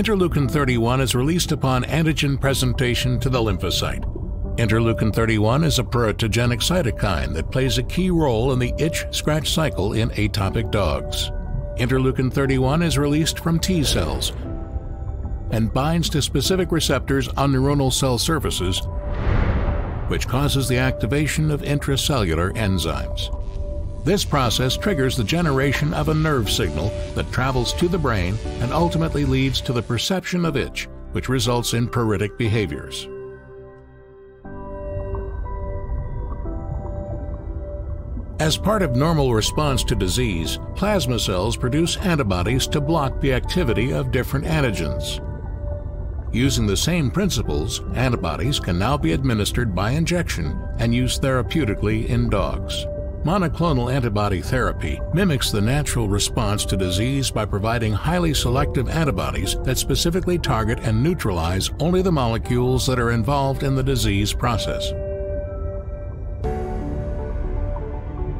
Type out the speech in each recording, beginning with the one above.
Interleukin 31 is released upon antigen presentation to the lymphocyte. Interleukin 31 is a pruritigenic cytokine that plays a key role in the itch scratch cycle in atopic dogs. Interleukin 31 is released from T cells and binds to specific receptors on neuronal cell surfaces, which causes the activation of intracellular enzymes. This process triggers the generation of a nerve signal that travels to the brain and ultimately leads to the perception of itch, which results in pruritic behaviors. As part of normal response to disease, plasma cells produce antibodies to block the activity of different antigens. Using the same principles, antibodies can now be administered by injection and used therapeutically in dogs. Monoclonal antibody therapy mimics the natural response to disease by providing highly selective antibodies that specifically target and neutralize only the molecules that are involved in the disease process.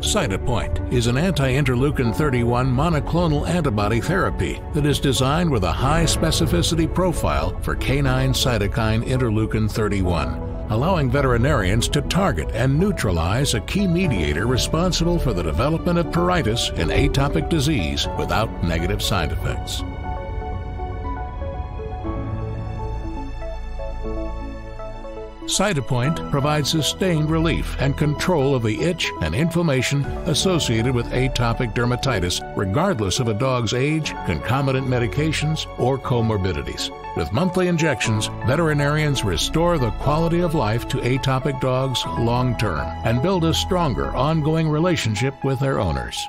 Cytopoint is an anti-interleukin 31 monoclonal antibody therapy that is designed with a high specificity profile for canine cytokine interleukin 31, allowing veterinarians to target and neutralize a key mediator responsible for the development of pruritus in atopic disease without negative side effects. Cytopoint provides sustained relief and control of the itch and inflammation associated with atopic dermatitis, regardless of a dog's age, concomitant medications, or comorbidities. With monthly injections, veterinarians restore the quality of life to atopic dogs long term and build a stronger ongoing relationship with their owners.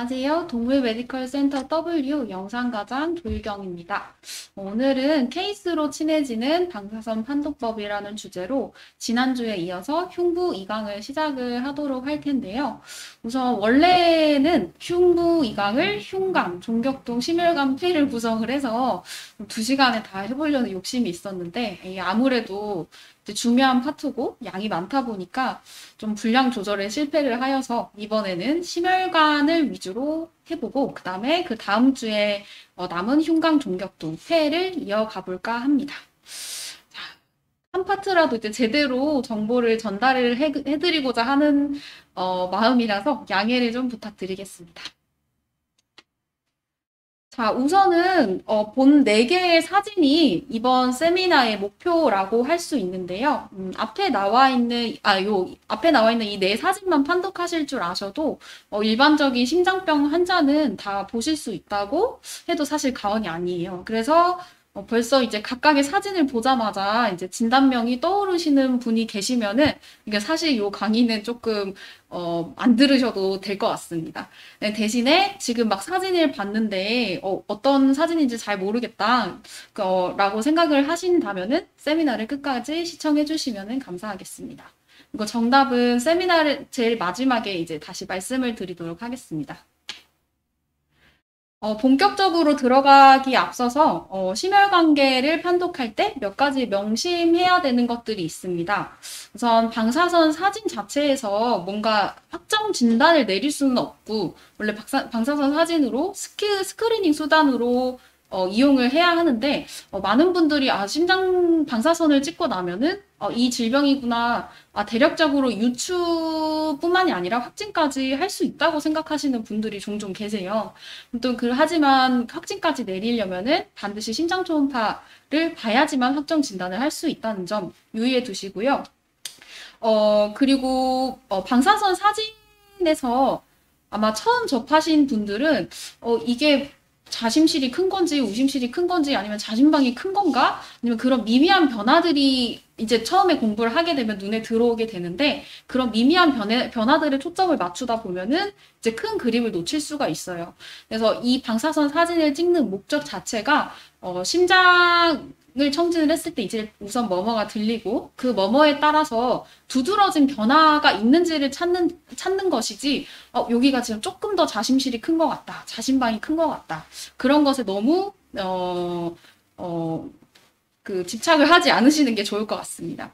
안녕하세요. 동물 메디컬 센터 W 영상과장 조유경입니다. 오늘은 케이스로 친해지는 방사선 판독법이라는 주제로 지난주에 이어서 흉부 이강을 시작을 하도록 할 텐데요. 우선 원래는 흉부 이강을 흉감, 종격동, 심혈관 폐를 구성을 해서 두 시간에 다 해보려는 욕심이 있었는데 아무래도 중요한 파트고 양이 많다 보니까 좀 분량 조절에 실패를 하여서 이번에는 심혈관을 위주로 해보고 그 다음에 그 다음 주에 어, 남은 흉강 종격도 회를 이어가 볼까 합니다. 자, 한 파트라도 이제 제대로 정보를 전달을 해, 해드리고자 하는 어, 마음이라서 양해를 좀 부탁드리겠습니다. 자, 우선은 어, 본 4개의 사진이 이번 세미나의 목표라고 할 수 있는데요. 음, 앞에 나와 있는 아, 요 앞에 나와 있는 이 네 사진만 판독하실 줄 아셔도 어, 일반적인 심장병 환자는 다 보실 수 있다고 해도 사실 과언이 아니에요. 그래서 어, 벌써 이제 각각의 사진을 보자마자 이제 진단명이 떠오르시는 분이 계시면은 이게 사실 요 강의는 조금 어, 안 들으셔도 될 것 같습니다. 네, 대신에 지금 막 사진을 봤는데 어, 떤 사진인지 잘 모르겠다 어, 라고 생각을 하신다면은 세미나를 끝까지 시청해 주시면 감사하겠습니다. 정답은 세미나를 제일 마지막에 이제 다시 말씀을 드리도록 하겠습니다. 어, 본격적으로 들어가기 앞서서 어, 심혈관계를 판독할 때 몇 가지 명심해야 되는 것들이 있습니다. 우선 방사선 사진 자체에서 뭔가 확정 진단을 내릴 수는 없고 원래 방사선 사진으로 스키, screening 수단으로 어, 이용을 해야 하는데 어, 많은 분들이 아 심장 방사선을 찍고 나면은 어, 이 질병이구나 아 대략적으로 유추뿐만이 아니라 확진까지 할 수 있다고 생각하시는 분들이 종종 계세요. 또 그 하지만 확진까지 내리려면은 반드시 심장 초음파를 봐야지만 확정 진단을 할 수 있다는 점 유의해 두시고요. 어 그리고 어, 방사선 사진에서 아마 처음 접하신 분들은 어 이게 자심실이 큰 건지 우심실이 큰 건지 아니면 자심방이 큰 건가 아니면 그런 미미한 변화들이 이제 처음에 공부를 하게 되면 눈에 들어오게 되는데 그런 미미한 변해, 변화들에 초점을 맞추다 보면은 이제 큰 그림을 놓칠 수가 있어요. 그래서 이 방사선 사진을 찍는 목적 자체가 어, 심장 을 청진을 했을 때 이제 우선 뭐뭐가 들리고 그 뭐뭐에 따라서 두드러진 변화가 있는지를 찾는 찾는 것이지 어, 여기가 지금 조금 더 자심실이 큰 것 같다 자심방이 큰 것 같다 그런 것에 너무 어, 어, 그 집착을 하지 않으시는 게 좋을 것 같습니다.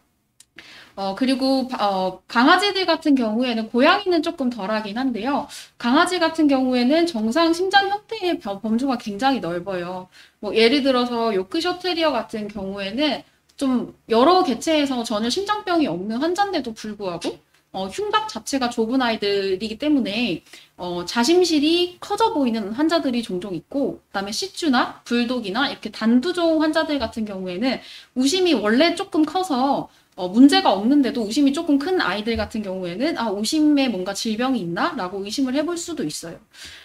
어, 그리고, 어, 강아지들 같은 경우에는 고양이는 조금 덜하긴 한데요. 강아지 같은 경우에는 정상 심장 형태의 범주가 굉장히 넓어요. 뭐, 예를 들어서 요크셔 테리어 같은 경우에는 좀 여러 개체에서 전혀 심장병이 없는 환자인데도 불구하고 어, 흉곽 자체가 좁은 아이들이기 때문에 어, 자심실이 커져 보이는 환자들이 종종 있고 그다음에 시추나 불독이나 이렇게 단두종 환자들 같은 경우에는 우심이 원래 조금 커서 어, 문제가 없는데도 우심이 조금 큰 아이들 같은 경우에는 아 우심에 뭔가 질병이 있나라고 의심을 해볼 수도 있어요.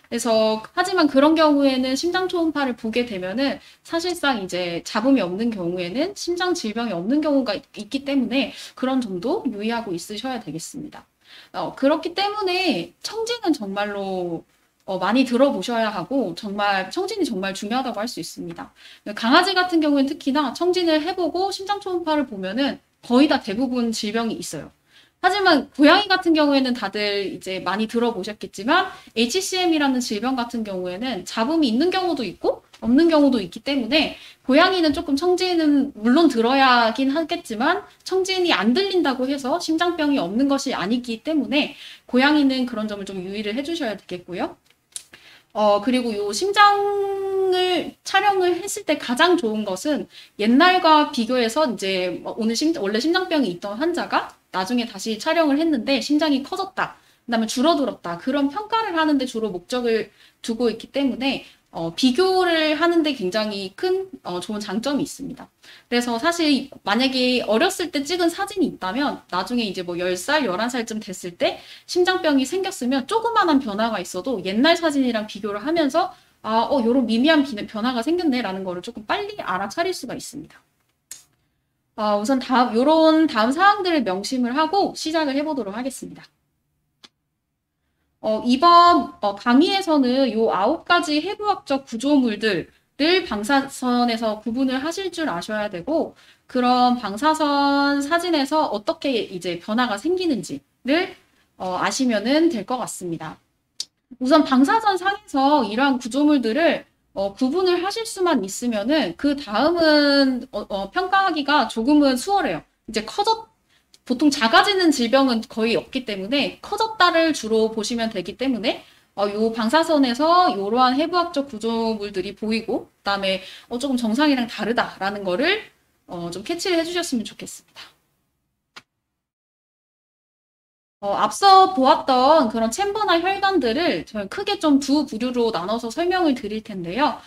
그래서 하지만 그런 경우에는 심장 초음파를 보게 되면은 사실상 이제 잡음이 없는 경우에는 심장 질병이 없는 경우가 있, 기 때문에 그런 점도 유의하고 있으셔야 되겠습니다. 어, 그렇기 때문에 청진은 정말로 어, 많이 들어보셔야 하고 정말 청진이 정말 중요하다고 할 수 있습니다. 강아지 같은 경우에는 특히나 청진을 해보고 심장 초음파를 보면은 거의 다 대부분 질병이 있어요. 하지만 고양이 같은 경우에는 다들 이제 많이 들어보셨겠지만 HCM이라는 질병 같은 경우에는 잡음이 있는 경우도 있고 없는 경우도 있기 때문에 고양이는 조금 청진은 물론 들어야긴 하겠지만 청진이 안 들린다고 해서 심장병이 없는 것이 아니기 때문에 고양이는 그런 점을 좀 유의를 해주셔야 되겠고요. 어, 그리고 요 심장을 촬영을 했을 때 가장 좋은 것은 옛날과 비교해서 이제 뭐 오늘 심, 원래 심장병이 있던 환자가 나중에 다시 촬영을 했는데 심장이 커졌다. 그다음에 줄어들었다. 그런 평가를 하는데 주로 목적을 두고 있기 때문에 어, 비교를 하는데 굉장히 큰 어, 좋은 장점이 있습니다. 그래서 사실 만약에 어렸을 때 찍은 사진이 있다면 나중에 이제 뭐 10살, 11살쯤 됐을 때 심장병이 생겼으면 조그만한 변화가 있어도 옛날 사진이랑 비교를 하면서 아, 어, 요런 미미한 변화가 생겼네 라는 거를 조금 빨리 알아차릴 수가 있습니다. 어, 우선 다음, 요런 다음 사항들을 명심을 하고 시작을 해보도록 하겠습니다. 어, 이번 어, 강의에서는 요 아홉 가지 해부학적 구조물들을 방사선에서 구분을 하실 줄 아셔야 되고, 그런 방사선 사진에서 어떻게 이제 변화가 생기는지를 어, 아시면은 될 것 같습니다. 우선 방사선 상에서 이러한 구조물들을 어, 구분을 하실 수만 있으면은 그 다음은 어, 어, 평가하기가 조금은 수월해요. 이제 커졌 보통 작아지는 질병은 거의 없기 때문에 커졌다를 주로 보시면 되기 때문에 어, 요 방사선에서 이러한 해부학적 구조물들이 보이고 그다음에 어, 조금 정상이랑 다르다라는 거를 어, 좀 캐치를 해주셨으면 좋겠습니다. 어, 앞서 보았던 그런 챔버나 혈관들을 저희 크게 좀 두 부류로 나눠서 설명을 드릴 텐데요.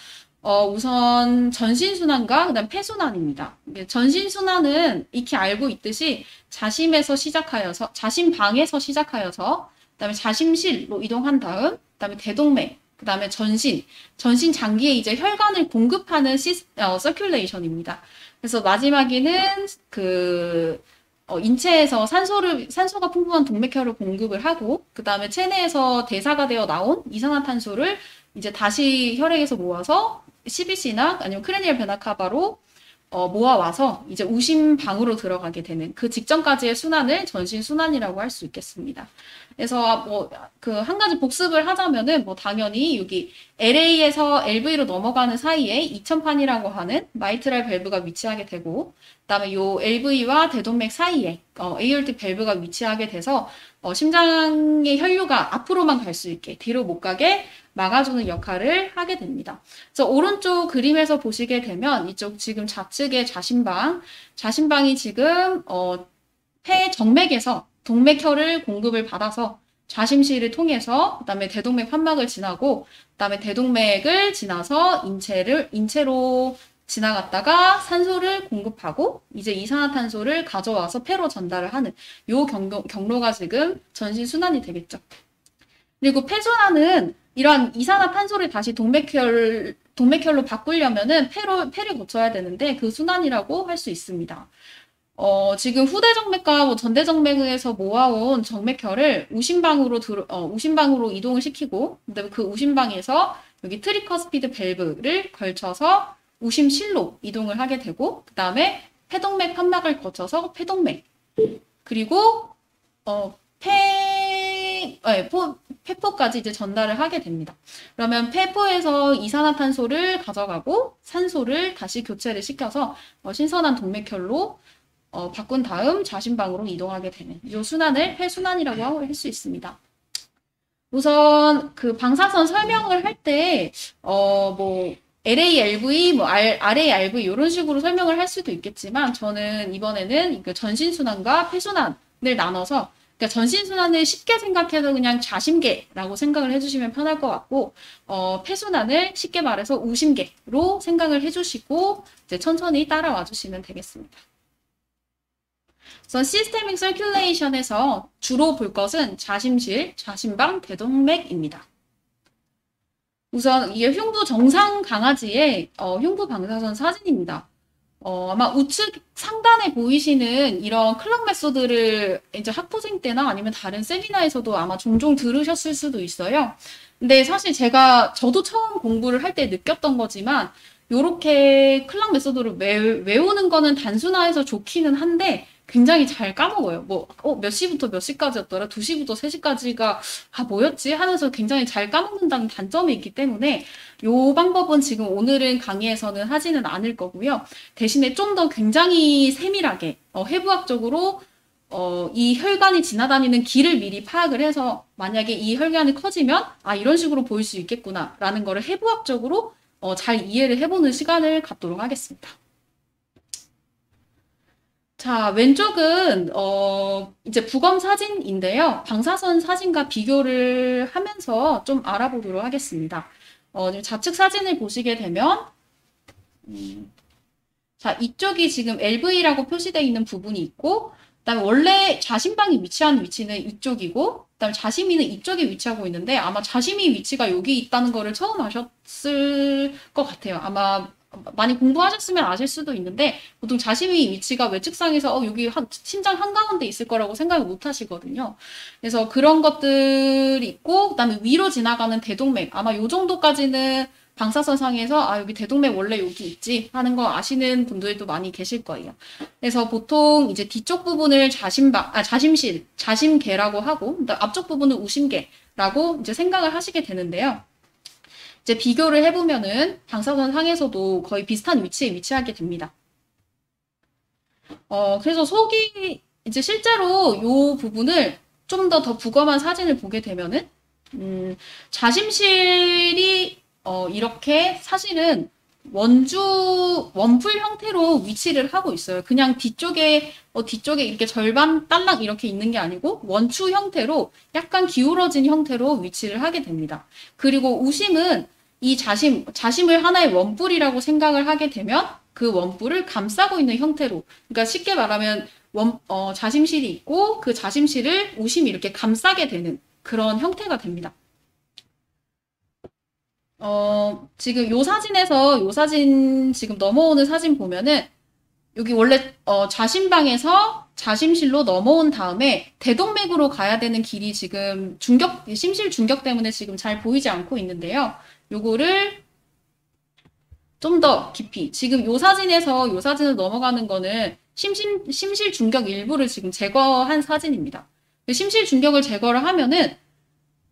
어, 우선 전신순환과 그다음 폐순환입니다. 전신순환은 익히 알고 있듯이 자심에서 시작하여서 자심방에서 시작하여서 그다음에 자심실로 이동한 다음 그다음에 대동맥 그다음에 전신 전신 장기에 이제 혈관을 공급하는 시 어, 서큘레이션입니다. 그래서 마지막에는 그 어, 인체에서 산소를 산소가 풍부한 동맥혈을 공급을 하고 그 다음에 체내에서 대사가 되어 나온 이산화탄소를 이제 다시 혈액에서 모아서 CVC나 아니면 cranial vena cava로 어, 모아와서 이제 우심방으로 들어가게 되는 그 직전까지의 순환을 전신 순환이라고 할 수 있겠습니다. 그래서 뭐 그 한 가지 복습을 하자면은 뭐 당연히 여기 LA에서 LV로 넘어가는 사이에 이첨판이라고 하는 mitral valve가 위치하게 되고 그다음에 요 LV와 대동맥 사이에 어, 에이얼트 밸브가 위치하게 돼서 어, 심장의 혈류가 앞으로만 갈 수 있게 뒤로 못 가게 막아주는 역할을 하게 됩니다. 그래서 오른쪽 그림에서 보시게 되면 이쪽 지금 좌측의 자신방, 자신방이 지금 어, 폐 정맥에서 동맥혈을 공급을 받아서 좌심실을 통해서 그다음에 대동맥 판막을 지나고 그다음에 대동맥을 지나서 인체를 인체로 지나갔다가 산소를 공급하고 이제 이산화탄소를 가져와서 폐로 전달을 하는 요 경로, 경로가 지금 전신 순환이 되겠죠. 그리고 폐순환은 이러한 이산화탄소를 다시 동맥혈 동맥혈로 바꾸려면은 폐로 폐를 거쳐야 되는데 그 순환이라고 할 수 있습니다. 어, 지금 후대정맥과 뭐 전대정맥에서 모아온 정맥혈을 우심방으로 들, 어, 우심방으로 이동을 시키고, 근데 그 우심방에서 여기 tricuspid valve를 걸쳐서 우심실로 이동을 하게 되고, 그 다음에 폐동맥 판막을 거쳐서 폐동맥, 그리고, 어, 폐, 네, 포, 폐포까지 이제 전달을 하게 됩니다. 그러면 폐포에서 이산화탄소를 가져가고 산소를 다시 교체를 시켜서 어, 신선한 동맥혈로 어, 바꾼 다음 좌심방으로 이동하게 되는 이 순환을 폐순환이라고 할 수 있습니다. 우선 그 방사선 설명을 할 때, 어, 뭐, LALV, 뭐, RARV 이런 식으로 설명을 할 수도 있겠지만, 저는 이번에는 그 전신순환과 폐순환을 나눠서, 그러니까 전신순환을 쉽게 생각해서 그냥 자심계라고 생각을 해주시면 편할 것 같고, 어, 폐순환을 쉽게 말해서 우심계로 생각을 해주시고, 이제 천천히 따라와 주시면 되겠습니다. 우선 systemic circulation에서 주로 볼 것은 좌심실, 좌심방, 대동맥입니다. 우선 이게 흉부 정상 강아지의 어, 흉부 방사선 사진입니다. 어, 아마 우측 상단에 보이시는 이런 clock method를 이제 학부생 때나 아니면 다른 세미나에서도 아마 종종 들으셨을 수도 있어요. 근데 사실 제가 저도 처음 공부를 할 때 느꼈던 거지만 요렇게 clock method를 외우는 거는 단순화해서 좋기는 한데 굉장히 잘 까먹어요. 뭐, 어, 몇 시부터 몇 시까지였더라? 2시부터 3시까지가, 아, 뭐였지? 하면서 굉장히 잘 까먹는다는 단점이 있기 때문에, 요 방법은 지금 오늘은 강의에서는 하지는 않을 거고요. 대신에 좀 더 굉장히 세밀하게, 어, 해부학적으로, 어, 이 혈관이 지나다니는 길을 미리 파악을 해서, 만약에 이 혈관이 커지면, 아, 이런 식으로 보일 수 있겠구나. 라는 거를 해부학적으로, 어, 잘 이해를 해보는 시간을 갖도록 하겠습니다. 자, 왼쪽은 어 이제 부검 사진인데요. 방사선 사진과 비교를 하면서 좀 알아보도록 하겠습니다. 어, 좌측 사진을 보시게 되면 음, 자, 이쪽이 지금 LV라고 표시되어 있는 부분이 있고 그다음에 원래 자신방이 위치한 위치는 이쪽이고 그다음에 자심이는 이쪽에 위치하고 있는데 아마 자심이 위치가 여기 있다는 거를 처음 아셨을 것 같아요. 아마 많이 공부하셨으면 아실 수도 있는데 보통 자심의 위치가 외측상에서 어, 여기 한, 심장 한가운데 있을 거라고 생각을 못 하시거든요. 그래서 그런 것들이 있고 그다음에 위로 지나가는 대동맥 아마 요 정도까지는 방사선상에서 아 여기 대동맥 원래 여기 있지 하는 거 아시는 분들도 많이 계실 거예요. 그래서 보통 이제 뒤쪽 부분을 자심방 아 자심실 자심계라고 하고 앞쪽 부분은 우심계라고 이제 생각을 하시게 되는데요. 이제 비교를 해보면은 방사선 상에서도 거의 비슷한 위치에 위치하게 됩니다. 어 그래서 속이 이제 실제로 요 부분을 좀 더 더 부검한 사진을 보게 되면은 음, 자심실이 어, 이렇게 사실은 원주 원풀 형태로 위치를 하고 있어요. 그냥 뒤쪽에 어, 뒤쪽에 이렇게 절반 딸랑 이렇게 있는 게 아니고 원추 형태로 약간 기울어진 형태로 위치를 하게 됩니다. 그리고 우심은 이 자심 자심을 하나의 원뿔이라고 생각을 하게 되면 그 원뿔을 감싸고 있는 형태로 그러니까 쉽게 말하면 원, 어, 자심실이 있고 그 자심실을 우심이 이렇게 감싸게 되는 그런 형태가 됩니다. 어, 지금 요 사진에서 요 사진 지금 넘어오는 사진 보면은 여기 원래 어, 자심방에서 자심실로 넘어온 다음에 대동맥으로 가야 되는 길이 지금 중격 심실 중격 때문에 지금 잘 보이지 않고 있는데요. 요거를 좀 더 깊이 지금 요 사진에서 요 사진을 넘어가는 거는 심심, 심실 중격 일부를 지금 제거한 사진입니다. 심실 중격을 제거를 하면은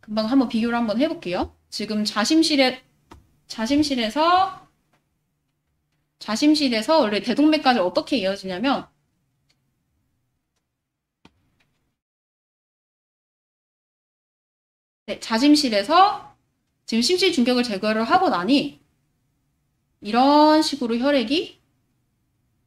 금방 한번 비교를 한번 해볼게요. 지금 자심실에 자심실에서 자심실에서 원래 대동맥까지 어떻게 이어지냐면 네, 자심실에서 지금 심실 중격을 제거를 하고 나니 이런 식으로 혈액이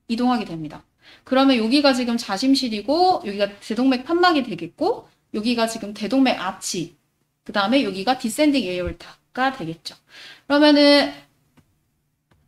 이동하게 됩니다. 그러면 여기가 지금 자심실이고 여기가 대동맥 판막이 되겠고 여기가 지금 대동맥 아치 그 다음에 여기가 디센딩 에어울타가 되겠죠. 그러면은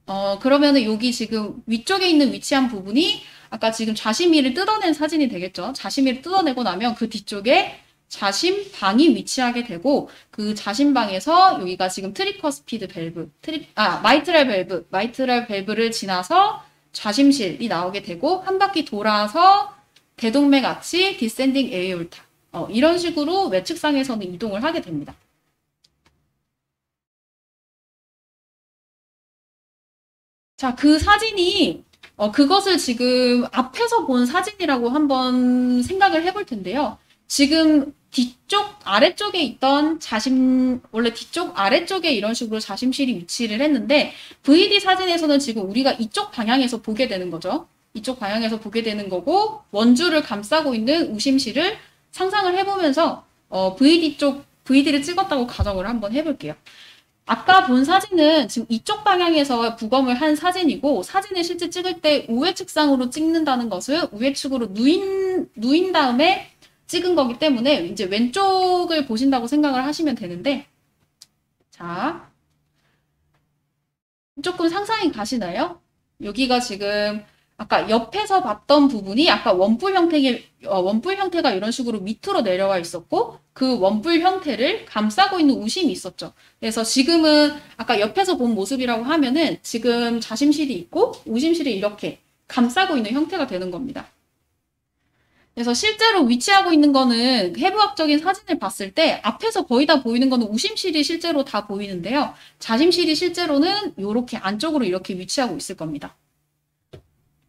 어 그러면은 여기 지금 위쪽에 있는 위치한 부분이 아까 지금 자심미를 뜯어낸 사진이 되겠죠. 자심미를 뜯어내고 나면 그 뒤쪽에 좌심방이 위치하게 되고 그 좌심방에서 여기가 지금 tricuspid valve, tri, 아 mitral valve, mitral valve를 지나서 좌심실이 나오게 되고 한 바퀴 돌아서 대동맥 아치 descending aorta 어, 이런 식으로 외측상에서는 이동을 하게 됩니다. 자, 그 사진이 어, 그것을 지금 앞에서 본 사진이라고 한번 생각을 해볼 텐데요. 지금 뒤쪽 아래쪽에 있던 자심 원래 뒤쪽 아래쪽에 이런 식으로 자심실이 위치를 했는데 VD 사진에서는 지금 우리가 이쪽 방향에서 보게 되는 거죠. 이쪽 방향에서 보게 되는 거고 원주를 감싸고 있는 우심실을 상상을 해보면서 어, VD 쪽 VD를 찍었다고 가정을 한번 해볼게요. 아까 본 사진은 지금 이쪽 방향에서 부검을 한 사진이고 사진을 실제 찍을 때 우회측상으로 찍는다는 것은 우회측으로 누인 누인 다음에 찍은 거기 때문에 이제 왼쪽을 보신다고 생각을 하시면 되는데 자 조금 상상이 가시나요? 여기가 지금 아까 옆에서 봤던 부분이 아까 원뿔 형태의 어, 원뿔 형태가 이런 식으로 밑으로 내려와 있었고 그 원뿔 형태를 감싸고 있는 우심이 있었죠. 그래서 지금은 아까 옆에서 본 모습이라고 하면은 지금 자심실이 있고 우심실이 이렇게 감싸고 있는 형태가 되는 겁니다. 그래서 실제로 위치하고 있는 거는 해부학적인 사진을 봤을 때 앞에서 거의 다 보이는 거는 우심실이 실제로 다 보이는데요. 자심실이 실제로는 이렇게 안쪽으로 이렇게 위치하고 있을 겁니다.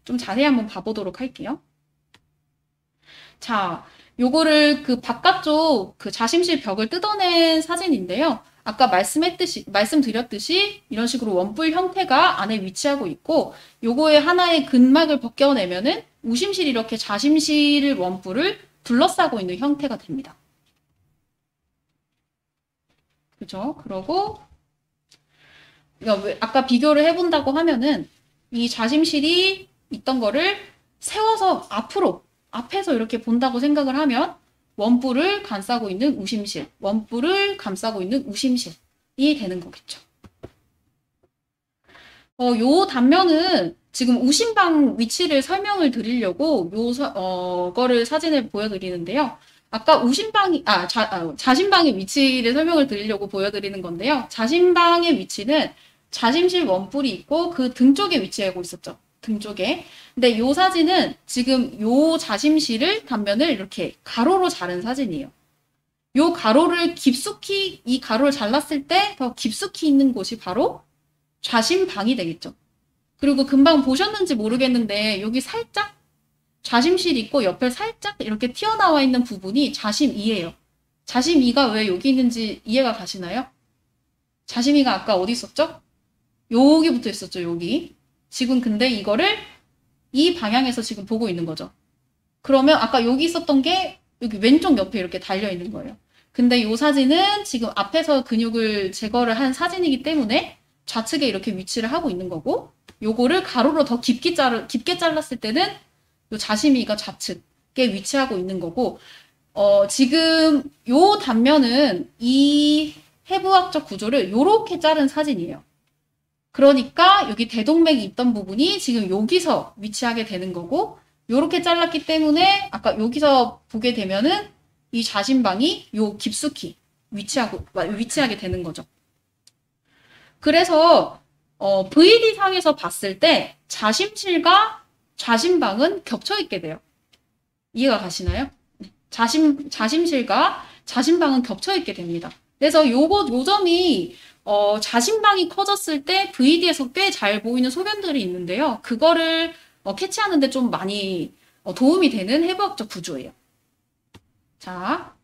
좀 자세히 한번 봐보도록 할게요. 자, 요거를 그 바깥쪽 그 자심실 벽을 뜯어낸 사진인데요. 아까 말씀했듯이, 말씀드렸듯이 이런 식으로 원뿔 형태가 안에 위치하고 있고 요거에 하나의 근막을 벗겨내면은 우심실이 이렇게 자심실 원뿔을 둘러싸고 있는 형태가 됩니다. 그죠? 그러고 아까 비교를 해본다고 하면은 이 자심실이 있던 거를 세워서 앞으로 앞에서 이렇게 본다고 생각을 하면 원뿔을 감싸고 있는 우심실, 원뿔을 감싸고 있는 우심실이 되는 거겠죠. 어, 요 단면은 지금 우심방 위치를 설명을 드리려고 요 서, 어, 거를 사진을 보여드리는데요. 아까 우심방이 아, 자, 아 자신방의 위치를 설명을 드리려고 보여드리는 건데요. 자신방의 위치는 자심실 원뿔이 있고 그 등 쪽에 위치하고 있었죠. 등 쪽에. 근데 요 사진은 지금 요 자심실을 단면을 이렇게 가로로 자른 사진이에요. 요 가로를 깊숙이 이 가로를 잘랐을 때 더 깊숙이 있는 곳이 바로 좌심방이 되겠죠. 그리고 금방 보셨는지 모르겠는데 여기 살짝 좌심실 있고 옆에 살짝 이렇게 튀어나와 있는 부분이 좌심이에요. 좌심이가 왜 여기 있는지 이해가 가시나요? 좌심이가 아까 어디 있었죠? 여기 붙어 있었죠, 여기. 지금 근데 이거를 이 방향에서 지금 보고 있는 거죠. 그러면 아까 여기 있었던 게 여기 왼쪽 옆에 이렇게 달려 있는 거예요. 근데 이 사진은 지금 앞에서 근육을 제거를 한 사진이기 때문에 좌측에 이렇게 위치를 하고 있는 거고 요거를 가로로 더 깊게 자르, 깊게 잘랐을 때는 요 자심이가 좌측에 위치하고 있는 거고 어, 지금 요 단면은 이 해부학적 구조를 요렇게 자른 사진이에요. 그러니까 여기 대동맥이 있던 부분이 지금 여기서 위치하게 되는 거고 요렇게 잘랐기 때문에 아까 여기서 보게 되면은 이 자신방이 요 깊숙이 위치하고 위치하게 되는 거죠. 그래서 어, VD 상에서 봤을 때 자심실과 자심방은 겹쳐 있게 돼요. 이해가 가시나요? 네. 자심 자심실과 자심방은 겹쳐 있게 됩니다. 그래서 요거 요 점이 어, 자신방이 커졌을 때 VD에서 꽤 잘 보이는 소견들이 있는데요. 그거를 어, 캐치하는데 좀 많이 어, 도움이 되는 해부학적 구조예요. 자,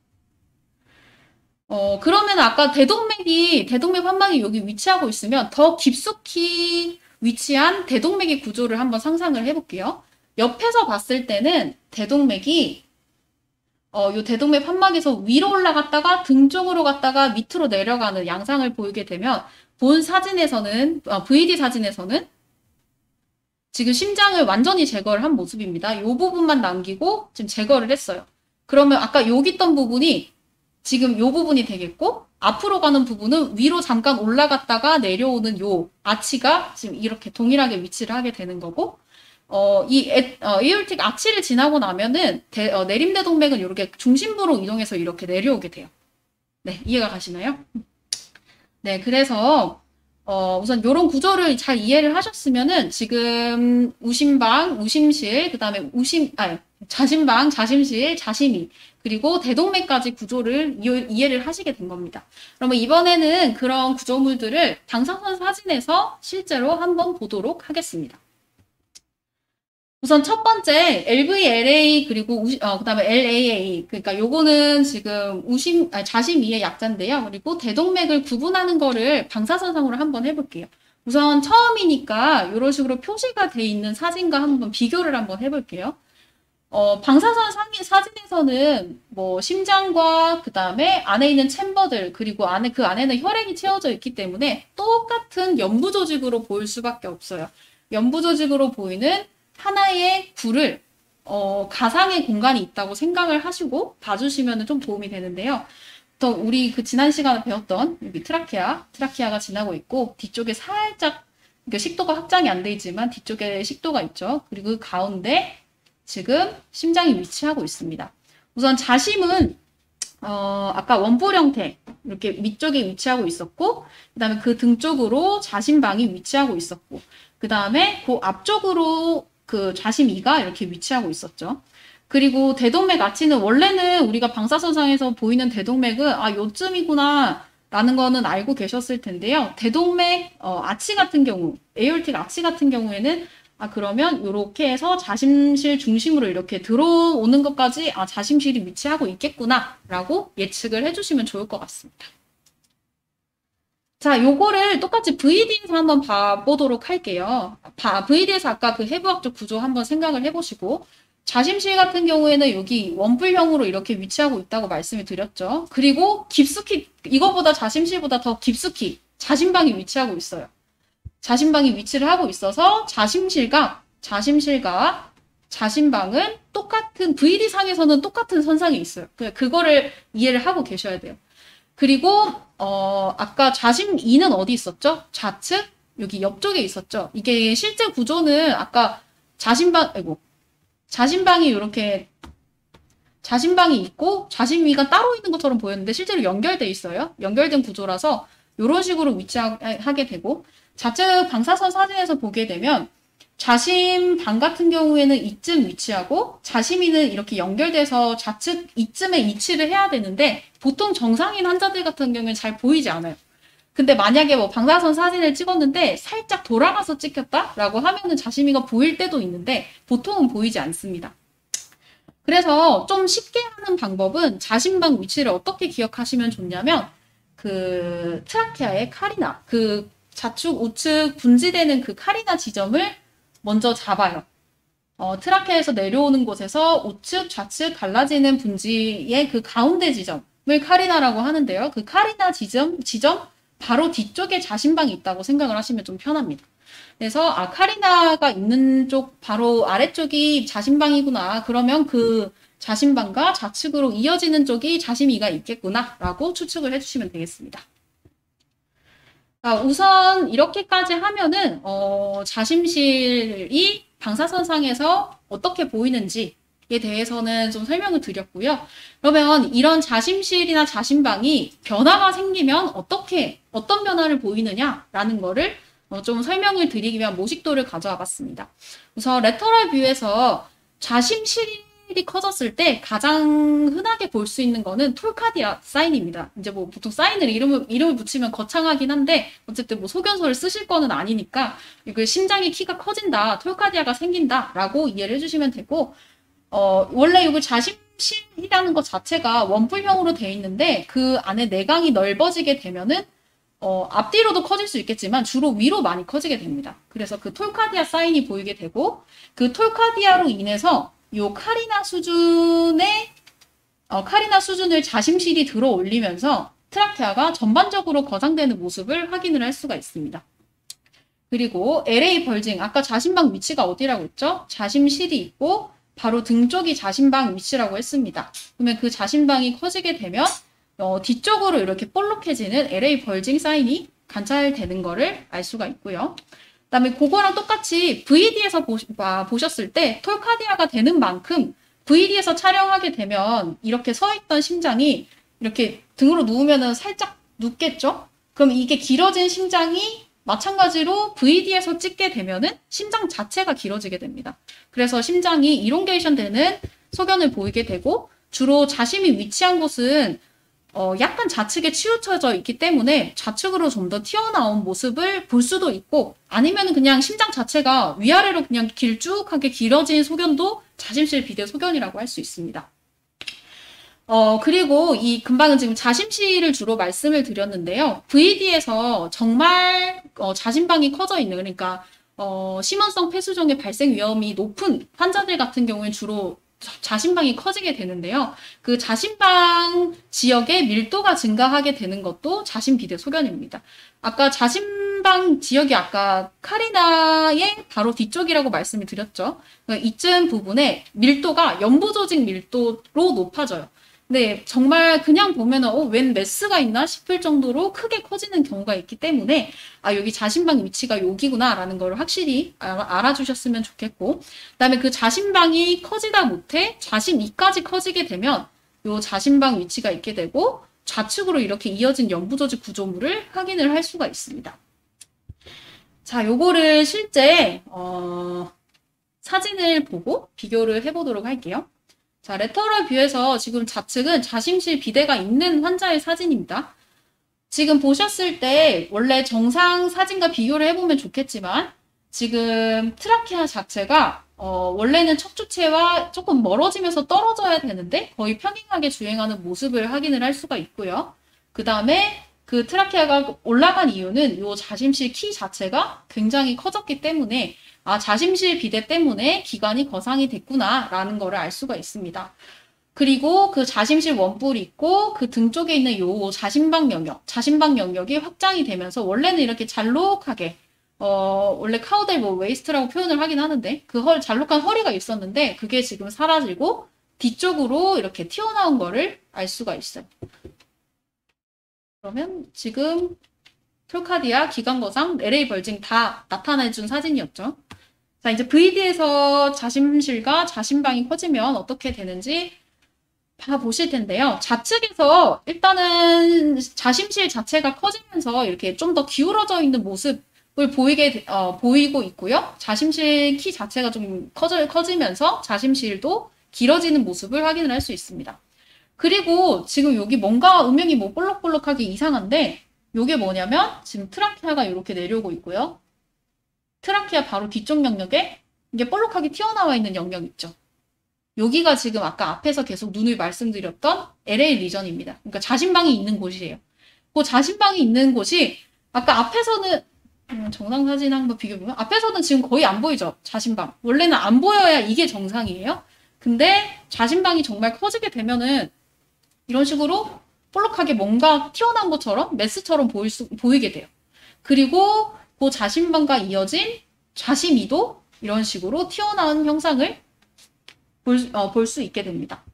어, 그러면 아까 대동맥이, 대동맥 판막이 여기 위치하고 있으면 더 깊숙이 위치한 대동맥의 구조를 한번 상상을 해볼게요. 옆에서 봤을 때는 대동맥이 어, 요 대동맥 판막에서 위로 올라갔다가 등 쪽으로 갔다가 밑으로 내려가는 양상을 보이게 되면 본 사진에서는 어, VD 사진에서는 지금 심장을 완전히 제거를 한 모습입니다. 요 부분만 남기고 지금 제거를 했어요. 그러면 아까 여기 있던 부분이 지금 요 부분이 되겠고 앞으로 가는 부분은 위로 잠깐 올라갔다가 내려오는 요 아치가 지금 이렇게 동일하게 위치를 하게 되는 거고 어, 이 에, 어, 이올틱 아치를 지나고 나면은 대, 어, 내림대 동맥은 이렇게 중심부로 이동해서 이렇게 내려오게 돼요. 네, 이해가 가시나요? 네, 그래서 어, 우선 이런 구조를 잘 이해를 하셨으면은 지금 우심방, 우심실, 그 다음에 우심, 아, 자심방, 자심실, 자심이, 그리고 대동맥까지 구조를 이해 를 하시게 된 겁니다. 그러면 이번에는 그런 구조물들을 방사선 사진에서 실제로 한번 보도록 하겠습니다. 우선 첫 번째 LVLA 그리고 우, 어, 그다음에 LAA 그러니까 요거는 지금 우심 아니, 자심이의 약자인데요. 그리고 대동맥을 구분하는 거를 방사선상으로 한번 해볼게요. 우선 처음이니까 이런 식으로 표시가 돼 있는 사진과 한번 비교를 한번 해볼게요. 어, 방사선 상의 사진에서는 뭐 심장과 그 다음에 안에 있는 챔버들 그리고 안에 그 안에는 혈액이 채워져 있기 때문에 똑같은 연부 조직으로 보일 수밖에 없어요. 연부 조직으로 보이는 하나의 굴을 어, 가상의 공간이 있다고 생각을 하시고 봐주시면 좀 도움이 되는데요. 또 우리 그 지난 시간에 배웠던 여기 트라키아, 트라키아가 지나고 있고 뒤쪽에 살짝 그러니까 식도가 확장이 안돼 있지만 뒤쪽에 식도가 있죠. 그리고 그 가운데 지금 심장이 위치하고 있습니다. 우선 자심은 어, 아까 원볼 형태 이렇게 위쪽에 위치하고 있었고 그 다음에 그 등 쪽으로 자심방이 위치하고 있었고 그 다음에 그 앞쪽으로 그 좌심이가 이렇게 위치하고 있었죠. 그리고 대동맥 아치는 원래는 우리가 방사선상에서 보이는 대동맥은 아 요쯤이구나 라는 거는 알고 계셨을 텐데요. 대동맥 어, 아치 같은 경우, 에올틱 아치 같은 경우에는 아 그러면 이렇게 해서 자심실 중심으로 이렇게 들어오는 것까지 아 자심실이 위치하고 있겠구나라고 예측을 해주시면 좋을 것 같습니다. 자, 요거를 똑같이 VD에서 한번 봐보도록 할게요. 바, VD에서 아까 그 해부학적 구조 한번 생각을 해보시고, 자심실 같은 경우에는 여기 원뿔형으로 이렇게 위치하고 있다고 말씀을 드렸죠. 그리고 깊숙이, 이거보다 자심실보다 더 깊숙이 자심방이 위치하고 있어요. 자심방이 위치를 하고 있어서 자심실과, 자심실과 자심방은 똑같은, VD상에서는 똑같은 선상에 있어요. 그, 그거를 이해를 하고 계셔야 돼요. 그리고 어 아까 좌심 2는 어디 있었죠? 좌측 여기 옆쪽에 있었죠. 이게 실제 구조는 아까 자심방 아이고 자심방이 이렇게 자심방이 있고 자심위가 따로 있는 것처럼 보였는데 실제로 연결돼 있어요. 연결된 구조라서 이런 식으로 위치하게 되고 좌측 방사선 사진에서 보게 되면 좌심방 같은 경우에는 이쯤 위치하고 좌심이는 이렇게 연결돼서 좌측 이쯤에 위치를 해야 되는데 보통 정상인 환자들 같은 경우에는 잘 보이지 않아요. 근데 만약에 뭐 방사선 사진을 찍었는데 살짝 돌아가서 찍혔다라고 하면은 자심이가 보일 때도 있는데 보통은 보이지 않습니다. 그래서 좀 쉽게 하는 방법은 자심방 위치를 어떻게 기억하시면 좋냐면 그 트라키아의 카리나 그 좌측 우측 분지되는 그 카리나 지점을 먼저 잡아요. 어, 트라케에서 내려오는 곳에서 우측, 좌측 갈라지는 분지의 그 가운데 지점을 카리나라고 하는데요. 그 카리나 지점, 지점 바로 뒤쪽에 자신방이 있다고 생각을 하시면 좀 편합니다. 그래서 아 카리나가 있는 쪽 바로 아래쪽이 자신방이구나. 그러면 그 자신방과 좌측으로 이어지는 쪽이 자심이가 있겠구나라고 추측을 해주시면 되겠습니다. 아, 우선 이렇게까지 하면은 어, 자심실이 방사선상에서 어떻게 보이는지 에 대해서는 좀 설명을 드렸고요. 그러면 이런 자심실이나 자심방이 변화가 생기면 어떻게 어떤 변화를 보이느냐라는 거를 어, 좀 설명을 드리기 위한 모식도를 가져와 봤습니다. 우선 lateral view에서 좌심실이 커졌을 때 가장 흔하게 볼 수 있는 거는 tall cardia sign입니다. 이제 뭐 보통 sign을 이름을, 이름을 붙이면 거창하긴 한데 어쨌든 뭐 소견서를 쓰실 거는 아니니까 이거 심장의 키가 커진다, tall cardia가 생긴다 라고 이해를 해주시면 되고 어, 원래 여기 좌심실이라는 것 자체가 원뿔형으로 되어 있는데 그 안에 내강이 넓어지게 되면은 어, 앞뒤로도 커질 수 있겠지만 주로 위로 많이 커지게 됩니다. 그래서 그 tall cardia sign이 보이게 되고 그 톨카디아로 인해서 요 카리나 수준의 어, 카리나 수준을 자심실이 들어 올리면서 트라케아가 전반적으로 거상되는 모습을 확인을 할 수가 있습니다. 그리고 LA 벌징, 아까 자심방 위치가 어디라고 했죠? 자심실이 있고 바로 등 쪽이 자신방 위치라고 했습니다. 그러면 그 자신방이 커지게 되면 어, 뒤쪽으로 이렇게 볼록해지는 LA 벌징 사인이 관찰되는 거를 알 수가 있고요. 그다음에 그거랑 똑같이 VD에서 보, 아, 보셨을 때 톨카디아가 되는 만큼 VD에서 촬영하게 되면 이렇게 서 있던 심장이 이렇게 등으로 누우면은 살짝 눕겠죠? 그럼 이게 길어진 심장이 마찬가지로 VD에서 찍게 되면은 심장 자체가 길어지게 됩니다. 그래서 심장이 이롱게이션 되는 소견을 보이게 되고 주로 자심이 위치한 곳은 어, 약간 좌측에 치우쳐져 있기 때문에 좌측으로 좀 더 튀어나온 모습을 볼 수도 있고 아니면 그냥 심장 자체가 위아래로 그냥 길쭉하게 길어진 소견도 자심실 비대 소견이라고 할 수 있습니다. 어, 그리고 이 금방은 지금 자심실을 주로 말씀을 드렸는데요. VD에서 정말 어, 자심방이 커져 있는, 그러니까 어, 심원성 폐수종의 발생 위험이 높은 환자들 같은 경우에 주로 자신방이 커지게 되는데요. 그 자신방 지역의 밀도가 증가하게 되는 것도 자신 비대 소견입니다. 아까 자신방 지역이 아까 카리나의 바로 뒤쪽이라고 말씀을 드렸죠. 그러니까 이쯤 부분에 밀도가 연부 조직 밀도로 높아져요. 네, 정말 그냥 보면은 어, 웬 메스가 있나 싶을 정도로 크게 커지는 경우가 있기 때문에 아 여기 자신방 위치가 여기구나라는 걸 확실히 알아, 주셨으면 좋겠고 그다음에 그 자신방이 커지다 못해 자신 위까지 커지게 되면 요 자신방 위치가 있게 되고 좌측으로 이렇게 이어진 연부조직 구조물을 확인을 할 수가 있습니다. 자, 요거를 실제 어, 사진을 보고 비교를 해보도록 할게요. 자, 레터럴 뷰에서 지금 좌측은 자심실 비대가 있는 환자의 사진입니다. 지금 보셨을 때 원래 정상 사진과 비교를 해보면 좋겠지만 지금 트라키아 자체가 어, 원래는 척추체와 조금 멀어지면서 떨어져야 되는데 거의 평행하게 주행하는 모습을 확인을 할 수가 있고요. 그 다음에 그 trachea가 올라간 이유는 이 좌심실 키 자체가 굉장히 커졌기 때문에 아, 좌심실 비대 때문에 기관이 거상이 됐구나라는 거를 알 수가 있습니다. 그리고 그 좌심실 원뿔이 있고 그 등 쪽에 있는 요 좌심방 영역, 좌심방 영역이 확장이 되면서 원래는 이렇게 잘록하게 어, 원래 caudal 뭐 waist라고 표현을 하긴 하는데 그 헐, 잘록한 허리가 있었는데 그게 지금 사라지고 뒤쪽으로 이렇게 튀어나온 거를 알 수가 있어요. 그러면 지금 톨카디아, 기관거상, LA 벌징 다 나타내준 사진이었죠. 자, 이제 VD에서 자심실과 자심방이 커지면 어떻게 되는지 봐보실 텐데요. 좌측에서 일단은 자심실 자체가 커지면서 이렇게 좀 더 기울어져 있는 모습 보이게 어, 보이고 있고요. 자심실 키 자체가 좀 커져, 커지면서 자심실도 길어지는 모습을 확인을 할 수 있습니다. 그리고 지금 여기 뭔가 음영이 뭐 볼록볼록하게 이상한데 이게 뭐냐면 지금 트라키아가 이렇게 내려오고 있고요. 트라키아 바로 뒤쪽 영역에 이게 볼록하게 튀어나와 있는 영역 있죠. 여기가 지금 아까 앞에서 계속 눈을 말씀드렸던 LA 리전입니다. 그러니까 자신방이 있는 곳이에요. 그 자신방이 있는 곳이 아까 앞에서는 음, 정상 사진 한번 비교해보면 앞에서는 지금 거의 안 보이죠. 자신방. 원래는 안 보여야 이게 정상이에요. 근데 자신방이 정말 커지게 되면은 이런 식으로 볼록하게 뭔가 튀어나온 것처럼 메스처럼 보일 수, 보이게 돼요. 그리고 그 자신방과 이어진 자심이도 이런 식으로 튀어나온 형상을 볼, 어, 볼 수 있게 됩니다.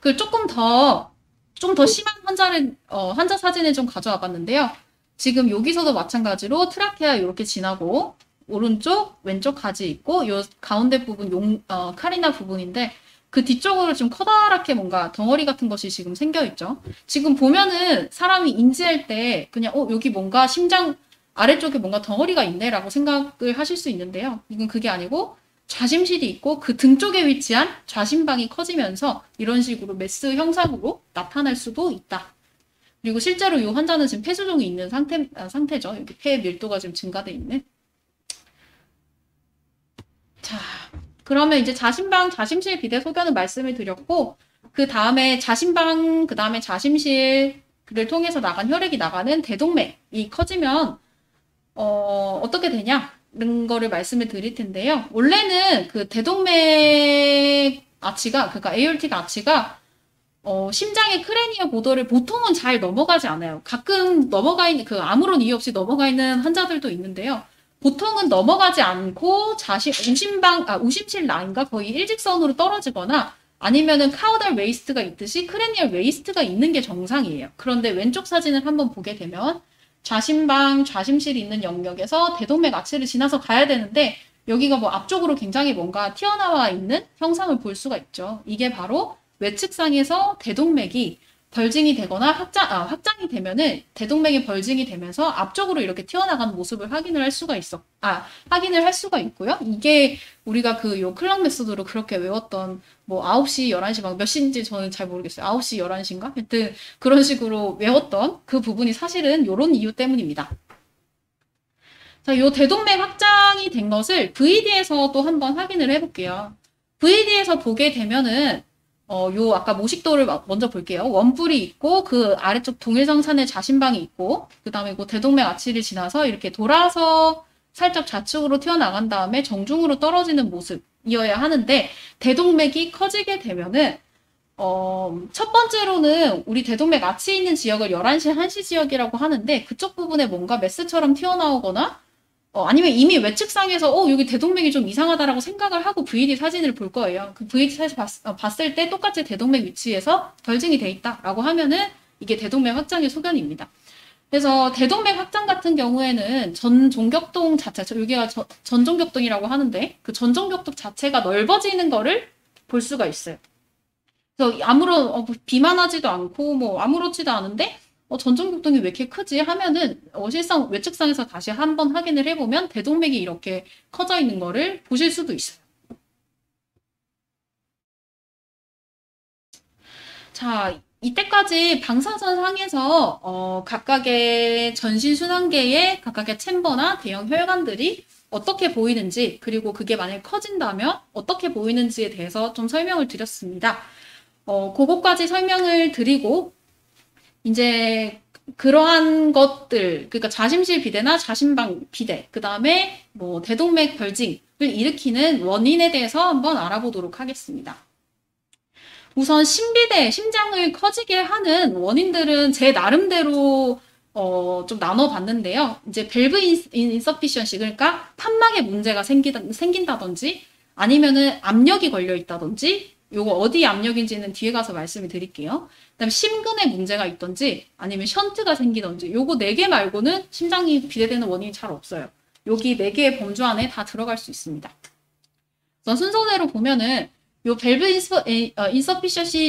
그 조금 더, 좀 더 심한 환자를, 어, 환자 사진을 좀 가져와 봤는데요. 지금 여기서도 마찬가지로 트라케아 이렇게 지나고, 오른쪽, 왼쪽 가지 있고, 요 가운데 부분, 용, 어, 카리나 부분인데, 그 뒤쪽으로 좀 커다랗게 뭔가 덩어리 같은 것이 지금 생겨 있죠. 지금 보면은 사람이 인지할 때 그냥 어 여기 뭔가 심장 아래쪽에 뭔가 덩어리가 있네라고 생각을 하실 수 있는데요. 이건 그게 아니고 좌심실이 있고 그 등 쪽에 위치한 좌심방이 커지면서 이런 식으로 메스 형상으로 나타날 수도 있다. 그리고 실제로 이 환자는 지금 폐수종이 있는 상태, 아, 상태죠. 여기 폐 밀도가 지금 증가돼 있는. 자, 그러면 이제 자심방, 자심실 비대 소견을 말씀을 드렸고, 그 다음에 자심방, 그 다음에 자심실을 통해서 나간 혈액이 나가는 대동맥이 커지면, 어, 어떻게 되냐 는 거를 말씀을 드릴 텐데요. 원래는 그 대동맥 아치가, 그러니까 에올틱 아치가 어, 심장의 크레니어 보도를 보통은 잘 넘어가지 않아요. 가끔 넘어가 있는, 그 아무런 이유 없이 넘어가 있는 환자들도 있는데요. 보통은 넘어가지 않고 좌심 우심방 아 우심실 라인과 거의 일직선으로 떨어지거나 아니면은 caudal waist가 있듯이 cranial waist가 있는 게 정상이에요. 그런데 왼쪽 사진을 한번 보게 되면 좌심방 좌심실이 있는 영역에서 대동맥 아치를 지나서 가야 되는데 여기가 뭐 앞쪽으로 굉장히 뭔가 튀어나와 있는 형상을 볼 수가 있죠. 이게 바로 외측상에서 대동맥이 bulging이 되거나 확장, 아, 확장이 되면은 대동맥이 bulging이 되면서 앞쪽으로 이렇게 튀어나가는 모습을 확인을 할 수가 있어. 아, 확인을 할 수가 있고요. 이게 우리가 그 요 클락 메소드로 그렇게 외웠던 뭐 9시, 11시 막 몇 시인지 저는 잘 모르겠어요. 9시, 11시인가? 하여튼 그런 식으로 외웠던 그 부분이 사실은 요런 이유 때문입니다. 자, 요 대동맥 확장이 된 것을 VD에서 또 한번 확인을 해볼게요. VD에서 보게 되면은 어, 요 아까 모식도를 먼저 볼게요. 원뿔이 있고 그 아래쪽 동일정산의 자신방이 있고 그 다음에 그 대동맥 아치를 지나서 이렇게 돌아서 살짝 좌측으로 튀어나간 다음에 정중으로 떨어지는 모습이어야 하는데 대동맥이 커지게 되면은 어, 첫 번째로는 우리 대동맥 아치 있는 지역을 11시, 1시 지역이라고 하는데 그쪽 부분에 뭔가 메스처럼 튀어나오거나 어, 아니면 이미 외측상에서 어 여기 대동맥이 좀 이상하다라고 생각을 하고 VD 사진을 볼 거예요. 그 VD 사진 봤, 어, 봤을 때 똑같이 대동맥 위치에서 결증이 돼 있다라고 하면은 이게 대동맥 확장의 소견입니다. 그래서 대동맥 확장 같은 경우에는 전종격동 자체, 여기가 저, 전종격동이라고 하는데 그 전종격동 자체가 넓어지는 거를 볼 수가 있어요. 그래서 아무런 어, 비만하지도 않고 뭐 아무렇지도 않은데 어, 전정격동이 왜 이렇게 크지 하면은 어, 실상 외측상에서 다시 한번 확인을 해보면 대동맥이 이렇게 커져 있는 거를 보실 수도 있어요. 자, 이때까지 방사선 상에서 어, 각각의 전신 순환계의 각각의 챔버나 대형 혈관들이 어떻게 보이는지 그리고 그게 만약 커진다면 어떻게 보이는지에 대해서 좀 설명을 드렸습니다. 어, 그것까지 설명을 드리고 이제 그러한 것들, 그러니까 자심실 비대나 자심방 비대, 그 다음에 뭐 대동맥 별징을 일으키는 원인에 대해서 한번 알아보도록 하겠습니다. 우선 심비대, 심장을 커지게 하는 원인들은 제 나름대로 어, 좀 나눠봤는데요. 이제 밸브 인서피션시, 그러니까 판막에 문제가 생기다, 생긴다든지 아니면은 압력이 걸려 있다든지 요거 어디 압력인지는 뒤에 가서 말씀을 드릴게요. 그다음 심근에 문제가 있던지 아니면 션트가 생기던지 요거 네 개 말고는 심장이 비대되는 원인이 잘 없어요. 여기 네 개의 범주 안에 다 들어갈 수 있습니다. 우선 순서대로 보면은 요 valve insu, 어,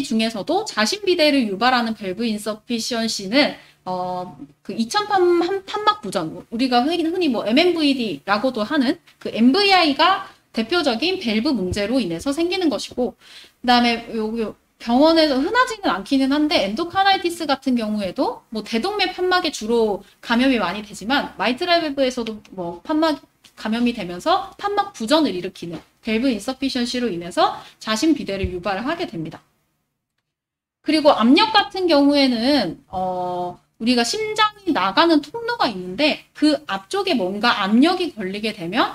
중에서도 좌심 비대를 유발하는 valve insufficiency는 어, 그 이첨판 판막 부전, 우리가 흔히 뭐 MMVD라고도 하는 그 MVI가 대표적인 밸브 문제로 인해서 생기는 것이고, 그 다음에 요, 병원에서 흔하지는 않기는 한데 endocarditis 같은 경우에도 뭐 대동맥 판막에 주로 감염이 많이 되지만 mitral valve에서도 뭐 판막 감염이 되면서 판막 부전을 일으키는 밸브 인서피션시로 인해서 자신 비대를 유발을 하게 됩니다. 그리고 압력 같은 경우에는 어 우리가 심장이 나가는 통로가 있는데 그 앞쪽에 뭔가 압력이 걸리게 되면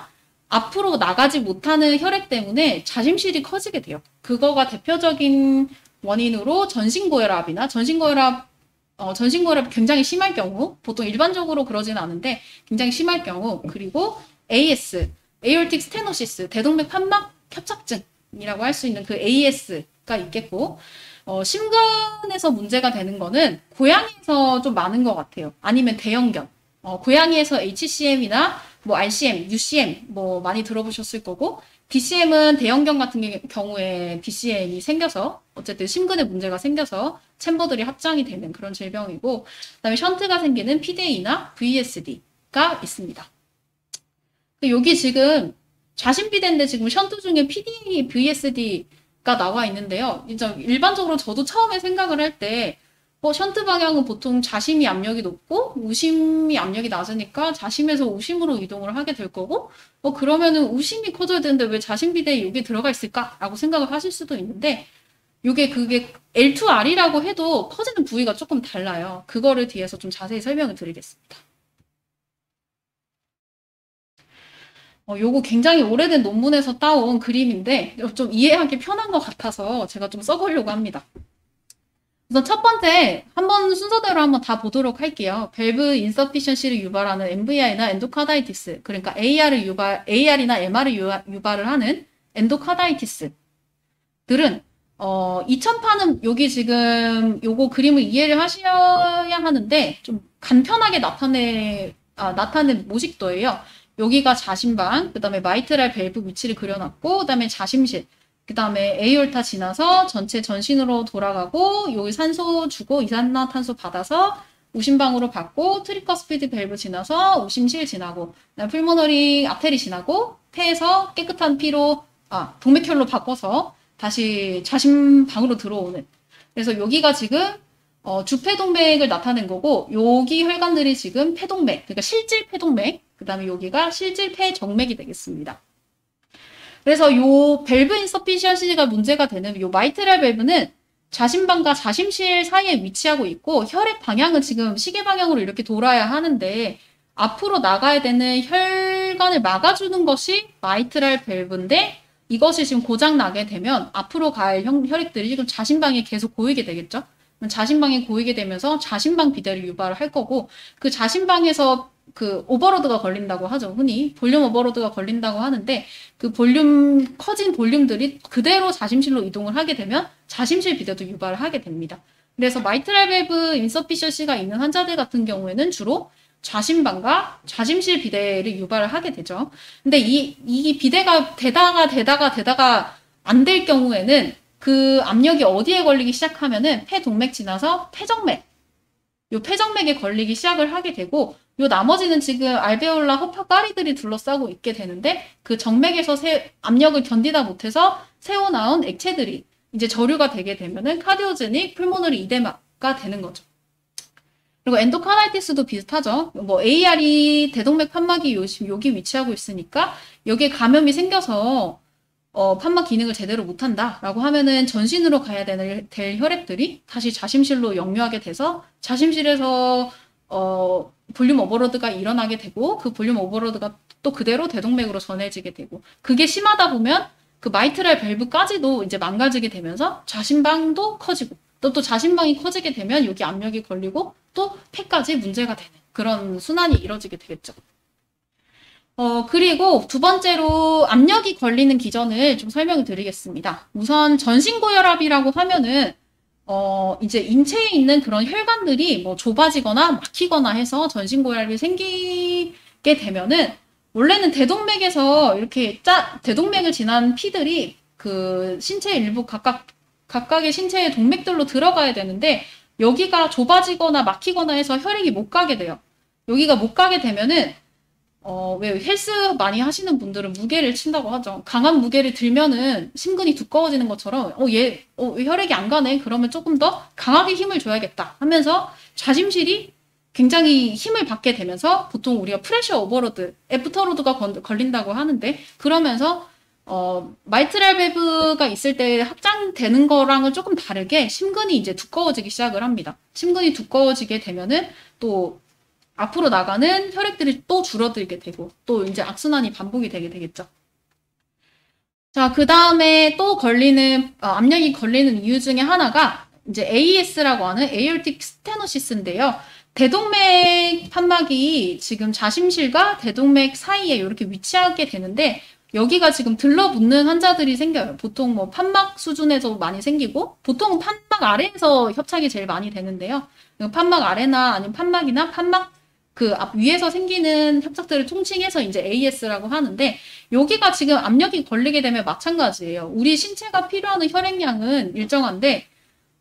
앞으로 나가지 못하는 혈액 때문에 자심실이 커지게 돼요. 그거가 대표적인 원인으로 전신고혈압이나 전신고혈압 어, 전신고혈압 굉장히 심할 경우 보통 일반적으로 그러지는 않은데 굉장히 심할 경우 그리고 AS aortic stenosis 대동맥 판막 협착증이라고 할 수 있는 그 AS가 있겠고 어, 심근에서 문제가 되는 거는 고양이에서 좀 많은 것 같아요. 아니면 대형견. 어, 고양이에서 HCM이나 뭐 RCM, UCM 뭐 많이 들어보셨을 거고 DCM은 대형견 같은 경우에 DCM이 생겨서 어쨌든 심근에 문제가 생겨서 chamber들이 확장이 되는 그런 질병이고 그다음에 션트가 생기는 PDA나 VSD가 있습니다. 여기 지금 자신비대인데 지금 션트 중에 PDA, VSD가 나와 있는데요. 이제 일반적으로 저도 처음에 생각을 할 때 어, 션트 방향은 보통 자심이 압력이 높고 우심이 압력이 낮으니까 자심에서 우심으로 이동을 하게 될 거고 어, 그러면은 우심이 커져야 되는데 왜 자심 비대에 여기 들어가 있을까라고 생각을 하실 수도 있는데 이게 그게 L2R이라고 해도 커지는 부위가 조금 달라요. 그거를 뒤에서 좀 자세히 설명을 드리겠습니다. 어, 요거 굉장히 오래된 논문에서 따온 그림인데 좀 이해하기 편한 것 같아서 제가 좀 써보려고 합니다. 우선 첫 번째 한번 순서대로 한번 다 보도록 할게요. valve insufficiency를 유발하는 MVI나 endocarditis 그러니까 AR을 유발 AR이나 MR을 유발을 하는 endocarditis들은 어 이첨판은 여기 지금 요거 그림을 이해를 하셔야 하는데 좀 간편하게 나타내 아, 나타낸 모식도예요. 여기가 좌심방, 그 다음에 mitral valve 위치를 그려놨고, 그 다음에 좌심실, 그 다음에 aorta 지나서 전체 전신으로 돌아가고 여기 산소 주고 이산화탄소 받아서 우심방으로 받고 tricuspid valve 지나서 우심실 지나고 pulmonary artery 지나고 폐에서 깨끗한 피로 아 동맥혈로 바꿔서 다시 좌심방으로 들어오는 그래서 여기가 지금 어, 주폐동맥을 나타낸 거고 여기 혈관들이 지금 폐동맥 그러니까 실질 폐동맥 그 다음에 여기가 실질 폐정맥이 되겠습니다. 그래서 요 valve insufficiency가 문제가 되는 요 mitral valve는 좌심방과 좌심실 사이에 위치하고 있고 혈액 방향은 지금 시계 방향으로 이렇게 돌아야 하는데 앞으로 나가야 되는 혈관을 막아주는 것이 mitral valve인데 이것이 지금 고장 나게 되면 앞으로 갈 혈액들이 지금 좌심방에 계속 고이게 되겠죠. 좌심방에 고이게 되면서 좌심방 비대를 유발을 할 거고 그 좌심방에서 그 overload가 걸린다고 하죠. 흔히 volume overload가 걸린다고 하는데 그 볼륨 커진 볼륨들이 그대로 좌심실로 이동을 하게 되면 좌심실 비대도 유발을 하게 됩니다. 그래서 마이트랄 밸브 인서피셔시가 있는 환자들 같은 경우에는 주로 좌심방과 좌심실 비대를 유발을 하게 되죠. 근데 이, 이 비대가 되다가 되다가 되다가 안 될 경우에는 그 압력이 어디에 걸리기 시작하면은 폐동맥 지나서 폐정맥, 요 폐정맥에 걸리기 시작을 하게 되고 요 나머지는 지금 알베올라 허파 까리들이 둘러싸고 있게 되는데 그 정맥에서 세, 압력을 견디다 못해서 새어나온 액체들이 이제 저류가 되게 되면은 cardiogenic pulmonary edema가 되는 거죠. 그리고 endocarditis도 비슷하죠. 뭐 AR이 대동맥 판막이 여기 위치하고 있으니까 여기에 감염이 생겨서 어, 판막 기능을 제대로 못한다라고 하면은 전신으로 가야 되는 될 혈액들이 다시 좌심실로 역류하게 돼서 좌심실에서 어, volume overload가 일어나게 되고 그 volume overload가 또 그대로 대동맥으로 전해지게 되고 그게 심하다 보면 그 마이트랄 밸브까지도 이제 망가지게 되면서 자신방도 커지고 또또 자신방이 커지게 되면 여기 압력이 걸리고 또 폐까지 문제가 되는 그런 순환이 이뤄지게 되겠죠. 어, 그리고 두 번째로 압력이 걸리는 기전을 좀 설명을 드리겠습니다. 우선 전신고혈압이라고 하면은 어, 이제 인체에 있는 그런 혈관들이 뭐 좁아지거나 막히거나 해서 전신고혈압이 생기게 되면은 원래는 대동맥에서 이렇게 짜, 대동맥을 지난 피들이 그 신체 일부 각각, 각각의 신체의 동맥들로 들어가야 되는데 여기가 좁아지거나 막히거나 해서 혈액이 못 가게 돼요. 여기가 못 가게 되면은 어, 왜 헬스 많이 하시는 분들은 무게를 친다고 하죠. 강한 무게를 들면은 심근이 두꺼워지는 것처럼, 어, 얘, 어, 혈액이 안 가네? 그러면 조금 더 강하게 힘을 줘야겠다 하면서 자심실이 굉장히 힘을 받게 되면서 보통 우리가 pressure overload, afterload가 걸린다고 하는데, 그러면서, 어, mitral valve가 있을 때 확장되는 거랑은 조금 다르게 심근이 이제 두꺼워지기 시작을 합니다. 심근이 두꺼워지게 되면은 또 앞으로 나가는 혈액들이 또 줄어들게 되고 또 이제 악순환이 반복이 되게 되겠죠. 자, 그 다음에 또 걸리는 어, 압력이 걸리는 이유 중에 하나가 이제 AS라고 하는 aortic stenosis인데요. 대동맥 판막이 지금 자심실과 대동맥 사이에 이렇게 위치하게 되는데 여기가 지금 들러붙는 환자들이 생겨요. 보통 뭐 판막 수준에서 많이 생기고 보통 판막 아래에서 협착이 제일 많이 되는데요. 판막 아래나 아니면 판막이나 판막 그 앞 위에서 생기는 협착들을 총칭해서 이제 AS라고 하는데 여기가 지금 압력이 걸리게 되면 마찬가지예요. 우리 신체가 필요하는 혈액량은 일정한데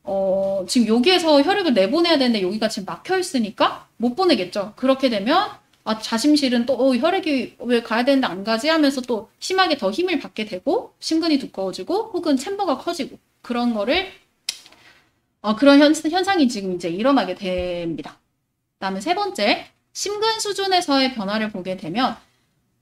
어, 지금 여기에서 혈액을 내보내야 되는데 여기가 지금 막혀 있으니까 못 보내겠죠. 그렇게 되면 아, 자심실은 또 어, 혈액이 왜 가야 되는데 안 가지 하면서 또 심하게 더 힘을 받게 되고 심근이 두꺼워지고 혹은 챔버가 커지고 그런 거를 어, 그런 현, 현상이 지금 이제 일어나게 됩니다. 다음에 세 번째 심근 수준에서의 변화를 보게 되면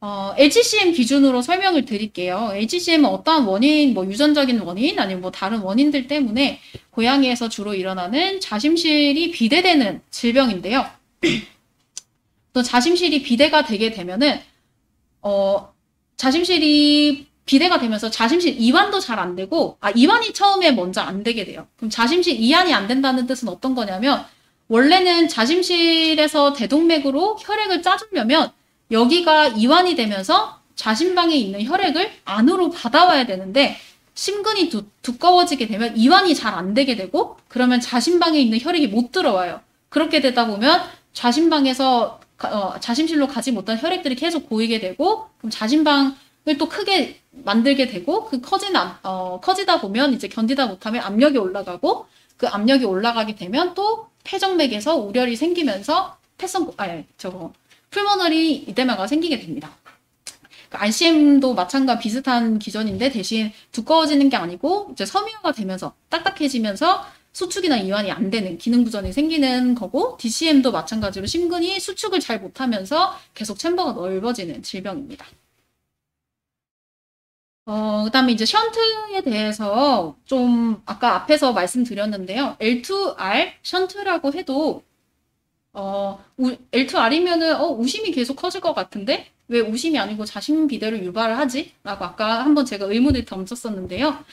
어, LGCM 기준으로 설명을 드릴게요. LGCM은 어떠한 원인, 뭐 유전적인 원인, 아니면 뭐 다른 원인들 때문에 고양이에서 주로 일어나는 자심실이 비대되는 질병인데요. 또 자심실이 비대가 되게 되면은, 어, 자심실이 비대가 되면서 자심실 이완도 잘 안 되고, 아, 이완이 처음에 먼저 안 되게 돼요. 그럼 자심실 이완이 안 된다는 뜻은 어떤 거냐면, 원래는 자심실에서 대동맥으로 혈액을 짜주려면 여기가 이완이 되면서 자심방에 있는 혈액을 안으로 받아와야 되는데 심근이 두, 두꺼워지게 되면 이완이 잘 안 되게 되고 그러면 자심방에 있는 혈액이 못 들어와요. 그렇게 되다 보면 자심방에서 어, 자심실로 가지 못한 혈액들이 계속 고이게 되고 그럼 자심방을 또 크게 만들게 되고 그 커진 어, 커지다 보면 이제 견디다 못하면 압력이 올라가고 그 압력이 올라가게 되면 또 폐정맥에서 우열이 생기면서 폐성 아니 저거 풀모너리 이데마가 생기게 됩니다. RCM도 그 마찬가지 비슷한 기전인데 대신 두꺼워지는 게 아니고 이제 섬유화가 되면서 딱딱해지면서 수축이나 이완이 안 되는 기능 부전이 생기는 거고 DCM도 마찬가지로 심근이 수축을 잘 못하면서 계속 챔버가 넓어지는 질병입니다. 어, 그 다음에 이제 션트에 대해서 좀 아까 앞에서 말씀드렸는데요. L2R 션트라고 해도 어, L2R이면은 어, 우심이 계속 커질 것 같은데 왜 우심이 아니고 자신 비대를 유발을 하지? 라고 아까 한번 제가 의문을 던졌었는데요.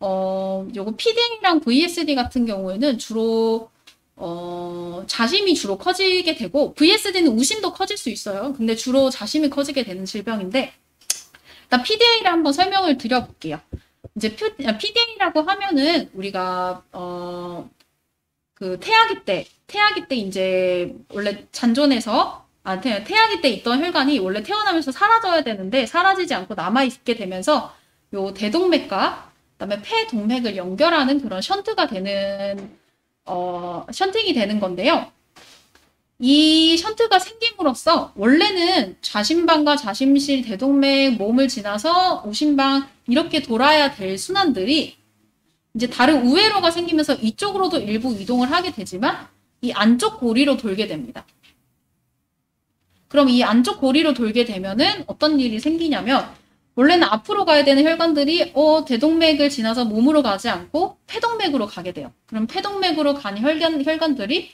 어, 요거 PDM이랑 VSD 같은 경우에는 주로 어, 자심이 주로 커지게 되고 VSD는 우심도 커질 수 있어요. 근데 주로 자심이 커지게 되는 질병인데 일단 PDA를 한번 설명을 드려볼게요. 이제 PDA라고 하면은 우리가 어 그 태아기 때 태아기 때 이제 원래 잔존에서 아 태, 태아기 때 있던 혈관이 원래 태어나면서 사라져야 되는데 사라지지 않고 남아 있게 되면서 요 대동맥과 그다음에 폐동맥을 연결하는 그런 션트가 되는 어 션팅이 되는 건데요. 이 션트가 생김으로써 원래는 좌심방과 좌심실 대동맥 몸을 지나서 우심방 이렇게 돌아야 될 순환들이 이제 다른 우회로가 생기면서 이쪽으로도 일부 이동을 하게 되지만 이 안쪽 고리로 돌게 됩니다. 그럼 이 안쪽 고리로 돌게 되면은 어떤 일이 생기냐면 원래는 앞으로 가야 되는 혈관들이 어 대동맥을 지나서 몸으로 가지 않고 폐동맥으로 가게 돼요. 그럼 폐동맥으로 간 혈관 혈관들이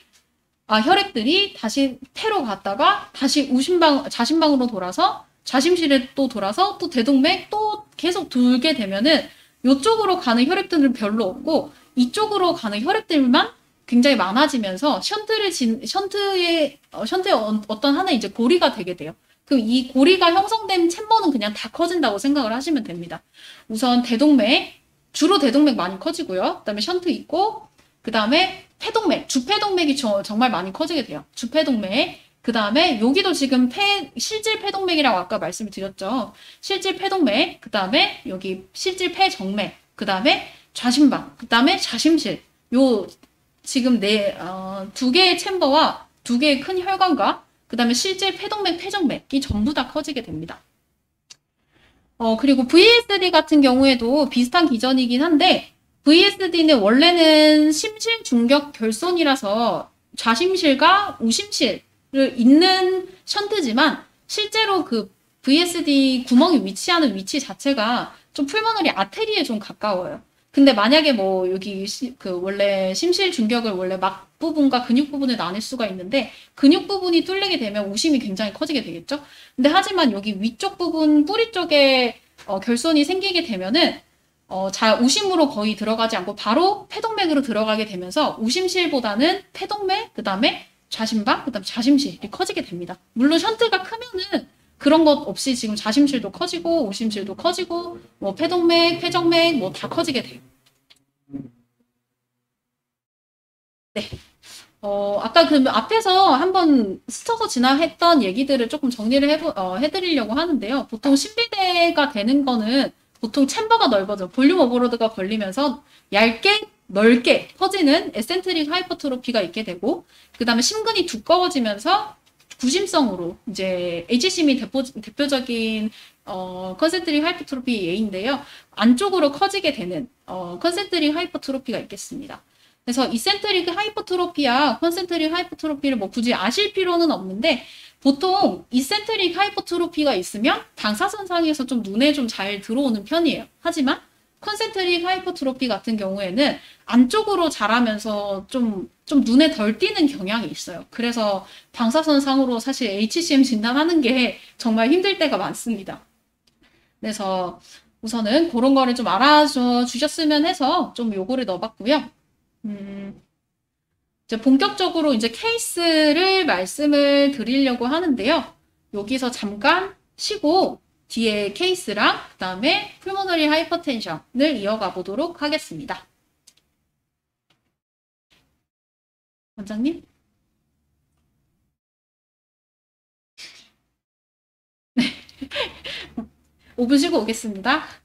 아, 혈액들이 다시 폐로 갔다가 다시 우심방, 자심방으로 돌아서 자심실에 또 돌아서 또 대동맥 또 계속 돌게 되면은 이쪽으로 가는 혈액들은 별로 없고 이쪽으로 가는 혈액들만 굉장히 많아지면서 션트를 진, 션트의, 어, 션트의 어, 어떤 하나의 이제 고리가 되게 돼요. 그럼 이 고리가 형성된 챔버는 그냥 다 커진다고 생각을 하시면 됩니다. 우선 대동맥, 주로 대동맥 많이 커지고요. 그 다음에 션트 있고, 그 다음에 폐동맥, 주폐동맥이 저, 정말 많이 커지게 돼요. 주폐동맥. 그 다음에 여기도 지금 폐, 실질 폐동맥이라고 아까 말씀을 드렸죠. 실질 폐동맥, 그 다음에 여기 실질 폐정맥, 그 다음에 좌심방, 그 다음에 좌심실. 요 지금 네, 어, 두 개의 챔버와 두 개의 큰 혈관과 그 다음에 실제 폐동맥, 폐정맥이 전부 다 커지게 됩니다. 어, 그리고 VSD 같은 경우에도 비슷한 기전이긴 한데 VSD는 원래는 심실 중격 결손이라서 좌심실과 우심실을 잇는 션트지만 실제로 그 VSD 구멍이 위치하는 위치 자체가 좀 풀머너리 아테리에 좀 가까워요. 근데 만약에 뭐 여기 시, 그 원래 심실 중격을 원래 막 부분과 근육 부분을 나눌 수가 있는데 근육 부분이 뚫리게 되면 우심이 굉장히 커지게 되겠죠. 근데 하지만 여기 위쪽 부분 뿌리 쪽에 어, 결손이 생기게 되면은 어, 자, 우심으로 거의 들어가지 않고 바로 폐동맥으로 들어가게 되면서 우심실보다는 폐동맥, 그 다음에 좌심방, 그 다음에 좌심실이 커지게 됩니다. 물론 션트가 크면은 그런 것 없이 지금 좌심실도 커지고 우심실도 커지고 뭐 폐동맥, 폐정맥 뭐 다 커지게 돼요. 네. 어, 아까 그 앞에서 한번 스쳐서 지나갔던 얘기들을 조금 정리를 해보, 어, 해드리려고 하는데요. 보통 심비대가 되는 거는 보통 chamber가 넓어져 volume overload가 걸리면서 얇게 넓게 퍼지는 eccentric hypertrophy가 있게 되고 그 다음에 심근이 두꺼워지면서 구심성으로 이제 HCM이 대표, 대표적인 어, concentric hypertrophy 예인데요. 안쪽으로 커지게 되는 어, concentric hypertrophy가 있겠습니다. 그래서 eccentric hypertrophy와 concentric hypertrophy를 뭐 굳이 아실 필요는 없는데 보통 eccentric hypertrophy가 있으면 방사선 상에서 좀 눈에 좀 잘 들어오는 편이에요. 하지만 concentric hypertrophy 같은 경우에는 안쪽으로 자라면서 좀, 좀 눈에 덜 띄는 경향이 있어요. 그래서 방사선 상으로 사실 HCM 진단하는 게 정말 힘들 때가 많습니다. 그래서 우선은 그런 거를 좀 알아줘 주셨으면 해서 좀 요거를 넣어봤고요. 음, 이제 본격적으로 이제 케이스를 말씀을 드리려고 하는데요. 여기서 잠깐 쉬고 뒤에 케이스랑 그 다음에 pulmonary hypertension을 이어가 보도록 하겠습니다. 원장님? 네. 5분 쉬고 오겠습니다.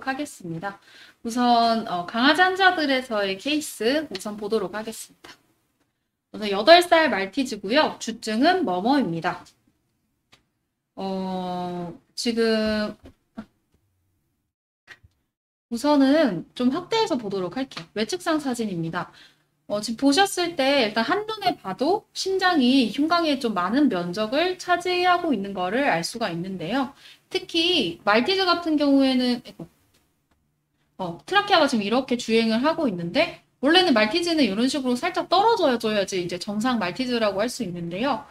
해 보도록 하겠습니다. 우선 어, 강아지 환자들에서의 케이스 우선 보도록 하겠습니다. 우선 8살 말티즈고요. 주증은 머머입니다. 어, 지금 우선은 좀 확대해서 보도록 할게요. 외측상 사진입니다. 어, 지금 보셨을 때 일단 한눈에 봐도 심장이 흉곽에 좀 많은 면적을 차지하고 있는 거를 알 수가 있는데요. 특히 말티즈 같은 경우에는 어, 트라키아가 지금 이렇게 주행을 하고 있는데 원래는 말티즈는 이런 식으로 살짝 떨어져야지 이제 정상 말티즈라고 할 수 있는데요.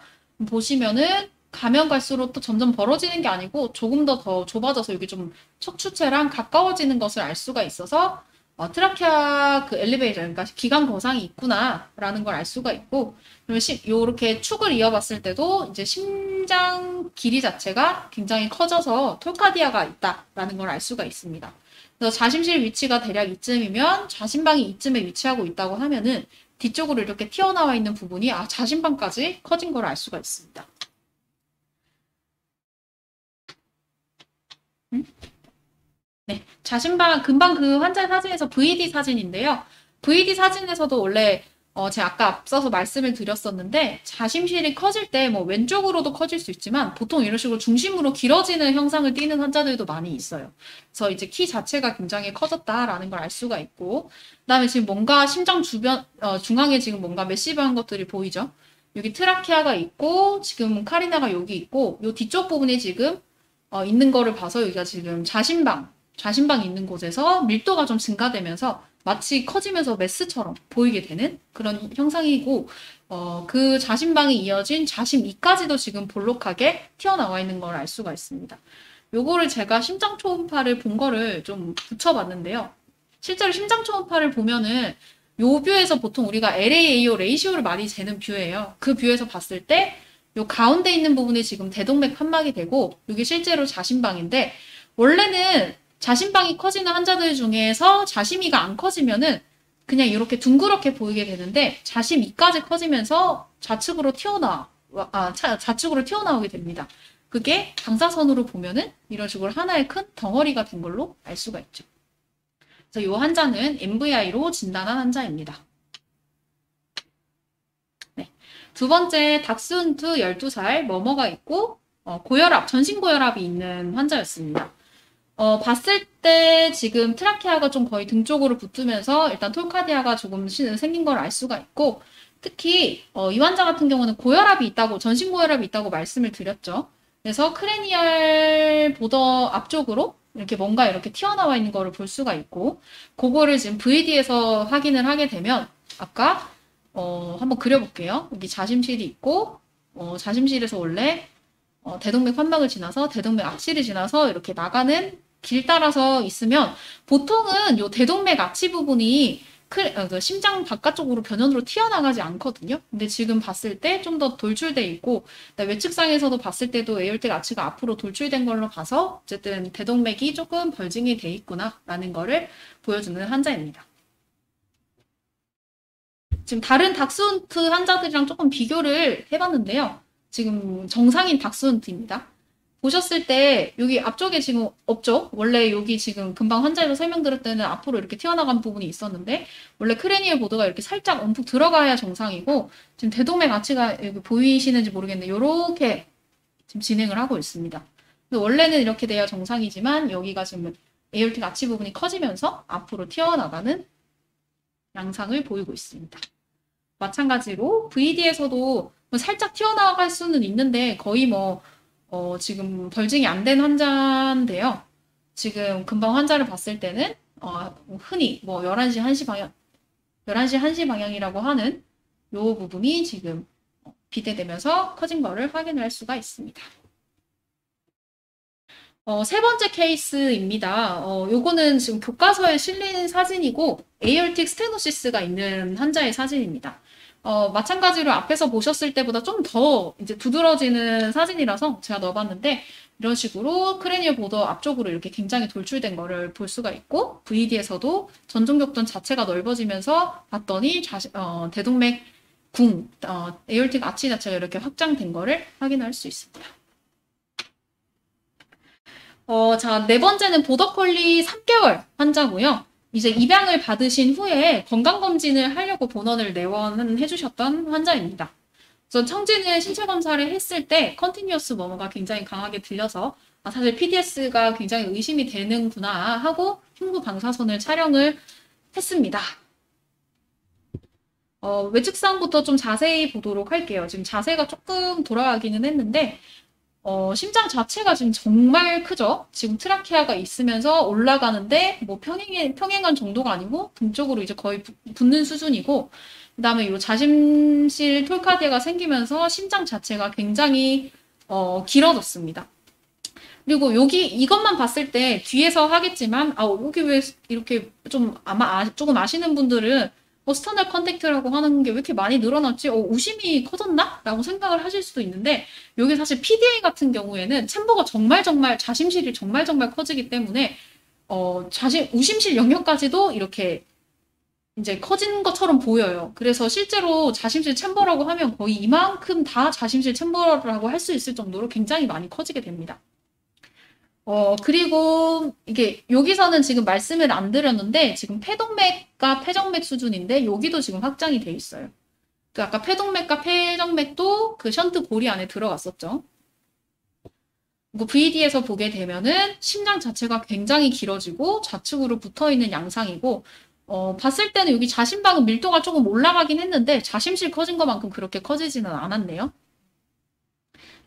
보시면은 가면 갈수록 또 점점 벌어지는 게 아니고 조금 더 더 좁아져서 여기 좀 척추체랑 가까워지는 것을 알 수가 있어서 어, 트라키아 그 엘리베이터 그러니까 기관 거상이 있구나라는 걸 알 수가 있고 그리고 시, 요렇게 축을 이어봤을 때도 이제 심장 길이 자체가 굉장히 커져서 톨카디아가 있다라는 걸 알 수가 있습니다. 그래서 자심실 위치가 대략 이쯤이면 자심방이 이쯤에 위치하고 있다고 하면은 뒤쪽으로 이렇게 튀어나와 있는 부분이 아 자심방까지 커진 걸 알 수가 있습니다. 음? 네, 자신방 금방 그 환자 사진에서 VD 사진인데요. VD 사진에서도 원래 어, 제가 아까 앞서서 말씀을 드렸었는데 자심실이 커질 때 뭐 왼쪽으로도 커질 수 있지만 보통 이런 식으로 중심으로 길어지는 형상을 띠는 환자들도 많이 있어요. 그래서 이제 키 자체가 굉장히 커졌다라는 걸 알 수가 있고 그다음에 지금 뭔가 심장 주변 어, 중앙에 지금 뭔가 메시브한 것들이 보이죠. 여기 트라키아가 있고 지금 카리나가 여기 있고 요 뒤쪽 부분이 지금 어, 있는 거를 봐서 여기가 지금 자신방 자신방 있는 곳에서 밀도가 좀 증가되면서 마치 커지면서 메스처럼 보이게 되는 그런 형상이고 어, 그 자신방이 이어진 자심 2까지도 지금 볼록하게 튀어나와 있는 걸 알 수가 있습니다. 요거를 제가 심장 초음파를 본 거를 좀 붙여봤는데요. 실제로 심장 초음파를 보면은 요 view에서 보통 우리가 LAAO ratio를 많이 재는 view예요. 그 view에서 봤을 때 요 가운데 있는 부분이 지금 대동맥 판막이 되고 이게 실제로 좌심방인데 원래는 좌심방이 커지는 환자들 중에서 좌심이가 안 커지면은 그냥 이렇게 둥그렇게 보이게 되는데 좌심이까지 커지면서 좌측으로 튀어나와 아, 좌측으로 튀어나오게 됩니다. 그게 방사선으로 보면은 이런 식으로 하나의 큰 덩어리가 된 걸로 알 수가 있죠. 그래서 이 환자는 MVI로 진단한 환자입니다. 네. 두 번째 닥스훈트 12살 머머가 있고 어, 고혈압, 전신 고혈압이 있는 환자였습니다. 어, 봤을 때 지금 트라키아가 좀 거의 등 쪽으로 붙으면서 일단 톨카디아가 조금 생긴 걸 알 수가 있고 특히 어, 이 환자 같은 경우는 고혈압이 있다고 전신 고혈압이 있다고 말씀을 드렸죠. 그래서 크레니얼 보더 앞쪽으로 이렇게 뭔가 이렇게 튀어나와 있는 거를 볼 수가 있고 그거를 지금 VD에서 확인을 하게 되면 아까 어, 한번 그려볼게요. 여기 자심실이 있고 어, 자심실에서 원래 어, 대동맥 판막을 지나서 대동맥 악실이 지나서 이렇게 나가는 길 따라서 있으면 보통은 요 대동맥 아치 부분이 크, 어, 그 심장 바깥쪽으로 변연으로 튀어나가지 않거든요. 근데 지금 봤을 때 좀 더 돌출돼 있고 외측상에서도 봤을 때도 에어텍 아치가 앞으로 돌출된 걸로 봐서 어쨌든 대동맥이 조금 벌징이 돼 있구나라는 거를 보여주는 환자입니다. 지금 다른 닥스훈트 환자들이랑 조금 비교를 해봤는데요. 지금 정상인 닥스훈트입니다. 보셨을 때 여기 앞쪽에 지금 없죠? 원래 여기 지금 금방 환자에서 설명드릴 때는 앞으로 이렇게 튀어나간 부분이 있었는데 원래 크레니얼 보드가 이렇게 살짝 움푹 들어가야 정상이고 지금 대동맥 아치가 여기 보이시는지 모르겠는데 이렇게 지금 진행을 하고 있습니다. 원래는 이렇게 돼야 정상이지만 여기가 지금 에어틱 아치 부분이 커지면서 앞으로 튀어나가는 양상을 보이고 있습니다. 마찬가지로 VD에서도 뭐 살짝 튀어나갈 수는 있는데 거의 뭐 어, 지금 벌징이 안 된 환자인데요. 지금 금방 환자를 봤을 때는 어, 흔히 뭐 11시 1시 방향 11시 1시 방향이라고 하는 요 부분이 지금 비대되면서 커진 거를 확인할 수가 있습니다. 어, 세 번째 케이스입니다. 어, 요거는 지금 교과서에 실린 사진이고 aortic stenosis가 있는 환자의 사진입니다. 어, 마찬가지로 앞에서 보셨을 때보다 좀 더 이제 두드러지는 사진이라서 제가 넣어봤는데 이런 식으로 크레니어 보더 앞쪽으로 이렇게 굉장히 돌출된 거를 볼 수가 있고 VD에서도 전종격전 자체가 넓어지면서 봤더니 자시, 어, 대동맥 궁, 어, 에올틱 아치 자체가 이렇게 확장된 거를 확인할 수 있습니다. 어, 자, 네 번째는 보더콜리 3개월 환자고요. 이제 입양을 받으신 후에 건강검진을 하려고 본원을 내원해 주셨던 환자입니다. 우선 청진을 신체 검사를 했을 때 continuous murmur가 굉장히 강하게 들려서 아, 사실 PDA가 굉장히 의심이 되는구나 하고 흉부 방사선을 촬영을 했습니다. 어, 외측상부터 좀 자세히 보도록 할게요. 지금 자세가 조금 돌아가기는 했는데 어, 심장 자체가 지금 정말 크죠? 지금 trachea가 있으면서 올라가는데 뭐 평행, 평행한 정도가 아니고 등 쪽으로 이제 거의 붙는 수준이고 그 다음에 이 좌심실 tall cardia가 생기면서 심장 자체가 굉장히 어, 길어졌습니다. 그리고 여기 이것만 봤을 때 뒤에서 하겠지만 아 여기 왜 이렇게 좀 아마 아, 조금 아시는 분들은 어, sternal contact라고 하는 게 왜 이렇게 많이 늘어났지? 어, 우심이 커졌나? 라고 생각을 하실 수도 있는데 여기 사실 PDA 같은 경우에는 chamber가 정말 정말 좌심실이 정말 정말 커지기 때문에 어, 자심 우심실 영역까지도 이렇게 이제 커진 것처럼 보여요. 그래서 실제로 자심실 챔버라고 하면 거의 이만큼 다 자심실 챔버라고 할 수 있을 정도로 굉장히 많이 커지게 됩니다. 어, 그리고 이게 여기서는 지금 말씀을 안 드렸는데 지금 폐동맥과 폐정맥 수준인데 여기도 지금 확장이 돼 있어요. 그 아까 폐동맥과 폐정맥도 그 션트 고리 안에 들어갔었죠. 그 VD에서 보게 되면은 심장 자체가 굉장히 길어지고 좌측으로 붙어 있는 양상이고 어, 봤을 때는 여기 자심방은 밀도가 조금 올라가긴 했는데 자심실 커진 것만큼 그렇게 커지지는 않았네요.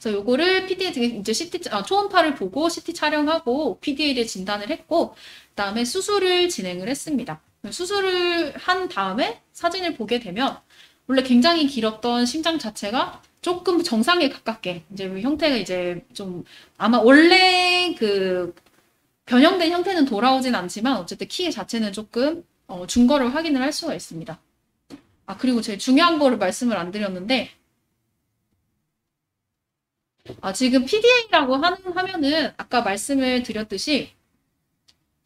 그래서 요거를 PDA 이제 CT 아, 초음파를 보고 CT 촬영하고 PDA를 진단을 했고 그다음에 수술을 진행을 했습니다. 수술을 한 다음에 사진을 보게 되면 원래 굉장히 길었던 심장 자체가 조금 정상에 가깝게 이제 형태가 이제 좀 아마 원래 그 변형된 형태는 돌아오진 않지만 어쨌든 키 자체는 조금 어, 준 거를 확인을 할 수가 있습니다. 아, 그리고 제일 중요한 거를 말씀을 안 드렸는데, 아, 지금 PDA라고 하는, 하면은, 아까 말씀을 드렸듯이,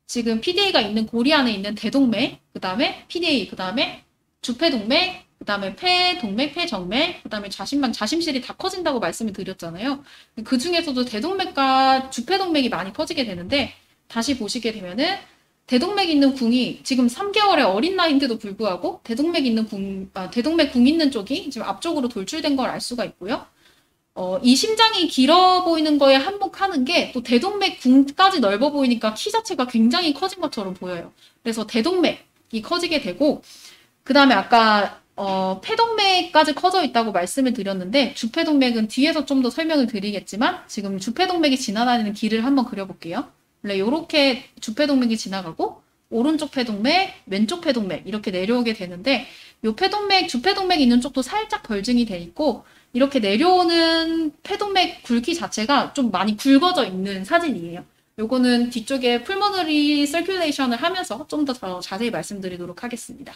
지금 PDA가 있는 고리 안에 있는 대동맥, 그 다음에 PDA, 그 다음에 주폐동맥, 그 다음에 폐 동맥, 폐 정맥, 그 다음에 자심방, 자심실이 다 커진다고 말씀을 드렸잖아요. 그 중에서도 대동맥과 주폐동맥이 많이 커지게 되는데, 다시 보시게 되면은, 대동맥 있는 궁이 지금 3개월의 어린 나이인데도 불구하고 대동맥 있는 궁, 아, 대동맥 궁 있는 쪽이 지금 앞쪽으로 돌출된 걸 알 수가 있고요. 어, 이 심장이 길어 보이는 거에 한몫하는 게 또 대동맥 궁까지 넓어 보이니까 키 자체가 굉장히 커진 것처럼 보여요. 그래서 대동맥이 커지게 되고, 그 다음에 아까 어, 폐동맥까지 커져 있다고 말씀을 드렸는데 주폐동맥은 뒤에서 좀 더 설명을 드리겠지만 지금 주폐동맥이 지나다니는 길을 한번 그려볼게요. 원래 이렇게 주폐동맥이 지나가고 오른쪽 폐동맥, 왼쪽 폐동맥 이렇게 내려오게 되는데 요 폐동맥, 주폐동맥 있는 쪽도 살짝 bulging이 돼 있고 이렇게 내려오는 폐동맥 굵기 자체가 좀 많이 굵어져 있는 사진이에요. 요거는 뒤쪽에 pulmonary circulation을 하면서 좀 더 자세히 말씀드리도록 하겠습니다.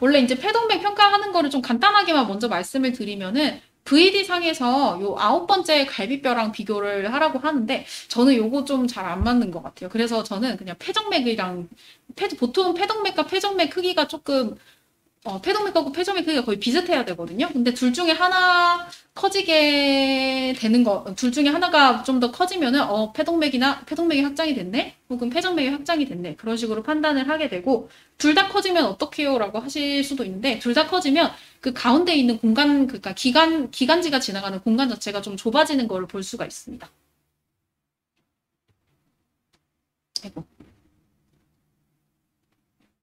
원래 이제 폐동맥 평가하는 거를 좀 간단하게만 먼저 말씀을 드리면은 VD 상에서 요 아홉 번째 갈비뼈랑 비교를 하라고 하는데 저는 요거 좀 잘 안 맞는 것 같아요. 그래서 저는 그냥 폐정맥이랑 폐, 보통 폐동맥과 폐정맥 크기가 조금 어, 폐동맥하고 폐정맥 크기가 거의 비슷해야 되거든요. 근데 둘 중에 하나 커지게 되는 거, 둘 중에 하나가 좀 더 커지면은, 어, 폐동맥이나, 폐동맥이 확장이 됐네? 혹은 폐정맥이 확장이 됐네? 그런 식으로 판단을 하게 되고, 둘 다 커지면 어떡해요? 라고 하실 수도 있는데, 둘 다 커지면 그 가운데 있는 공간, 그니까 기간, 기간지가 지나가는 공간 자체가 좀 좁아지는 걸 볼 수가 있습니다. 아이고.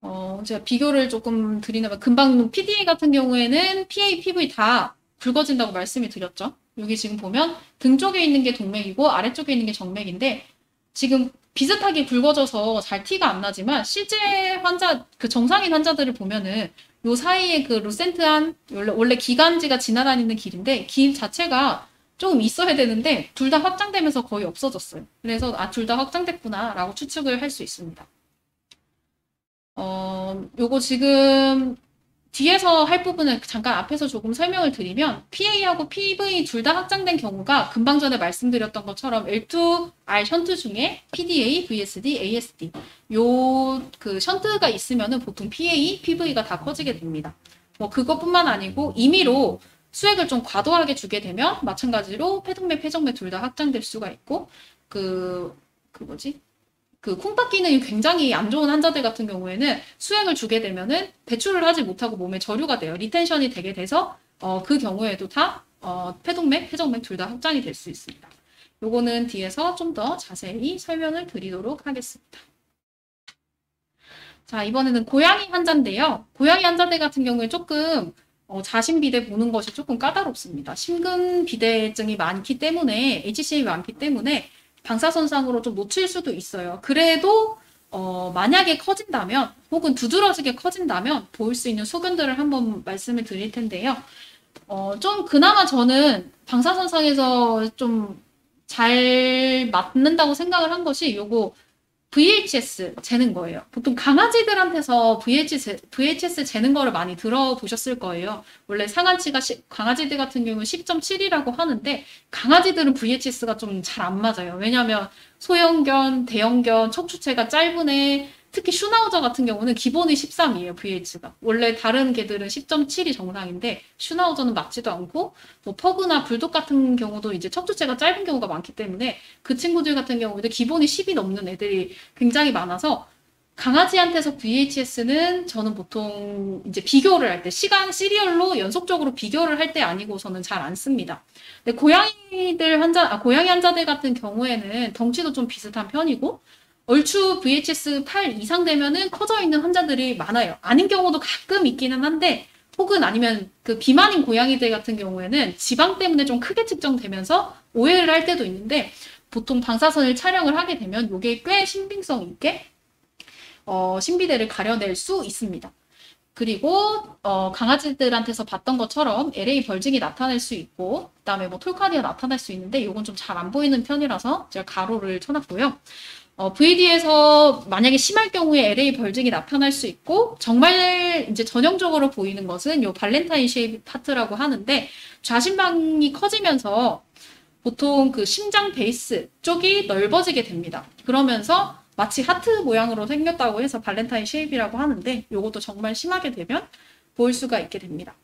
어, 제가 비교를 조금 드리냐면, 금방 PDA 같은 경우에는 PA, PV 다 굵어진다고 말씀을 드렸죠. 여기 지금 보면 등 쪽에 있는 게 동맥이고 아래쪽에 있는 게 정맥인데, 지금 비슷하게 굵어져서 잘 티가 안 나지만, 실제 환자, 그 정상인 환자들을 보면은, 요 사이에 그 루센트한, 원래, 원래 기관지가 지나다니는 길인데, 길 자체가 조금 있어야 되는데, 둘 다 확장되면서 거의 없어졌어요. 그래서, 아, 둘 다 확장됐구나, 라고 추측을 할 수 있습니다. 어, 요거 지금 뒤에서 할 부분을 잠깐 앞에서 조금 설명을 드리면 PA하고 PV 둘 다 확장된 경우가 금방 전에 말씀드렸던 것처럼 L2R 션트 중에 PDA, VSD, ASD 요 그 션트가 있으면은 보통 PA, PV가 다 커지게 됩니다. 뭐 그것뿐만 아니고 임의로 수액을 좀 과도하게 주게 되면 마찬가지로 폐동맥, 폐정맥 둘 다 확장될 수가 있고 그, 그 뭐지? 그 콩팥 기능이 굉장히 안 좋은 환자들 같은 경우에는 수액을 주게 되면은 배출을 하지 못하고 몸에 저류가 돼요. 리텐션이 되게 돼서 어, 그 경우에도 다 어, 폐동맥, 폐정맥 둘 다 확장이 될 수 있습니다. 요거는 뒤에서 좀 더 자세히 설명을 드리도록 하겠습니다. 자, 이번에는 고양이 환자인데요. 고양이 환자들 같은 경우에 조금 어, 자신 비대 보는 것이 조금 까다롭습니다. 심근 비대증이 많기 때문에 HCM이 많기 때문에 방사선상으로 좀 놓칠 수도 있어요. 그래도 어, 만약에 커진다면 혹은 두드러지게 커진다면 보일 수 있는 소견들을 한번 말씀을 드릴 텐데요. 어, 좀 그나마 저는 방사선상에서 좀 잘 맞는다고 생각을 한 것이 요거 VHS 재는 거예요. 보통 강아지들한테서 VHS, VHS 재는 거를 많이 들어보셨을 거예요. 원래 상한치가 시, 강아지들 같은 경우는 10.7이라고 하는데 강아지들은 VHS가 좀 잘 안 맞아요. 왜냐하면 소형견, 대형견, 척추체가 짧은 애, 특히 슈나우저 같은 경우는 기본이 13이에요, VH가. 원래 다른 개들은 10.7이 정상인데, 슈나우저는 맞지도 않고, 뭐, 퍼그나 불독 같은 경우도 이제 척추체가 짧은 경우가 많기 때문에, 그 친구들 같은 경우도 기본이 10이 넘는 애들이 굉장히 많아서, 강아지한테서 VHS는 저는 보통 이제 비교를 할 때, 시간 시리얼로 연속적으로 비교를 할 때 아니고서는 잘 안 씁니다. 근데 고양이들 환자, 아, 고양이 환자들 같은 경우에는 덩치도 좀 비슷한 편이고, 얼추 VHS 8 이상 되면은 커져 있는 환자들이 많아요. 아닌 경우도 가끔 있기는 한데, 혹은 아니면 그 비만인 고양이들 같은 경우에는 지방 때문에 좀 크게 측정되면서 오해를 할 때도 있는데, 보통 방사선을 촬영을 하게 되면 이게 꽤 신빙성 있게 어, 신비대를 가려낼 수 있습니다. 그리고 어, 강아지들한테서 봤던 것처럼 LA 벌징이 나타날 수 있고 그다음에 뭐 톨카디가 나타날 수 있는데 이건 좀 잘 안 보이는 편이라서 제가 가로를 쳐놨고요. 어, VD에서 만약에 심할 경우에 LA bulging이 나타날 수 있고 정말 이제 전형적으로 보이는 것은 요 valentine shape heart라고 하는데 좌심방이 커지면서 보통 그 심장 base 쪽이 넓어지게 됩니다. 그러면서 마치 하트 모양으로 생겼다고 해서 valentine shape이라고 하는데 요것도 정말 심하게 되면 보일 수가 있게 됩니다.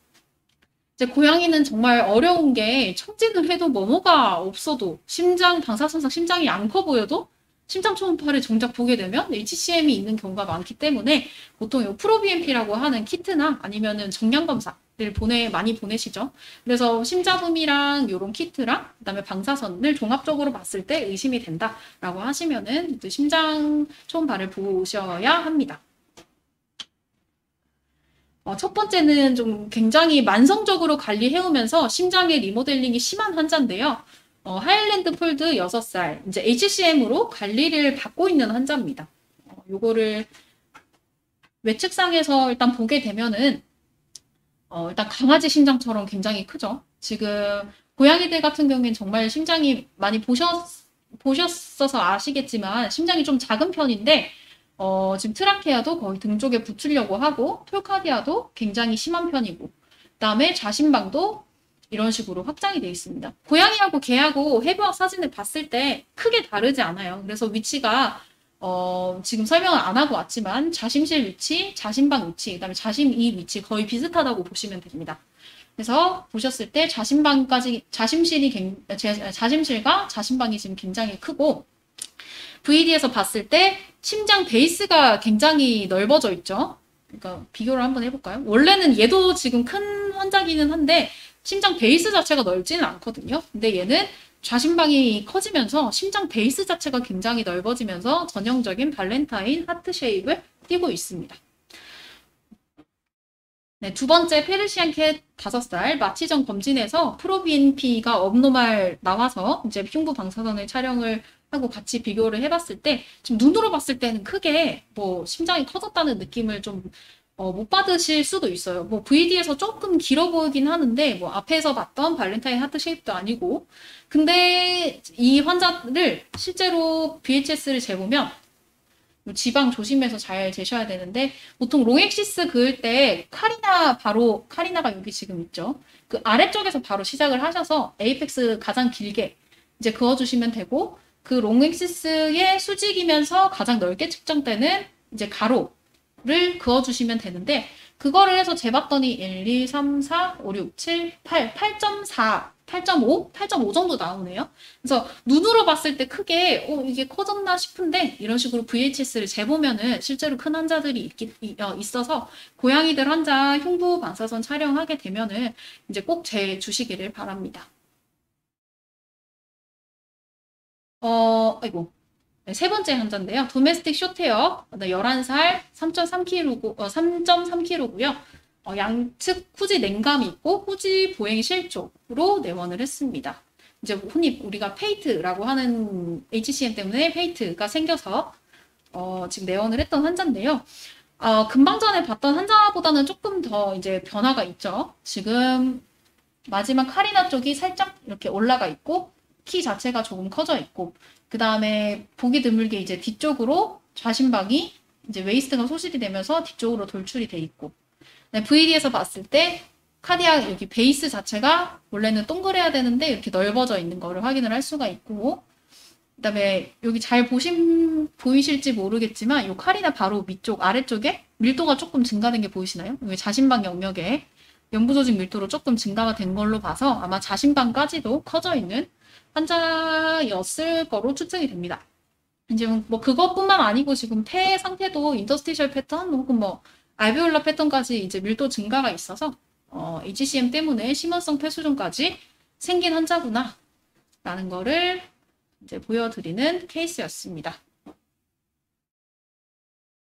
이제 고양이는 정말 어려운 게 청진을 해도 뭐뭐가 없어도 심장 방사선상 심장이 안 커 보여도 심장 초음파를 정작 보게 되면 HCM이 있는 경우가 많기 때문에 보통 이 프로비엠피라고 하는 키트나 아니면은 정량 검사를 보내 많이 보내시죠. 그래서 심자음이랑 이런 키트랑 그다음에 방사선을 종합적으로 봤을 때 의심이 된다라고 하시면은 심장 초음파를 보셔야 합니다. 어, 첫 번째는 좀 굉장히 만성적으로 관리해오면서 심장의 리모델링이 심한 환자인데요. 어, 하일랜드 폴드 6살, 이제 HCM으로 관리를 받고 있는 환자입니다. 어, 요거를 외측상에서 일단 보게 되면은, 어, 일단 강아지 심장처럼 굉장히 크죠. 지금 고양이들 같은 경우에는 정말 심장이 많이 보셨, 보셨어서 아시겠지만 심장이 좀 작은 편인데, 어, 지금 트라케아도 거의 등 쪽에 붙으려고 하고, 톨카디아도 굉장히 심한 편이고, 그 다음에 좌심방도 이런 식으로 확장이 되어 있습니다. 고양이하고 개하고 해부학 사진을 봤을 때 크게 다르지 않아요. 그래서 위치가 어, 지금 설명을 안 하고 왔지만 자심실 위치, 자심방 위치, 그다음에 자심 이 위치 거의 비슷하다고 보시면 됩니다. 그래서 보셨을 때 자심방까지 자심실이 자심실과 자심방이 지금 굉장히 크고 VD에서 봤을 때 심장 베이스가 굉장히 넓어져 있죠. 그러니까 비교를 한번 해볼까요? 원래는 얘도 지금 큰 환자기는 한데 심장 base 자체가 넓지는 않거든요. 근데 얘는 좌심방이 커지면서 심장 base 자체가 굉장히 넓어지면서 전형적인 valentine heart shape을 띄고 있습니다. 네, 두 번째 Persian cat 5살 마취 전 검진에서 proBNP가 abnormal 나와서 이제 흉부 방사선을 촬영을 하고 같이 비교를 해봤을 때 지금 눈으로 봤을 때는 크게 뭐 심장이 커졌다는 느낌을 좀 어, 못 받으실 수도 있어요. 뭐 VD에서 조금 길어 보이긴 하는데 뭐 앞에서 봤던 valentine heart shape도 아니고 근데 이 환자를 실제로 VHS를 재보면 지방 조심해서 잘 재셔야 되는데 보통 long axis 그을 때 carina 바로 carina가 여기 지금 있죠. 그 아래쪽에서 바로 시작을 하셔서 apex 가장 길게 이제 그어주시면 되고 그 long axis의 수직이면서 가장 넓게 측정되는 이제 가로 거 를 그어주시면 되는데 그거를 해서 재봤더니 1, 2, 3, 4, 5, 6, 7, 8, 8.4, 8.5, 8.5 정도 나오네요. 그래서 눈으로 봤을 때 크게 어, 이게 커졌나 싶은데 이런 식으로 VHS를 재보면은 실제로 큰 환자들이 있기, 어, 있어서 고양이들 환자 흉부 방사선 촬영하게 되면은 이제 꼭 재주시기를 바랍니다. 어, 아이고. 네, 세 번째 환자인데요. domestic shorthair, 11살, 3.3kg, 어, 3.3kg고요. 어, 양측 후지 냉감이 있고 후지 보행 실조로 내원을 했습니다. 이제 흔히 우리가 FATE라고 하는 HCM 때문에 FATE가 생겨서 어, 지금 내원을 했던 환자인데요. 어, 금방 전에 봤던 환자보다는 조금 더 이제 변화가 있죠. 지금 마지막 carina 쪽이 살짝 이렇게 올라가 있고 크기 자체가 조금 커져 있고 그 다음에 보기 드물게 이제 뒤쪽으로 좌심방이 이제 waist가 소실이 되면서 뒤쪽으로 돌출이 돼 있고. 네, VD에서 봤을 때 cardiac 여기 base 자체가 원래는 동그래야 되는데 이렇게 넓어져 있는 거를 확인을 할 수가 있고. 그다음에 여기 잘 보신 보이실지 모르겠지만 이 carina 바로 밑쪽 아래쪽에 밀도가 조금 증가된 게 보이시나요? 여기 좌심방 영역에. 연부 조직 밀도로 조금 증가가 된 걸로 봐서 아마 좌심방까지도 커져 있는 환자였을 거로 추측이 됩니다. 이제 뭐 그것뿐만 아니고 지금 폐 상태도 interstitial 패턴 혹은 뭐 alveolar 패턴까지 이제 밀도 증가가 있어서 어, HCM 때문에 심인성 폐수종까지 생긴 환자구나 라는 거를 이제 보여드리는 케이스였습니다.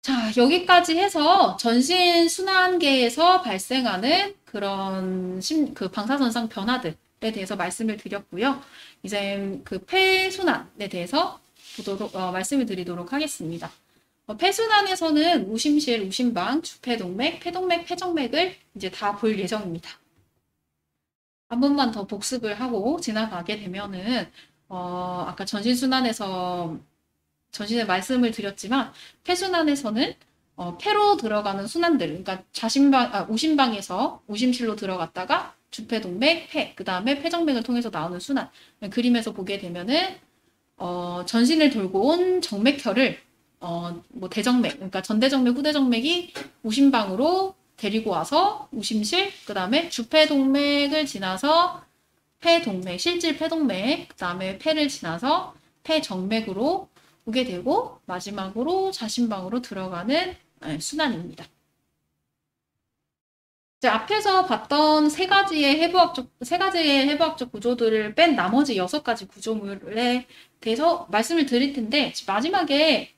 자, 여기까지 해서 전신 순환계에서 발생하는 그런 심, 그 방사선상 변화들 에 대해서 말씀을 드렸고요. 이제 그 폐순환에 대해서 보도록, 어, 말씀을 드리도록 하겠습니다. 어, 폐순환에서는 우심실, 우심방, 주폐동맥, 폐동맥, 폐정맥을 이제 다 볼 예정입니다. 한 번만 더 복습을 하고 지나가게 되면은 어, 아까 전신순환에서 전신에 말씀을 드렸지만 폐순환에서는 어, 폐로 들어가는 순환들, 그러니까 자신방, 아, 우심방에서 우심실로 들어갔다가 주폐동맥, 폐, 그 다음에 폐정맥을 통해서 나오는 순환. 그림에서 보게 되면은 어, 전신을 돌고 온 정맥혈을 어, 뭐 대정맥, 그러니까 전대정맥, 후대정맥이 우심방으로 데리고 와서 우심실, 그 다음에 주폐동맥을 지나서 폐동맥, 실질 폐동맥, 그 다음에 폐를 지나서 폐정맥으로 오게 되고 마지막으로 자신방으로 들어가는 네, 순환입니다. 이제 앞에서 봤던 세 가지의 해부학적 세 가지의 해부학적 구조들을 뺀 나머지 여섯 가지 구조물에 대해서 말씀을 드릴 텐데 마지막에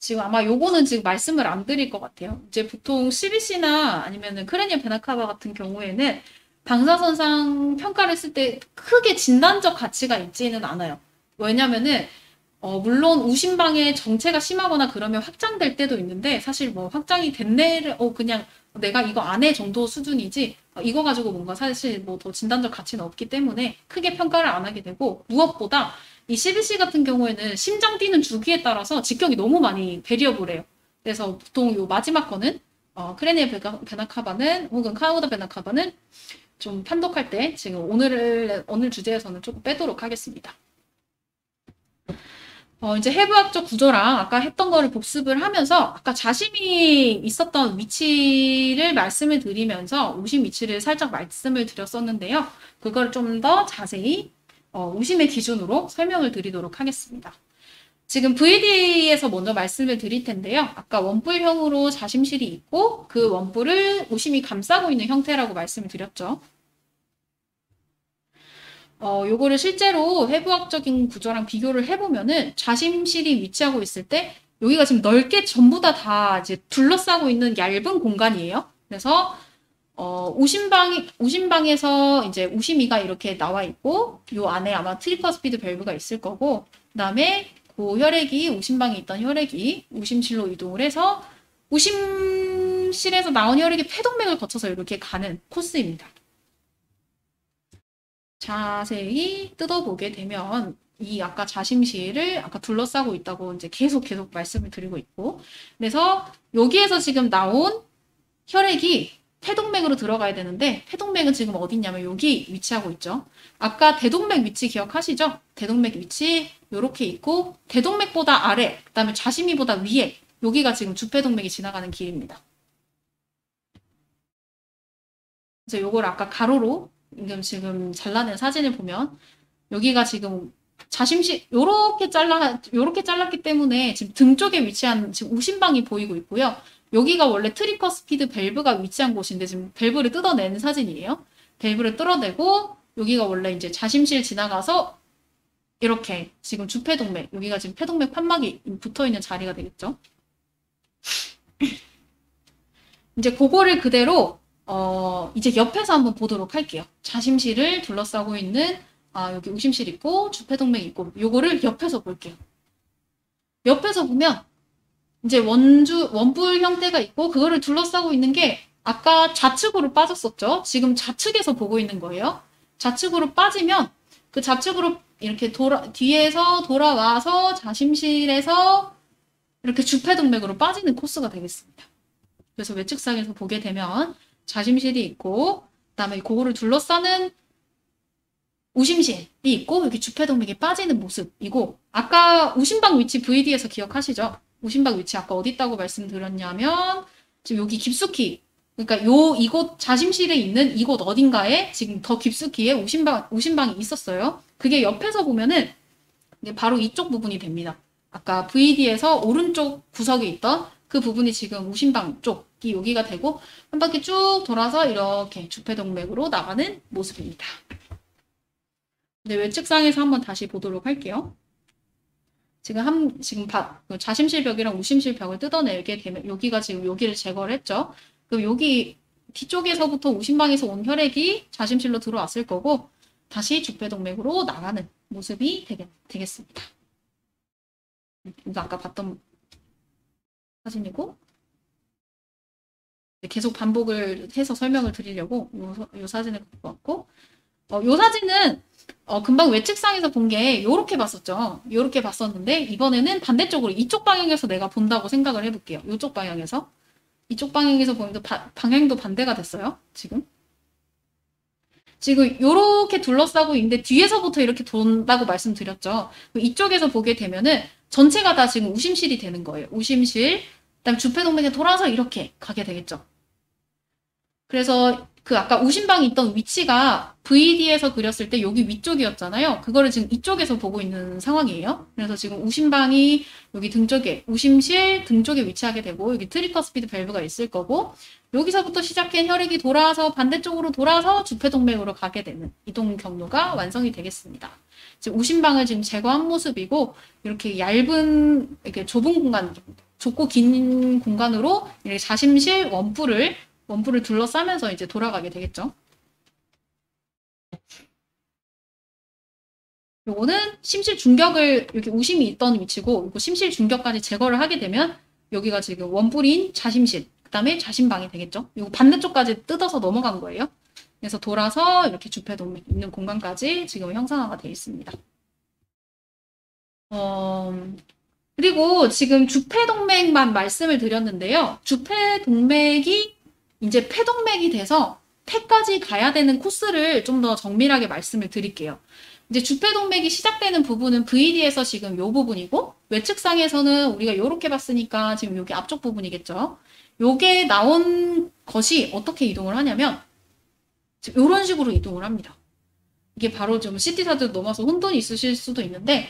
지금 아마 요거는 지금 말씀을 안 드릴 것 같아요. 이제 보통 CBC나 아니면은 크레니아 베나카바 같은 경우에는 방사선상 평가를 쓸때 크게 진단적 가치가 있지는 않아요. 왜냐면은 어, 물론 우심방의 정체가 심하거나 그러면 확장될 때도 있는데 사실 뭐 확장이 됐네를 어 그냥 내가 이거 안 해 정도 수준이지 어, 이거 가지고 뭔가 사실 뭐 더 진단적 가치는 없기 때문에 크게 평가를 안 하게 되고 무엇보다 이 CBC 같은 경우에는 심장 뛰는 주기에 따라서 직격이 너무 많이 베리어블 해요. 그래서 보통 요 마지막 거는 어, 크레니아 베나카바는 혹은 카우다 베나카바는 좀 판독할 때 지금 오늘 오늘 주제에서는 조금 빼도록 하겠습니다. 어, 이제 해부학적 구조랑 아까 했던 거를 복습을 하면서 아까 자심이 있었던 위치를 말씀을 드리면서 우심 위치를 살짝 말씀을 드렸었는데요. 그걸 좀 더 자세히 어, 우심의 기준으로 설명을 드리도록 하겠습니다. 지금 VD에서 먼저 말씀을 드릴 텐데요. 아까 원뿔형으로 자심실이 있고 그 원뿔을 우심이 감싸고 있는 형태라고 말씀을 드렸죠. 어, 요거를 실제로 해부학적인 구조랑 비교를 해보면은 좌심실이 위치하고 있을 때 여기가 지금 넓게 전부 다 다 이제 둘러싸고 있는 얇은 공간이에요. 그래서 어, 우심방이, 우심방에서 이제 우심이가 이렇게 나와 있고, 요 안에 아마 tricuspid valve가 있을 거고, 그 다음에 그 혈액이, 우심방에 있던 혈액이 우심실로 이동을 해서, 우심실에서 나온 혈액이 폐동맥을 거쳐서 이렇게 가는 코스입니다. 자세히 뜯어보게 되면, 이 아까 자심실을 아까 둘러싸고 있다고 이제 계속 계속 말씀을 드리고 있고, 그래서 여기에서 지금 나온 혈액이 폐동맥으로 들어가야 되는데 폐동맥은 지금 어디 있냐면 여기 위치하고 있죠. 아까 대동맥 위치 기억하시죠? 대동맥 위치 이렇게 있고 대동맥보다 아래, 그다음에 좌심이보다 위에 여기가 지금 주폐동맥이 지나가는 길입니다. 그래서 요걸 아까 가로로 지금 지금 잘라낸 사진을 보면 여기가 지금 좌심실 요렇게 잘라 요렇게 잘랐기 때문에 지금 등 쪽에 위치한 지금 우심방이 보이고 있고요. 여기가 원래 tricuspid valve가 위치한 곳인데 지금 밸브를 뜯어낸 사진이에요. 밸브를 뜯어내고 여기가 원래 이제 우심실 지나가서 이렇게 지금 주폐동맥 여기가 지금 폐동맥 판막이 붙어 있는 자리가 되겠죠. 이제 그거를 그대로 어 이제 옆에서 한번 보도록 할게요. 자심실을 둘러싸고 있는 아 여기 우심실 있고 주폐동맥 있고 요거를 옆에서 볼게요. 옆에서 보면 이제 원주 원뿔 형태가 있고 그거를 둘러싸고 있는 게 아까 좌측으로 빠졌었죠. 지금 좌측에서 보고 있는 거예요. 좌측으로 빠지면 그 좌측으로 이렇게 돌아 뒤에서 돌아와서 자심실에서 이렇게 주폐동맥으로 빠지는 코스가 되겠습니다. 그래서 외측상에서 보게 되면 자심실이 있고 그다음에 그거를 둘러싸는 우심실이 있고 여기 주폐동맥이 빠지는 모습이고 아까 우심방 위치 VD에서 기억하시죠? 우심방 위치 아까 어디 있다고 말씀드렸냐면 지금 여기 깊숙이 그러니까 요 이곳 자심실에 있는 이곳 어딘가에 지금 더 깊숙이에 우심방 우심방이 있었어요. 그게 옆에서 보면은 바로 이쪽 부분이 됩니다. 아까 VD에서 오른쪽 구석에 있던 그 부분이 지금 우심방 쪽이 여기가 되고 한 바퀴 쭉 돌아서 이렇게 주폐동맥으로 나가는 모습입니다. 네, 외측상에서 한번 다시 보도록 할게요. 지금 한 지금 바, 그 자심실 벽이랑 우심실 벽을 뜯어내게 되면 여기가 지금 여기를 제거를 했죠. 그럼 여기 뒤쪽에서부터 우심방에서 온 혈액이 자심실로 들어왔을 거고 다시 주폐동맥으로 나가는 모습이 되겠, 되겠습니다. 이거 아까 봤던 사진이고 계속 반복을 해서 설명을 드리려고 요, 요 사진을 갖고 왔고 어, 요 사진은 어, 금방 외측상에서 본 게 요렇게 봤었죠. 요렇게 봤었는데 이번에는 반대쪽으로 이쪽 방향에서 내가 본다고 생각을 해볼게요. 요쪽 방향에서 이쪽 방향에서 보니까 바, 방향도 반대가 됐어요. 지금 지금 요렇게 둘러싸고 있는데 뒤에서부터 이렇게 돈다고 말씀드렸죠. 이쪽에서 보게 되면은 전체가 다 지금 우심실이 되는 거예요. 우심실, 그다음 주폐동맥에 돌아서 이렇게 가게 되겠죠. 그래서 그 아까 우심방이 있던 위치가 VD에서 그렸을 때 여기 위쪽이었잖아요. 그거를 지금 이쪽에서 보고 있는 상황이에요. 그래서 지금 우심방이 여기 등 쪽에 우심실 등 쪽에 위치하게 되고 여기 tricuspid valve가 있을 거고 여기서부터 시작한 혈액이 돌아서 반대쪽으로 돌아서 주폐동맥으로 가게 되는 이동 경로가 완성이 되겠습니다. 지금 우심방을 지금 제거한 모습이고 이렇게 얇은 이렇게 좁은 공간 좁고 긴 공간으로 자심실 원뿔을 원뿔을 둘러싸면서 이제 돌아가게 되겠죠. 요거는 심실 중격을 이렇게 우심이 있던 위치고 이거 심실 중격까지 제거를 하게 되면 여기가 지금 원뿔인 자심실 그 다음에 자심방이 되겠죠. 이거 반대쪽까지 뜯어서 넘어간 거예요. 그래서 돌아서 이렇게 주폐동맥 있는 공간까지 지금 형상화가 되어 있습니다. 어, 그리고 지금 주폐동맥만 말씀을 드렸는데요. 주폐동맥이 이제 폐동맥이 돼서 폐까지 가야 되는 코스를 좀 더 정밀하게 말씀을 드릴게요. 이제 주폐동맥이 시작되는 부분은 VD에서 지금 이 부분이고 외측상에서는 우리가 이렇게 봤으니까 지금 여기 앞쪽 부분이겠죠. 요게 나온 것이 어떻게 이동을 하냐면 이런 식으로 이동을 합니다. 이게 바로 좀 CT사드 넘어서 혼돈이 있으실 수도 있는데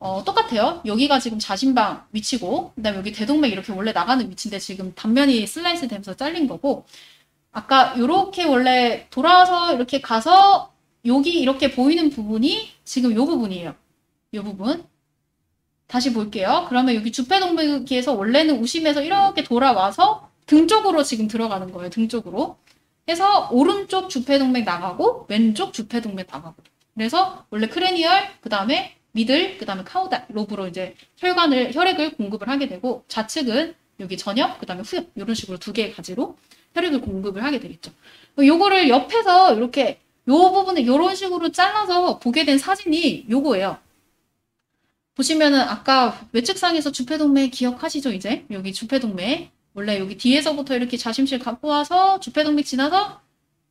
어, 똑같아요. 여기가 지금 자신방 위치고, 그 다음에 여기 대동맥 이렇게 원래 나가는 위치인데 지금 단면이 슬라이스 되면서 잘린 거고, 아까 이렇게 원래 돌아서 이렇게 가서 여기 이렇게 보이는 부분이 지금 요 부분이에요. 요 부분. 다시 볼게요. 그러면 여기 주폐동맥에서 원래는 우심에서 이렇게 돌아와서 등 쪽으로 지금 들어가는 거예요. 등 쪽으로. 해서 오른쪽 주폐동맥 나가고 왼쪽 주폐동맥 나가고. 그래서 원래 크레니얼, 그 다음에 미들, 그 다음에 카우달, 로브로 이제 혈관을, 혈액을 공급을 하게 되고, 좌측은 여기 전엽, 그 다음에 후엽, 이런 식으로 두 개의 가지로 혈액을 공급을 하게 되겠죠. 요거를 옆에서 이렇게 요 부분을 이런 식으로 잘라서 보게 된 사진이 요거예요. 보시면은 아까 외측상에서 주폐동맥 기억하시죠, 이제? 여기 주폐동맥. 원래 여기 뒤에서부터 이렇게 우심실 거쳐 와서 주폐동맥 지나서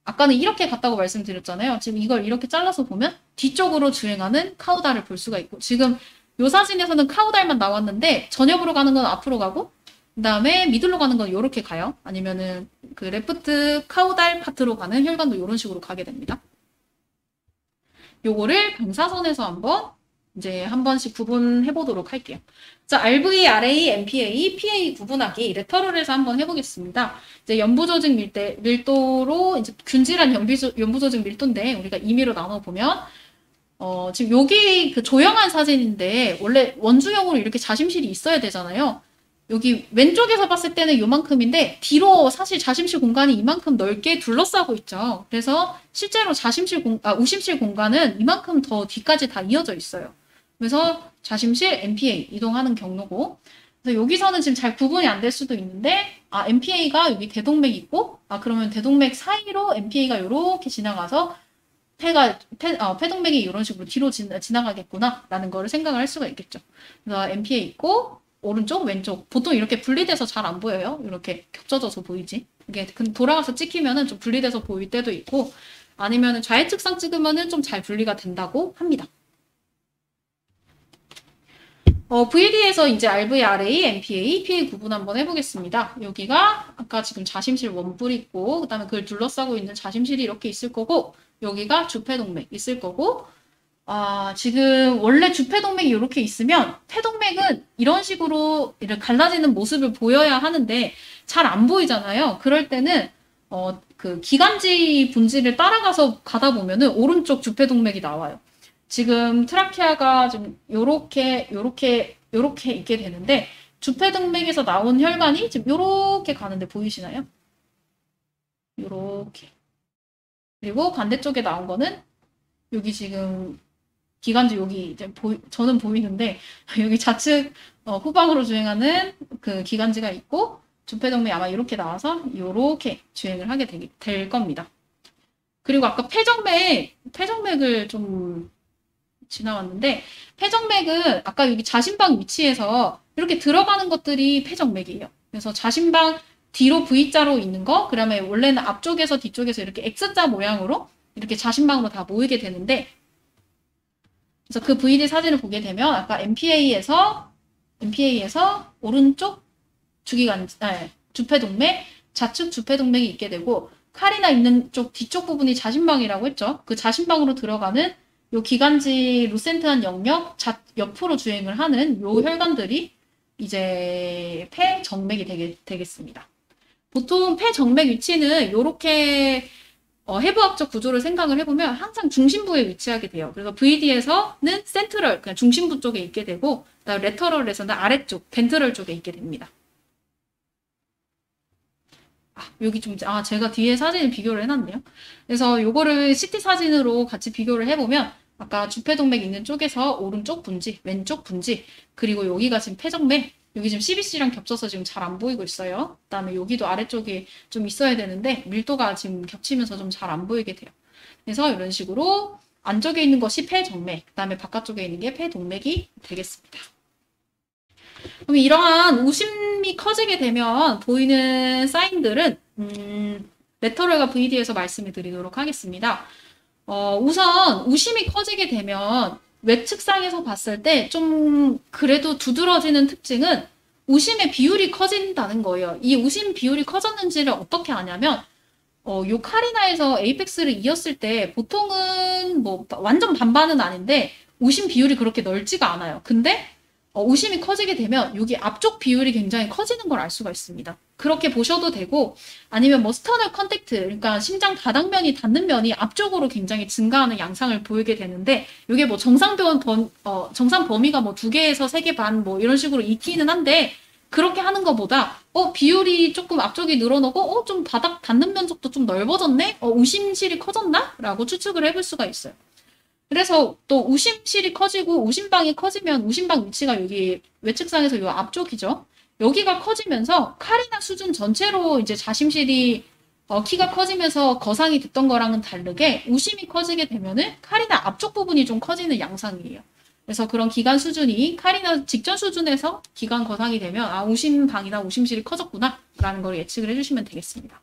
아까는 이렇게 갔다고 말씀드렸잖아요. 지금 이걸 이렇게 잘라서 보면 뒤쪽으로 주행하는 caudal을 볼 수가 있고 지금 이 사진에서는 caudal만 나왔는데 전엽으로 가는 건 앞으로 가고 그 다음에 middle로 가는 건 이렇게 가요. 아니면은 그 left caudal 파트로 가는 혈관도 이런 식으로 가게 됩니다. 요거를 방사선에서 한번 이제 한 번씩 구분해 보도록 할게요. 자, RV, RA, MPA, PA 구분하기 레터럴에서 한번 해보겠습니다. 이제 연부조직 밀대, 밀도로 이제 균질한 연비조, 연부조직 밀도인데 우리가 임의로 나눠 보면 어, 지금 여기 그 조형한 사진인데 원래 원주형으로 이렇게 자심실이 있어야 되잖아요. 여기 왼쪽에서 봤을 때는 요만큼인데 뒤로 사실 자심실 공간이 이만큼 넓게 둘러싸고 있죠. 그래서 실제로 자심실 공, 아, 우심실 공간은 이만큼 더 뒤까지 다 이어져 있어요. 그래서 자심실 MPA 이동하는 경로고 그래서 여기서는 지금 잘 구분이 안 될 수도 있는데 아 MPA가 여기 대동맥 있고 아 그러면 대동맥 사이로 MPA가 이렇게 지나가서 폐가 폐, 어, 폐동맥이 이런 식으로 뒤로 지, 나가겠구나 라는 거를 생각을 할 수가 있겠죠. 그래서 MPA 있고 오른쪽 왼쪽 보통 이렇게 분리돼서 잘 안 보여요. 이렇게 겹쳐져서 보이지. 이게 돌아가서 찍히면은 좀 분리돼서 보일 때도 있고 아니면은 좌회측상 찍으면은 좀 잘 분리가 된다고 합니다. 어, VD에서 이제 RVRA, MPA, PA 구분 한번 해보겠습니다. 여기가 아까 지금 자심실 원뿔 있고, 그 다음에 그걸 둘러싸고 있는 자심실이 이렇게 있을 거고, 여기가 주폐동맥 있을 거고, 아, 지금 원래 주폐동맥이 이렇게 있으면 폐동맥은 이런 식으로 이렇게 갈라지는 모습을 보여야 하는데 잘 안 보이잖아요. 그럴 때는 어, 그 기관지 분지를 따라가서 가다 보면은 오른쪽 주폐동맥이 나와요. 지금 트라키아가 좀 요렇게 요렇게 요렇게 있게 되는데 주폐동맥에서 나온 혈관이 지금 요렇게 가는데 보이시나요? 요렇게. 그리고 반대쪽에 나온 거는 여기 지금 기관지 여기 이제 보이, 저는 보이는데 여기 좌측 어, 후방으로 주행하는 그 기관지가 있고 주폐동맥이 아마 이렇게 나와서 이렇게 주행을 하게 되, 될 겁니다. 그리고 아까 폐정맥, 폐정맥을 좀 지나왔는데 폐정맥은 아까 여기 자신방 위치에서 이렇게 들어가는 것들이 폐정맥이에요. 그래서 자신방 뒤로 V자로 있는 거, 그 다음에 원래는 앞쪽에서 뒤쪽에서 이렇게 X자 모양으로 이렇게 자신방으로 다 모이게 되는데 그래서 그 VD 사진을 보게 되면 아까 MPA에서 MPA에서 오른쪽 주기관 아, 주폐동맥 좌측 주폐동맥이 있게 되고 칼이나 있는 쪽 뒤쪽 부분이 자신방이라고 했죠. 그 자신방으로 들어가는 요 기관지 루센트한 영역 좌, 옆으로 주행을 하는 요 혈관들이 이제 폐 정맥이 되게, 되겠습니다. 보통 폐 정맥 위치는 이렇게 어, 해부학적 구조를 생각을 해보면 항상 중심부에 위치하게 돼요. 그래서 VD에서는 센트럴, 그냥 중심부 쪽에 있게 되고, 그다음 레터럴에서는 아래쪽, 벤트럴 쪽에 있게 됩니다. 아, 여기 좀, 아, 제가 뒤에 사진을 비교를 해놨네요. 그래서 요거를 CT 사진으로 같이 비교를 해보면, 아까 주폐동맥 있는 쪽에서 오른쪽 분지, 왼쪽 분지, 그리고 여기가 지금 폐정맥, 여기 지금 CBC랑 겹쳐서 지금 잘 안 보이고 있어요. 그 다음에 여기도 아래쪽에 좀 있어야 되는데 밀도가 지금 겹치면서 좀 잘 안 보이게 돼요. 그래서 이런 식으로 안쪽에 있는 것이 폐정맥, 그 다음에 바깥쪽에 있는 게 폐동맥이 되겠습니다. 그럼 이러한 우심이 커지게 되면 보이는 사인들은 음, 레터럴과 VD에서 말씀을 드리도록 하겠습니다. 어, 우선 우심이 커지게 되면 외측상에서 봤을 때 좀 그래도 두드러지는 특징은 우심의 비율이 커진다는 거예요. 이 우심 비율이 커졌는지를 어떻게 아냐면 어, 요 carina에서 apex를 이었을 때 보통은 뭐 완전 반반은 아닌데 우심 비율이 그렇게 넓지가 않아요. 근데 어, 우심이 커지게 되면 여기 앞쪽 비율이 굉장히 커지는 걸 알 수가 있습니다. 그렇게 보셔도 되고 아니면 뭐 sternal contact 그러니까 심장 바닥면이 닿는 면이 앞쪽으로 굉장히 증가하는 양상을 보이게 되는데 이게 뭐 정상 범 어, 정상 범위가 뭐 두 개에서 세 개 반 뭐 이런 식으로 있기는 한데 그렇게 하는 것보다 어 비율이 조금 앞쪽이 늘어나고 어 좀 바닥 닿는 면적도 좀 넓어졌네 어 우심실이 커졌나라고 추측을 해볼 수가 있어요. 그래서 또 우심실이 커지고 우심방이 커지면 우심방 위치가 여기 외측상에서 이 앞쪽이죠. 여기가 커지면서 카리나 수준 전체로 이제 자심실이 어, 키가 커지면서 거상이 됐던 거랑은 다르게 우심이 커지게 되면은 카리나 앞쪽 부분이 좀 커지는 양상이에요. 그래서 그런 기관 수준이 carina 직전 수준에서 기관 거상이 되면 아 우심방이나 우심실이 커졌구나 라는 걸 예측을 해주시면 되겠습니다.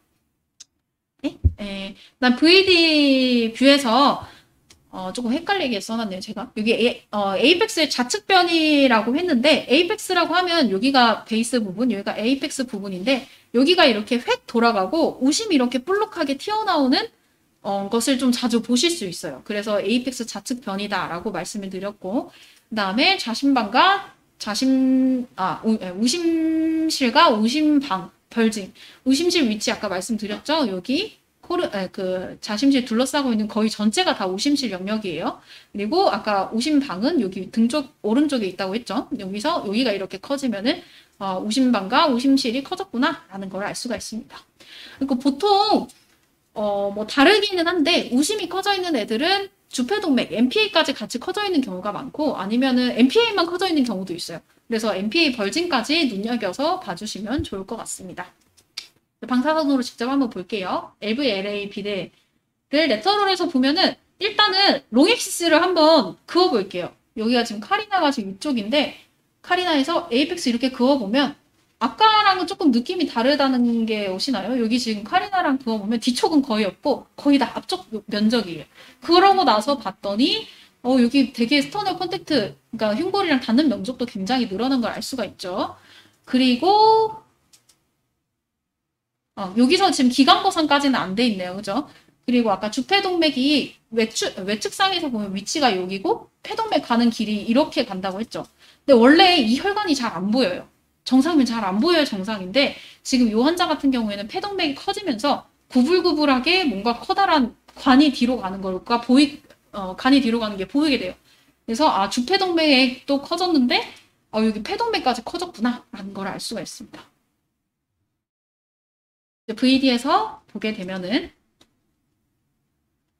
네? 네. 난 VD 뷰에서 어, 조금 헷갈리게 써놨네요, 제가. 여기 어, apex의 좌측변이라고 했는데, apex라고 하면 여기가 base 부분, 여기가 apex 부분인데, 여기가 이렇게 획 돌아가고, 우심이 이렇게 볼록하게 튀어나오는 어, 것을 좀 자주 보실 수 있어요. 그래서 에이펙스 좌측변이다라고 말씀을 드렸고, 그 다음에 자신방과 자신, 아, 우, 예, 우심실과 우심방, 별징. 우심실 위치 아까 말씀드렸죠? 여기 코르, 에, 그 자심실 둘러싸고 있는 거의 전체가 다 우심실 영역이에요. 그리고 아까 우심방은 여기 등쪽 오른쪽에 있다고 했죠. 여기서 여기가 이렇게 커지면은 어, 우심방과 우심실이 커졌구나라는 걸 알 수가 있습니다. 그리고 보통 어, 뭐 다르기는 한데 우심이 커져 있는 애들은 주폐동맥, MPA까지 같이 커져 있는 경우가 많고 아니면은 MPA만 커져 있는 경우도 있어요. 그래서 MPA 벌진까지 눈여겨서 봐주시면 좋을 것 같습니다. 방사선으로 직접 한번 볼게요. LVLA 비례를 레터럴에서 보면은 일단은 롱엑시스를 한번 그어볼게요. 여기가 지금 카리나가 지금 이쪽인데 카리나에서 에이펙스 이렇게 그어보면 아까랑은 조금 느낌이 다르다는 게 오시나요? 여기 지금 carina랑 그어보면 뒤쪽은 거의 없고 거의 다 앞쪽 면적이에요. 그러고 나서 봤더니 어 여기 되게 sternal contact 그러니까 흉골이랑 닿는 면적도 굉장히 늘어난 걸 알 수가 있죠. 그리고 어, 여기서 지금 기관거상까지는 안 돼 있네요. 그죠? 그리고 아까 주폐동맥이 외측, 외측상에서 보면 위치가 여기고 폐동맥 가는 길이 이렇게 간다고 했죠. 근데 원래 이 혈관이 잘 안 보여요. 정상이면 잘 안 보여요, 정상인데 지금 이 환자 같은 경우에는 폐동맥이 커지면서 구불구불하게 뭔가 커다란 관이 뒤로 가는 걸까 보이 어, 간이 뒤로 가는 게 보이게 돼요. 그래서 아 주폐동맥도 커졌는데 어, 여기 폐동맥까지 커졌구나라는 걸 알 수가 있습니다. VD에서 보게 되면은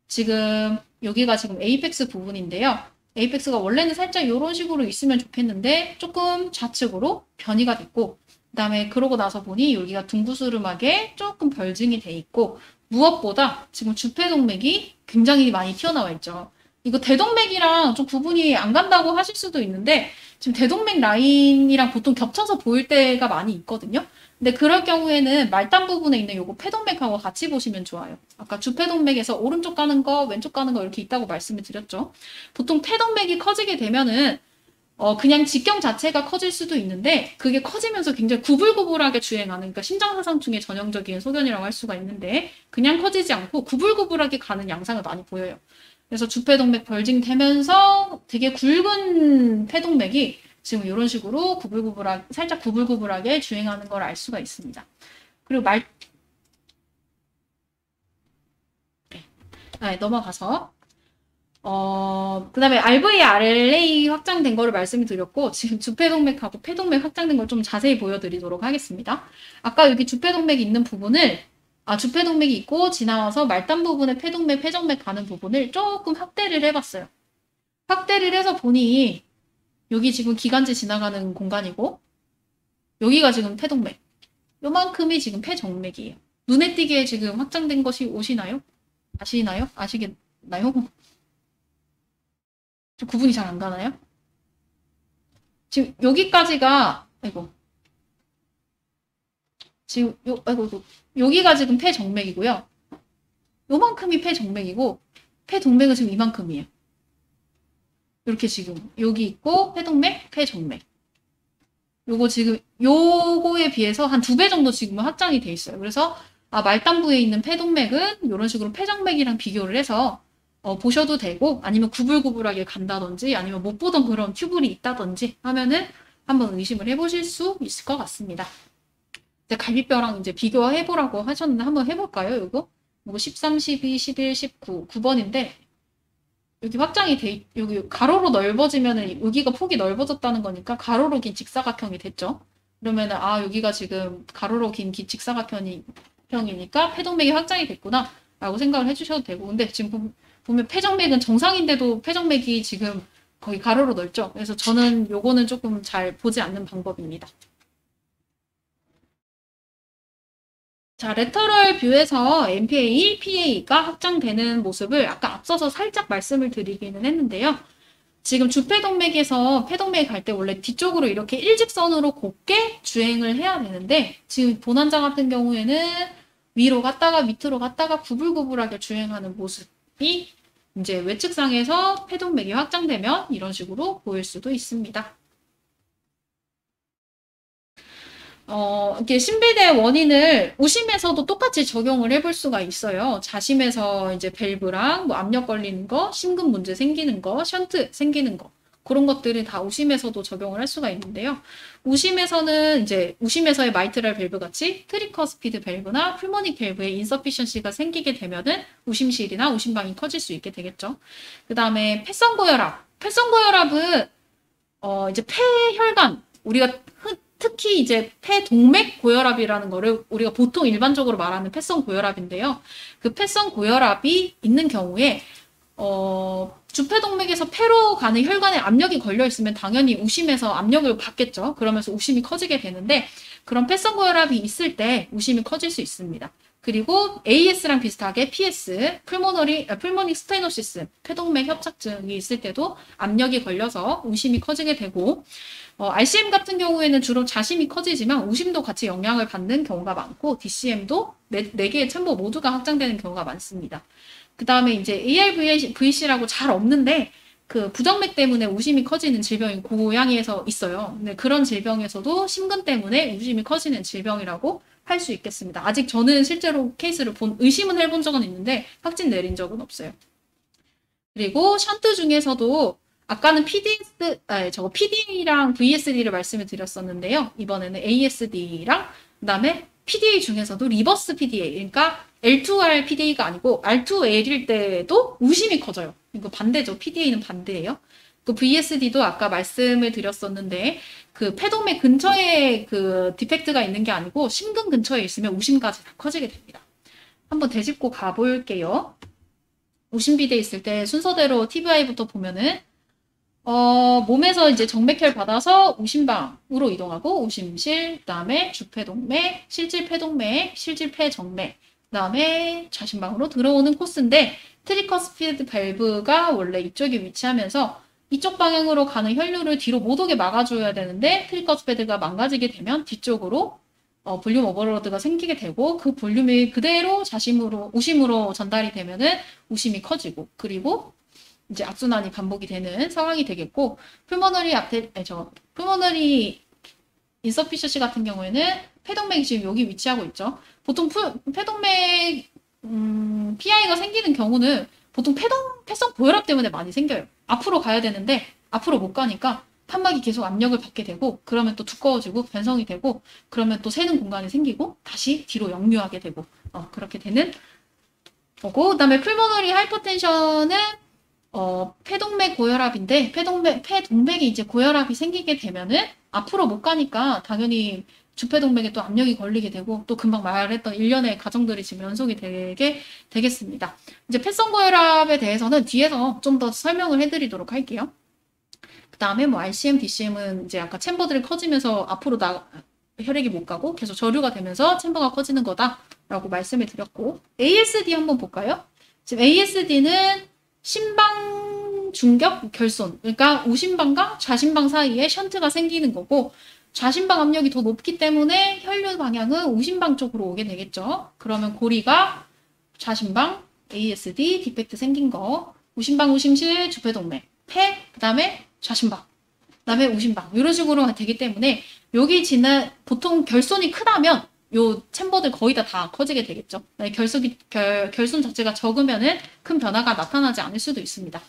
지금 여기가 지금 에이펙스 부분인데요. 에이펙스가 원래는 살짝 이런 식으로 있으면 좋겠는데 조금 좌측으로 변이가 됐고 그 다음에 그러고 나서 보니 여기가 둥구스름하게 조금 별증이 돼 있고 무엇보다 지금 주폐동맥이 굉장히 많이 튀어나와 있죠. 이거 대동맥이랑 좀 구분이 안 간다고 하실 수도 있는데 지금 대동맥 라인이랑 보통 겹쳐서 보일 때가 많이 있거든요. 근데 그럴 경우에는 말단 부분에 있는 요거 폐동맥하고 같이 보시면 좋아요. 아까 주폐동맥에서 오른쪽 가는 거, 왼쪽 가는 거 이렇게 있다고 말씀을 드렸죠. 보통 폐동맥이 커지게 되면은 어 그냥 직경 자체가 커질 수도 있는데 그게 커지면서 굉장히 구불구불하게 주행하는 그러니까 심장사상중의 전형적인 소견이라고 할 수가 있는데 그냥 커지지 않고 구불구불하게 가는 양상을 많이 보여요. 그래서 주폐동맥 벌징되면서 되게 굵은 폐동맥이 지금 이런 식으로 구불구불하게, 살짝 구불구불하게 주행하는 걸 알 수가 있습니다. 그리고 말, 네. 네, 넘어가서, 어, 그 다음에 RVRA 확장된 거를 말씀을 드렸고, 지금 주폐동맥하고 폐동맥 확장된 걸 좀 자세히 보여드리도록 하겠습니다. 아까 여기 주폐동맥 있는 부분을, 아, 주폐동맥이 있고, 지나와서 말단 부분에 폐동맥, 폐정맥 가는 부분을 조금 확대를 해봤어요. 확대를 해서 보니, 여기 지금 기관지 지나가는 공간이고 여기가 지금 폐동맥. 요만큼이 지금 폐정맥이에요. 눈에 띄게 지금 확장된 것이 오시나요? 아시나요? 아시겠나요? 좀 구분이 잘 안 가나요? 지금 여기까지가 아이고 지금 요 아이고 여기가 지금 폐정맥이고요. 요만큼이 폐정맥이고 폐동맥은 지금 이만큼이에요. 이렇게 지금 여기 있고 폐동맥, 폐정맥. 요거 지금 요거에 비해서 한 두 배 정도 지금 확장이 돼 있어요. 그래서 아, 말단부에 있는 폐동맥은 이런 식으로 폐정맥이랑 비교를 해서 어, 보셔도 되고 아니면 구불구불하게 간다든지 아니면 못 보던 그런 튜블이 있다든지 하면은 한번 의심을 해보실 수 있을 것 같습니다. 이제 갈비뼈랑 이제 비교해보라고 하셨는데 한번 해볼까요? 이거? 이거 13, 12, 11, 19, 9번인데 여기 확장이 돼 여기 가로로 넓어지면은 여기가 폭이 넓어졌다는 거니까 가로로 긴 직사각형이 됐죠. 그러면은 아 여기가 지금 가로로 긴 직사각형이 형이니까 폐동맥이 확장이 됐구나 라고 생각을 해주셔도 되고 근데 지금 보면 폐정맥은 정상인데도 폐정맥이 지금 거의 가로로 넓죠. 그래서 저는 요거는 조금 잘 보지 않는 방법입니다. 자, 레터럴 뷰에서 MPA, PA가 확장되는 모습을 아까 앞서서 살짝 말씀을 드리기는 했는데요. 지금 주폐동맥에서 폐동맥이 갈때 원래 뒤쪽으로 이렇게 일직선으로 곱게 주행을 해야 되는데 지금 본환자 같은 경우에는 위로 갔다가 밑으로 갔다가 구불구불하게 주행하는 모습이 이제 외측상에서 폐동맥이 확장되면 이런 식으로 보일 수도 있습니다. 어, 이게 신비대 원인을 우심에서도 똑같이 적용을 해볼 수가 있어요. 자심에서 이제 밸브랑 뭐 압력 걸리는 거, 심근 문제 생기는 거, 션트 생기는 거. 그런 것들이 다 우심에서도 적용을 할 수가 있는데요. 우심에서는 이제 우심에서의 mitral valve 같이 tricuspid valve나 pulmonic valve의 insufficiency가 생기게 되면은 우심실이나 우심방이 커질 수 있게 되겠죠. 그 다음에 폐성고혈압. 폐성고혈압은 어 이제 폐혈관 우리가 특히 이제 폐동맥 고혈압이라는 거를 우리가 보통 일반적으로 말하는 폐성 고혈압인데요. 그 폐성 고혈압이 있는 경우에 어, 주폐동맥에서 폐로 가는 혈관에 압력이 걸려 있으면 당연히 우심에서 압력을 받겠죠. 그러면서 우심이 커지게 되는데 그런 폐성 고혈압이 있을 때 우심이 커질 수 있습니다. 그리고 AS랑 비슷하게 PS, pulmonary, pulmonic stenosis, 폐동맥 협착증이 있을 때도 압력이 걸려서 우심이 커지게 되고 어, RCM 같은 경우에는 주로 좌심이 커지지만 우심도 같이 영향을 받는 경우가 많고 DCM도 네, 네 개의 chamber 모두가 확장되는 경우가 많습니다. 그 다음에 이제 ARVC라고 잘 없는데 그 부정맥 때문에 우심이 커지는 질병이 고양이에서 있어요. 근데 그런 질병에서도 심근 때문에 우심이 커지는 질병이라고 할 수 있겠습니다. 아직 저는 실제로 케이스를 본 의심은 해본 적은 있는데 확진 내린 적은 없어요. 그리고 shunt 중에서도 아까는 PDS, 아, 저거 PD랑 VSD를 말씀을 드렸었는데요. 이번에는 ASD랑 그다음에 PDA 중에서도 reverse PDA, 그러니까 L2R PDA가 아니고 R2L일 때도 우심이 커져요. 이거 반대죠. PDA는 반대예요. 그 VSD도 아까 말씀을 드렸었는데 그 폐동맥 근처에 그 디펙트가 있는 게 아니고 심근 근처에 있으면 우심까지 다 커지게 됩니다. 한번 되짚고 가볼게요. 우심 비대 있을 때 순서대로 TBI부터 보면은 어, 몸에서 이제 정맥혈 받아서 우심방으로 이동하고 우심실, 그다음에 주폐동맥, 실질폐동맥, 실질폐정맥, 그다음에 자심방으로 들어오는 코스인데 tricuspid valve가 원래 이쪽에 위치하면서 이쪽 방향으로 가는 혈류를 뒤로 못 오게 막아줘야 되는데 tricuspid가 망가지게 되면 뒤쪽으로 어, volume overload가 생기게 되고 그 볼륨이 그대로 좌심으로 우심으로 전달이 되면은 우심이 커지고 그리고 이제 악순환이 반복이 되는 상황이 되겠고 pulmonary 앞에 저 pulmonary insufficiency 같은 경우에는 폐동맥이 지금 여기 위치하고 있죠. 보통 푸, 폐동맥 음, PI가 생기는 경우는 보통 폐동 폐성 고혈압 때문에 많이 생겨요. 앞으로 가야 되는데 앞으로 못 가니까 판막이 계속 압력을 받게 되고 그러면 또 두꺼워지고 변성이 되고 그러면 또 새는 공간이 생기고 다시 뒤로 역류하게 되고 어, 그렇게 되는 거고 그다음에 풀모너리 하이퍼텐션은 어, 폐동맥 고혈압인데 폐동맥 폐동맥이 이제 고혈압이 생기게 되면은 앞으로 못 가니까 당연히 주폐동맥에 또 압력이 걸리게 되고 또 금방 말했던 일련의 과정들이 지금 연속이 되게 되겠습니다. 이제 폐성 고혈압에 대해서는 뒤에서 좀 더 설명을 해드리도록 할게요. 그 다음에 뭐 RCM, DCM은 이제 아까 챔버들이 커지면서 앞으로 나 혈액이 못 가고 계속 저류가 되면서 챔버가 커지는 거다라고 말씀을 드렸고 ASD 한번 볼까요? 지금 ASD는 심방 중격 결손. 그러니까 우심방과 좌심방 사이에 션트가 생기는 거고 좌심방 압력이 더 높기 때문에 혈류 방향은 우심방 쪽으로 오게 되겠죠. 그러면 고리가 좌심방, ASD, 디펙트 생긴 거, 우심방, 우심실, 주폐동맥, 폐, 그 다음에 좌심방, 그 다음에 우심방 이런 식으로 되기 때문에 여기 지는 보통 결손이 크다면 요 챔버들 거의 다, 다 커지게 되겠죠. 결속이, 결, 결손 자체가 적으면은 큰 변화가 나타나지 않을 수도 있습니다.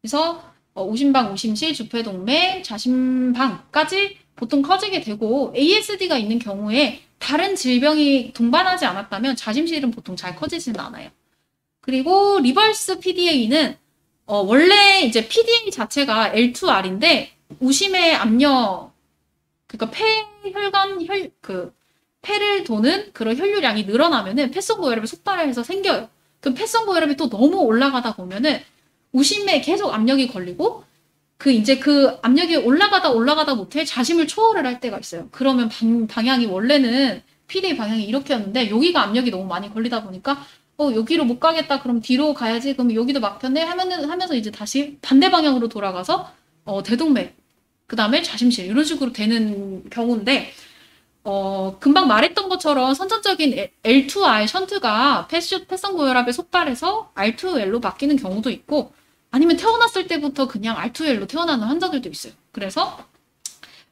그래서 어, 우심방, 우심실, 주폐동맥, 좌심방까지 보통 커지게 되고 ASD가 있는 경우에 다른 질병이 동반하지 않았다면 좌심실은 보통 잘 커지지는 않아요. 그리고 reverse PDA는 어, 원래 이제 PDA 자체가 L2R인데 우심의 압력 그러니까 폐혈관 혈 그 폐를 도는 그런 혈류량이 늘어나면은 폐성 고혈압이 속발해서 생겨요. 그 폐성 고혈압이 또 너무 올라가다 보면은 우심에 계속 압력이 걸리고 그 이제 그 압력이 올라가다 올라가다 못해 자심을 초월을 할 때가 있어요. 그러면 방, 방향이 원래는 PD 방향이 이렇게였는데 여기가 압력이 너무 많이 걸리다 보니까 어 여기로 못 가겠다 그럼 뒤로 가야지 그럼 여기도 막혔네 하면은 하면서 이제 다시 반대 방향으로 돌아가서 어 대동맥 그 다음에 자심실 이런 식으로 되는 경우인데 어, 금방 말했던 것처럼 선천적인 L2R 션트가 패션, 패성 고혈압에 속달해서 R2L로 바뀌는 경우도 있고, 아니면 태어났을 때부터 그냥 R2L로 태어나는 환자들도 있어요. 그래서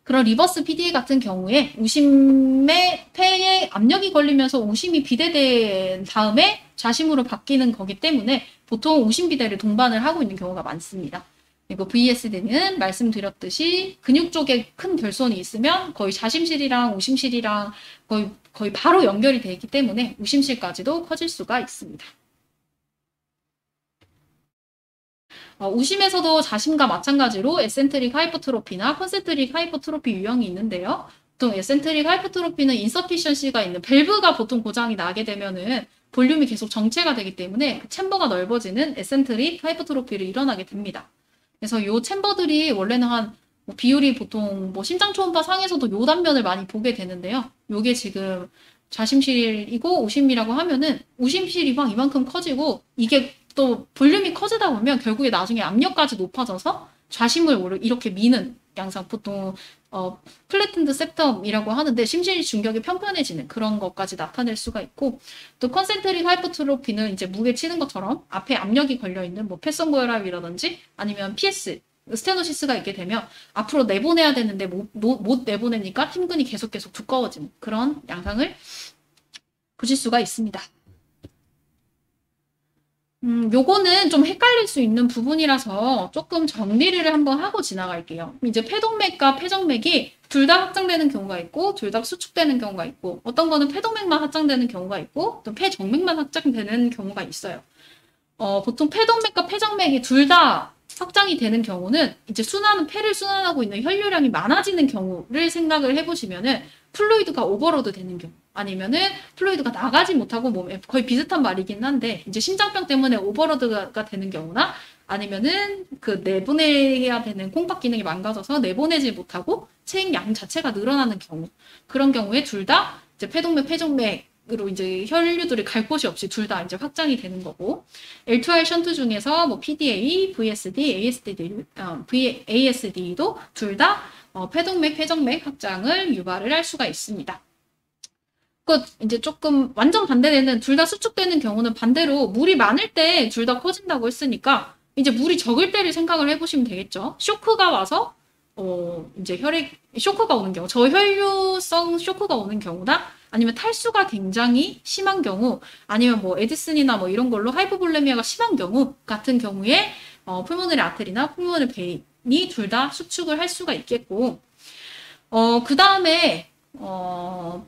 그런 reverse PDA 같은 경우에 우심의 폐에 압력이 걸리면서 우심이 비대된 다음에 좌심으로 바뀌는 거기 때문에 보통 우심 비대를 동반을 하고 있는 경우가 많습니다. 그리고 VSD는 말씀드렸듯이 근육 쪽에 큰 결손이 있으면 거의 좌심실이랑 우심실이랑 거의 거의 바로 연결이 되기 때문에 우심실까지도 커질 수가 있습니다. 어, 우심에서도 좌심과 마찬가지로 eccentric hypertrophy나 concentric hypertrophy 유형이 있는데요. 보통 eccentric hypertrophy는 insufficiency가 있는 밸브가 보통 고장이 나게 되면은 볼륨이 계속 정체가 되기 때문에 그 chamber가 넓어지는 eccentric hypertrophy를 일어나게 됩니다. 그래서 이 chamber들이 원래는 한 뭐 비율이 보통 뭐 심장 초음파 상에서도 요 단면을 많이 보게 되는데요. 요게 지금 좌심실이고 우심이라고 하면은 우심실이 막 이만큼 커지고 이게 또 볼륨이 커지다 보면 결국에 나중에 압력까지 높아져서 좌심을 이렇게 미는 양상 보통 어, flattened septum이라고 하는데 심실 중격이 편편해지는 그런 것까지 나타낼 수가 있고 또 concentric hypertrophy는 이제 무게 치는 것처럼 앞에 압력이 걸려 있는 뭐 폐성고혈압이라든지 아니면 PS stenosis가 있게 되면 앞으로 내보내야 되는데 못, 못, 못 내보내니까 심근이 계속 계속 두꺼워지는 그런 양상을 보실 수가 있습니다. 음, 요거는 좀 헷갈릴 수 있는 부분이라서 조금 정리를 한번 하고 지나갈게요. 이제 폐동맥과 폐정맥이 둘 다 확장되는 경우가 있고, 둘 다 수축되는 경우가 있고, 어떤 거는 폐동맥만 확장되는 경우가 있고, 또 폐정맥만 확장되는 경우가 있어요. 어, 보통 폐동맥과 폐정맥이 둘 다 확장이 되는 경우는 이제 순환은 폐를 순환하고 있는 혈류량이 많아지는 경우를 생각을 해보시면은 fluid가 overload 되는 경우. 아니면은 fluid가 나가지 못하고 몸에 거의 비슷한 말이긴 한데 이제 심장병 때문에 overload가 되는 경우나 아니면은 그 내보내야 되는 콩팥 기능이 망가져서 내보내지 못하고 체액 양 자체가 늘어나는 경우 그런 경우에 둘 다 이제 폐동맥 폐정맥 으로 이제 혈류들이 갈 곳이 없이 둘 다 이제 확장이 되는 거고 L2R 션트 중에서 뭐 PDA, VSD, ASD, 어, ASD도 둘다 어, 폐동맥 폐정맥 확장을 유발을 할 수가 있습니다. 그 이제 조금 완전 반대되는 둘 다 수축되는 경우는 반대로 물이 많을 때 둘 다 커진다고 했으니까 이제 물이 적을 때를 생각을 해보시면 되겠죠. 쇼크가 와서 어 이제 혈액 쇼크가 오는 경우, 저혈류성 쇼크가 오는 경우나 아니면 탈수가 굉장히 심한 경우, 아니면 뭐 Addison이나 뭐 이런 걸로 hypovolemia가 심한 경우 같은 경우에 어, pulmonary artery나 pulmonary vein이 둘 다 수축을 할 수가 있겠고, 어, 그 다음에 어,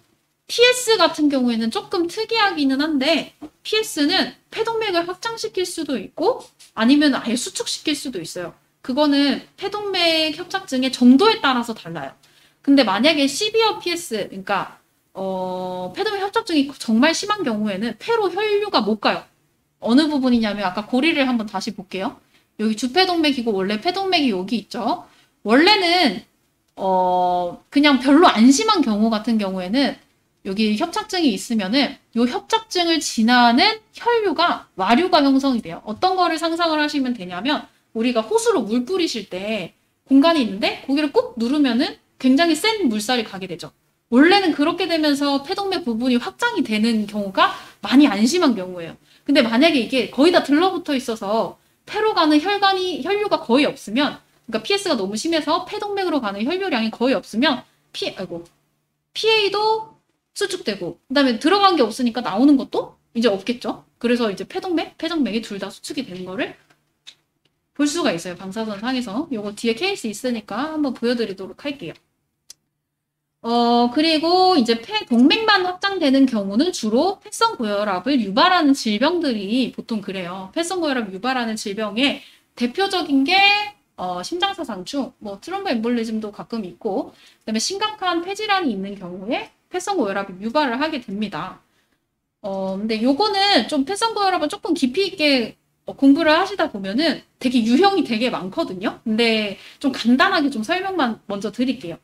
PS 같은 경우에는 조금 특이하기는 한데 PS는 폐동맥을 확장시킬 수도 있고 아니면 아예 수축시킬 수도 있어요. 그거는 폐동맥 협착증의 정도에 따라서 달라요. 근데 만약에 시비어 PS, 그러니까 어, 폐동맥 협착증이 정말 심한 경우에는 폐로 혈류가 못 가요. 어느 부분이냐면 아까 고리를 한번 다시 볼게요. 여기 주폐동맥이고 원래 폐동맥이 여기 있죠. 원래는 어, 그냥 별로 안 심한 경우 같은 경우에는 여기 협착증이 있으면은 이 협착증을 지나는 혈류가 와류가 형성이 돼요. 어떤 거를 상상을 하시면 되냐면 우리가 호수로 물 뿌리실 때 공간이 있는데 거기를 꾹 누르면은 굉장히 센 물살이 가게 되죠. 원래는 그렇게 되면서 폐동맥 부분이 확장이 되는 경우가 많이 안심한 경우예요. 근데 만약에 이게 거의 다 들러붙어 있어서 폐로 가는 혈관이 혈류가 거의 없으면 그러니까 PS가 너무 심해서 폐동맥으로 가는 혈류량이 거의 없으면 피 아이고 PA도 수축되고 그다음에 들어간 게 없으니까 나오는 것도 이제 없겠죠. 그래서 이제 폐동맥, 폐정맥이 둘 다 수축이 되는 거를 볼 수가 있어요. 방사선 상에서. 요거 뒤에 케이스 있으니까 한번 보여드리도록 할게요. 어, 그리고 이제 폐 동맥만 확장되는 경우는 주로 폐성 고혈압을 유발하는 질병들이 보통 그래요. 폐성 고혈압 유발하는 질병의 대표적인 게 어, 심장사상충, 뭐 트럼보 엠볼리즘도 가끔 있고, 그다음에 심각한 폐질환이 있는 경우에 폐성 고혈압이 유발을 하게 됩니다. 어, 근데 요거는 좀 폐성 고혈압은 조금 깊이 있게 어, 공부를 하시다 보면은 되게 유형이 되게 많거든요. 근데 좀 간단하게 좀 설명만 먼저 드릴게요.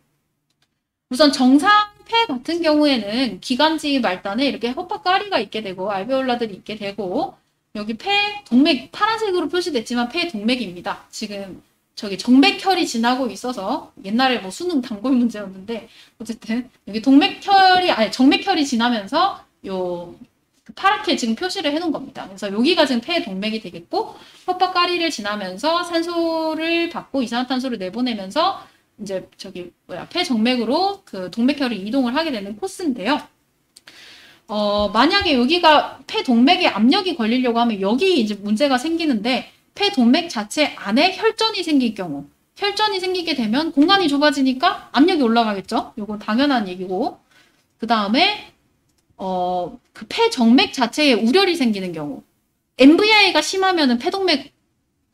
우선 정상 폐 같은 경우에는 기관지 말단에 이렇게 허파가리가 있게 되고 알베올라들이 있게 되고 여기 폐 동맥 파란색으로 표시됐지만 폐 동맥입니다. 지금 저기 정맥혈이 지나고 있어서 옛날에 뭐 수능 단골 문제였는데 어쨌든 여기 동맥혈이 아니 정맥혈이 지나면서 요 파랗게 지금 표시를 해놓은 겁니다. 그래서 여기가 지금 폐 동맥이 되겠고 혓바까리를 지나면서 산소를 받고 이산화탄소를 내보내면서 이제 저기 뭐야 폐 정맥으로 그 동맥혈을 이동을 하게 되는 코스인데요. 어 만약에 여기가 폐 동맥에 압력이 걸리려고 하면 여기 이제 문제가 생기는데 폐 동맥 자체 안에 혈전이 생길 경우 혈전이 생기게 되면 공간이 좁아지니까 압력이 올라가겠죠. 이건 당연한 얘기고 그 다음에 어, 그 폐정맥 자체에 우열이 생기는 경우 MVI가 심하면은 폐동맥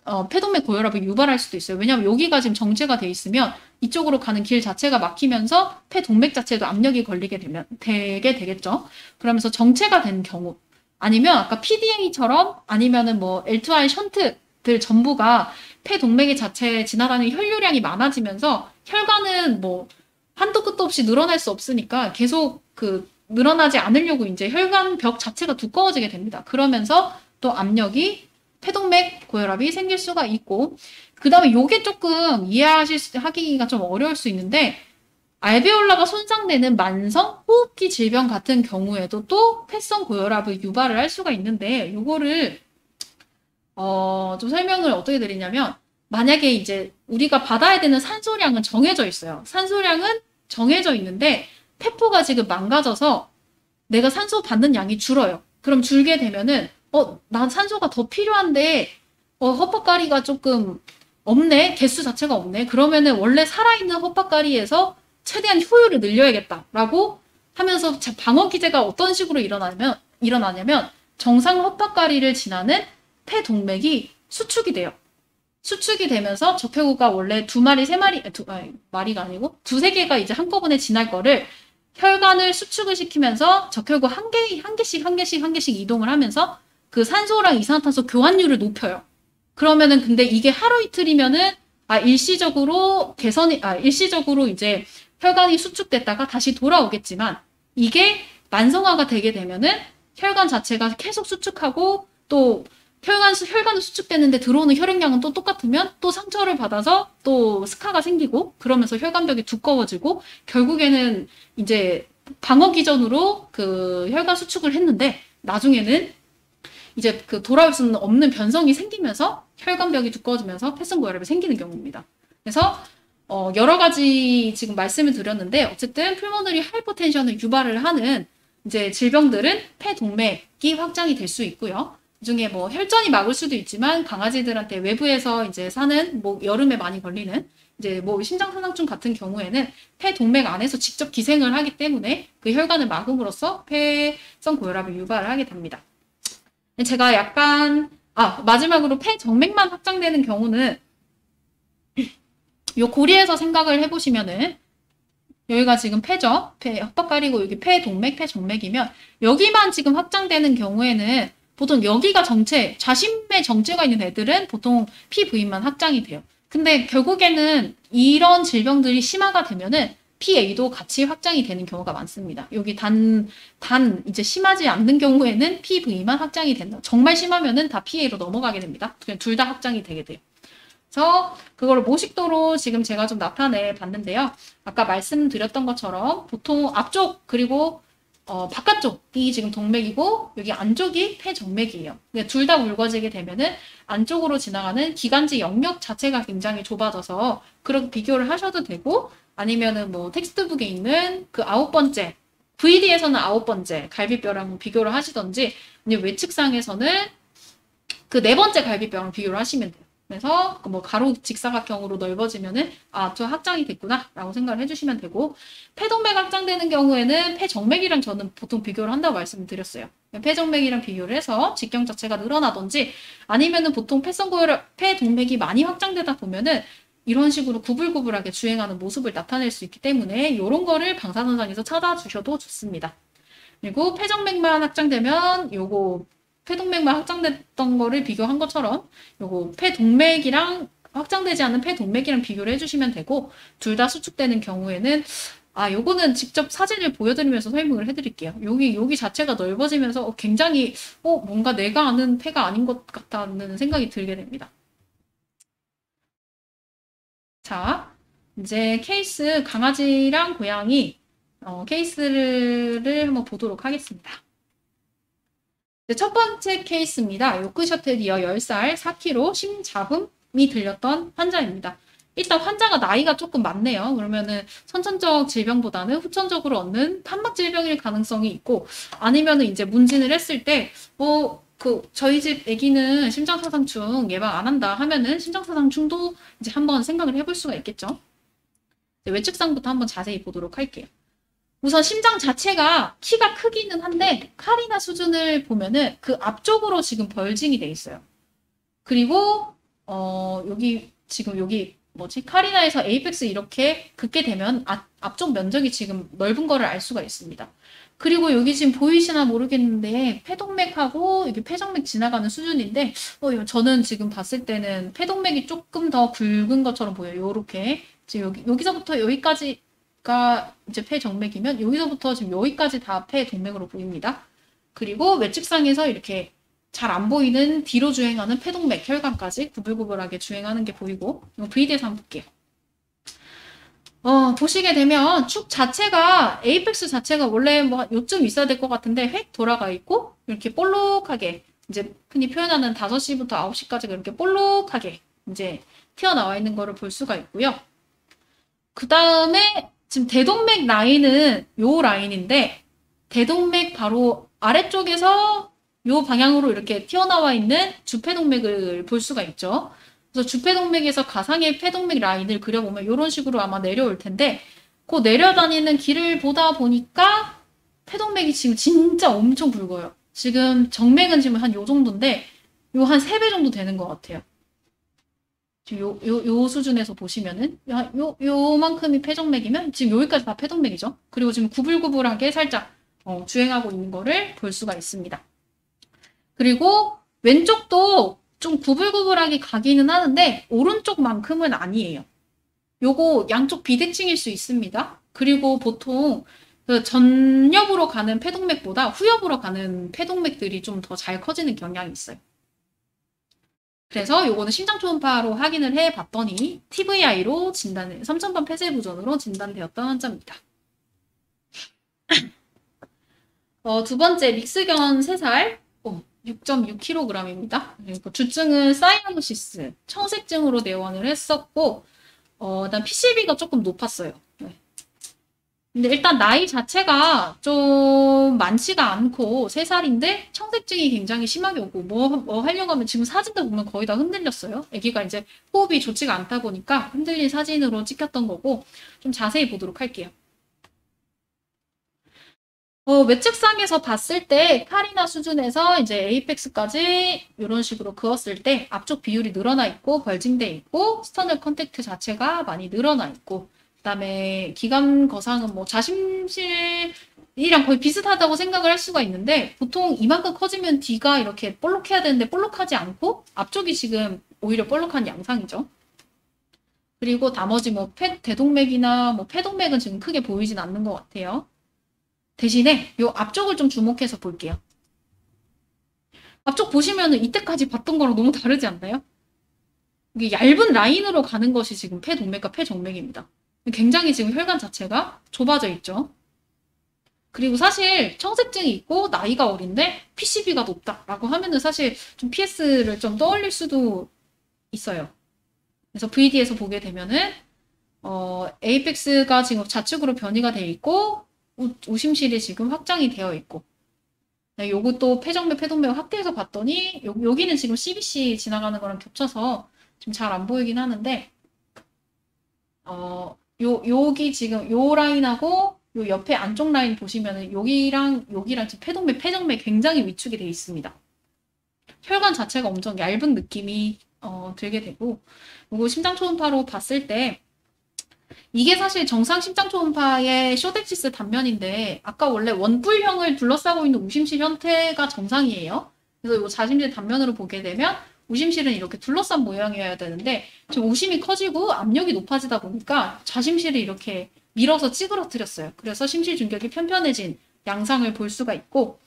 어, 폐동맥 고혈압을 유발할 수도 있어요. 왜냐하면 여기가 지금 정체가 돼 있으면 이쪽으로 가는 길 자체가 막히면서 폐동맥 자체도 압력이 걸리게 되면 되게 되겠죠. 그러면서 정체가 된 경우 아니면 아까 PDA처럼 아니면은 뭐 L2R 션트들 전부가 폐동맥의 자체에 지나가는 혈류량이 많아지면서 혈관은 뭐 한도 끝도 없이 늘어날 수 없으니까 계속 그 늘어나지 않으려고 이제 혈관 벽 자체가 두꺼워지게 됩니다. 그러면서 또 압력이 폐동맥 고혈압이 생길 수가 있고 그 다음에 요게 조금 이해하실 하기가 좀 어려울 수 있는데 알베올라가 손상되는 만성 호흡기 질병 같은 경우에도 또 폐성 고혈압을 유발을 할 수가 있는데 요거를 어, 좀 설명을 어떻게 드리냐면 만약에 이제 우리가 받아야 되는 산소량은 정해져 있어요. 산소량은 정해져 있는데 폐포가 지금 망가져서 내가 산소 받는 양이 줄어요. 그럼 줄게 되면은 어, 난 산소가 더 필요한데 어, 헛박가리가 조금 없네. 개수 자체가 없네. 그러면은 원래 살아있는 헛박가리에서 최대한 효율을 늘려야겠다라고 하면서 방어 기제가 어떤 식으로 일어나면 일어나냐면 정상 헛박가리를 지나는 폐 동맥이 수축이 돼요. 수축이 되면서 적혈구가 원래 두 마리, 세 마리, 두 아니, 마리가 아니고 두세 개가 이제 한꺼번에 지날 거를 혈관을 수축을 시키면서 적혈구 한 개, 한 개씩, 한 개씩, 한 개씩 이동을 하면서 그 산소랑 이산화탄소 교환율을 높여요. 그러면은 근데 이게 하루 이틀이면은 아, 일시적으로 개선이, 아, 일시적으로 이제 혈관이 수축됐다가 다시 돌아오겠지만 이게 만성화가 되게 되면은 혈관 자체가 계속 수축하고 또 혈관, 혈관은 수축되는데 들어오는 혈액량은 또 똑같으면 또 상처를 받아서 또 스카가 생기고 그러면서 혈관벽이 두꺼워지고 결국에는 이제 방어 기전으로 그 혈관 수축을 했는데 나중에는 이제 그 돌아올 수는 없는 변성이 생기면서 혈관벽이 두꺼워지면서 폐성고혈압이 생기는 경우입니다. 그래서 어 여러 가지 지금 말씀을 드렸는데 어쨌든 pulmonary hypertension을 유발을 하는 이제 질병들은 폐 동맥이 확장이 될 수 있고요. 중에 뭐 혈전이 막을 수도 있지만 강아지들한테 외부에서 이제 사는 뭐 여름에 많이 걸리는 이제 뭐 심장사상충 같은 경우에는 폐 동맥 안에서 직접 기생을 하기 때문에 그 혈관을 막음으로써 폐성 고혈압을 유발을 하게 됩니다. 제가 약간 아 마지막으로 폐 정맥만 확장되는 경우는 요 고리에서 생각을 해보시면은 여기가 지금 폐죠. 폐 혓바가리고 여기 폐 동맥, 폐 정맥이면 여기만 지금 확장되는 경우에는 보통 여기가 정체, 좌심의 정체가 있는 애들은 보통 PV만 확장이 돼요. 근데 결국에는 이런 질병들이 심화가 되면은 PA도 같이 확장이 되는 경우가 많습니다. 여기 단, 단, 이제 심하지 않는 경우에는 PV만 확장이 된다. 정말 심하면은 다 PA로 넘어가게 됩니다. 그냥 둘 다 확장이 되게 돼요. 그래서 그걸 모식도로 지금 제가 좀 나타내 봤는데요. 아까 말씀드렸던 것처럼 보통 앞쪽 그리고 어, 바깥쪽이 지금 동맥이고 여기 안쪽이 폐정맥이에요. 둘다 굵어지게 되면은 안쪽으로 지나가는 기관지 영역 자체가 굉장히 좁아져서 그렇게 비교를 하셔도 되고 아니면은 뭐 텍스트북에 있는 그 아홉 번째 VD에서는 아홉 번째 갈비뼈랑 비교를 하시던지 아니면 외측상에서는 그 네 번째 갈비뼈랑 비교를 하시면 돼요. 그래서 뭐 가로 직사각형으로 넓어지면은 아 저 확장이 됐구나 라고 생각을 해주시면 되고 폐동맥 확장되는 경우에는 폐정맥이랑 저는 보통 비교를 한다고 말씀드렸어요. 폐정맥이랑 비교를 해서 직경 자체가 늘어나든지 아니면은 보통 폐성고혈압 폐동맥이 많이 확장되다 보면은 이런 식으로 구불구불하게 주행하는 모습을 나타낼 수 있기 때문에 이런 거를 방사선상에서 찾아주셔도 좋습니다. 그리고 폐정맥만 확장되면 요거 폐동맥만 확장됐던 거를 비교한 것처럼 요거 폐동맥이랑 확장되지 않은 폐동맥이랑 비교를 해주시면 되고 둘 다 수축되는 경우에는 아 요거는 직접 사진을 보여드리면서 설명을 해드릴게요. 여기 여기 자체가 넓어지면서 어, 굉장히 어 뭔가 내가 아는 폐가 아닌 것 같다는 생각이 들게 됩니다. 자, 이제 케이스 강아지랑 고양이 어, 케이스를 한번 보도록 하겠습니다. 첫 번째 케이스입니다. 요크셔테리어 10살 4kg 심잡음이 들렸던 환자입니다. 일단 환자가 나이가 조금 많네요. 그러면은 선천적 질병보다는 후천적으로 얻는 판막 질병일 가능성이 있고 아니면은 이제 문진을 했을 때 뭐 그 저희 집 아기는 심장사상충 예방 안 한다 하면은 심장사상충도 이제 한번 생각을 해볼 수가 있겠죠. 외측상부터 한번 자세히 보도록 할게요. 우선 심장 자체가 키가 크기는 한데 카리나 수준을 보면은 그 앞쪽으로 지금 벌징이 돼 있어요. 그리고 어 여기 지금 여기 뭐지 카리나에서 에이펙스 이렇게 긋게 되면 앞, 앞쪽 면적이 지금 넓은 거를 알 수가 있습니다. 그리고 여기 지금 보이시나 모르겠는데 폐동맥하고 여기 폐정맥 지나가는 수준인데 어, 저는 지금 봤을 때는 폐동맥이 조금 더 굵은 것처럼 보여요. 요렇게 지금 여기 여기서부터 여기까지가 이제 폐정맥이면 여기서부터 지금 여기까지 다 폐동맥으로 보입니다. 그리고 외측상에서 이렇게 잘 안 보이는 뒤로 주행하는 폐동맥 혈관까지 구불구불하게 주행하는 게 보이고 한번 볼게요. 어, 보시게 되면 축 자체가 에이펙스 자체가 원래 뭐 요쯤 있어야 될 것 같은데 획 돌아가 있고 이렇게 볼록하게 이제 흔히 표현하는 5시부터 9시까지 이렇게 볼록하게 이제 튀어나와 있는 거를 볼 수가 있고요. 그 다음에 지금 대동맥 라인은 요 라인인데 대동맥 바로 아래쪽에서 요 방향으로 이렇게 튀어나와 있는 주폐동맥을 볼 수가 있죠. 그래서 주폐동맥에서 가상의 폐동맥 라인을 그려보면 이런 식으로 아마 내려올 텐데 그 내려다니는 길을 보다 보니까 폐동맥이 지금 진짜 엄청 굵어요. 지금 정맥은 지금 한 요 정도인데 요한 3배 정도 되는 것 같아요. 요, 요, 요 수준에서 보시면은 요, 요만큼이 폐정맥이면 지금 여기까지 다 폐동맥이죠. 그리고 지금 구불구불하게 살짝 어, 주행하고 있는 거를 볼 수가 있습니다. 그리고 왼쪽도 좀 구불구불하게 가기는 하는데 오른쪽만큼은 아니에요. 요거 양쪽 비대칭일 수 있습니다. 그리고 보통 그 전엽으로 가는 폐동맥보다 후엽으로 가는 폐동맥들이 좀 더 잘 커지는 경향이 있어요. 그래서 요거는 심장 초음파로 확인을 해 봤더니 TVI로 진단, 3천번 폐쇄 부전으로 진단되었던 환자입니다. 어, 두 번째 믹스견 3살 6.6kg입니다. 그리고 주증은 사이아노시스, 청색증으로 내원을 했었고, 어, 일단 PCB가 조금 높았어요. 네. 근데 일단 나이 자체가 좀 많지가 않고 3살인데 청색증이 굉장히 심하게 오고 뭐, 뭐 하려고 하면 지금 사진도 보면 거의 다 흔들렸어요. 아기가 이제 호흡이 좋지가 않다 보니까 흔들린 사진으로 찍혔던 거고 좀 자세히 보도록 할게요. 어, 외측상에서 봤을 때 carina 수준에서 이제 apex까지 이런 식으로 그었을 때 앞쪽 비율이 늘어나 있고 bulging돼 있고 sternal contact 자체가 많이 늘어나 있고 그다음에 기관 거상은 뭐 좌심실이랑 거의 비슷하다고 생각을 할 수가 있는데 보통 이만큼 커지면 뒤가 이렇게 볼록해야 되는데 볼록하지 않고 앞쪽이 지금 오히려 볼록한 양상이죠. 그리고 나머지 뭐 폐, 대동맥이나 뭐 폐동맥은 지금 크게 보이진 않는 것 같아요. 대신에 요 앞쪽을 좀 주목해서 볼게요. 앞쪽 보시면은 이때까지 봤던 거랑 너무 다르지 않나요? 이게 얇은 라인으로 가는 것이 지금 폐동맥과 폐정맥입니다. 굉장히 지금 혈관 자체가 좁아져 있죠. 그리고 사실 청색증이 있고 나이가 어린데 PCB가 높다라고 하면은 사실 좀 PS를 좀 떠올릴 수도 있어요. 그래서 VD에서 보게 되면은 어, 에이펙스가 지금 좌측으로 변이가 돼 있고 우, 심실이 지금 확장이 되어 있고 네, 요것도 폐정맥, 폐동맥 확대해서 봤더니 요, 여기는 지금 CBC 지나가는 거랑 겹쳐서 지금 잘안 보이긴 하는데 어, 요, 여기 지금 요 라인하고 요 옆에 안쪽 라인 보시면은 여기랑 여기랑 지금 폐동맥, 폐정맥 굉장히 위축이 되어 있습니다. 혈관 자체가 엄청 얇은 느낌이 어, 들게 되고 그리고 심장 초음파로 봤을 때 이게 사실 정상 심장 초음파의 쇼덱시스 단면인데 아까 원래 원뿔형을 둘러싸고 있는 우심실 형태가 정상이에요. 그래서 이 자심실 단면으로 보게 되면 우심실은 이렇게 둘러싼 모양이어야 되는데 지금 우심이 커지고 압력이 높아지다 보니까 좌심실이 이렇게 밀어서 찌그러뜨렸어요. 그래서 심실 중격이 편편해진 양상을 볼 수가 있고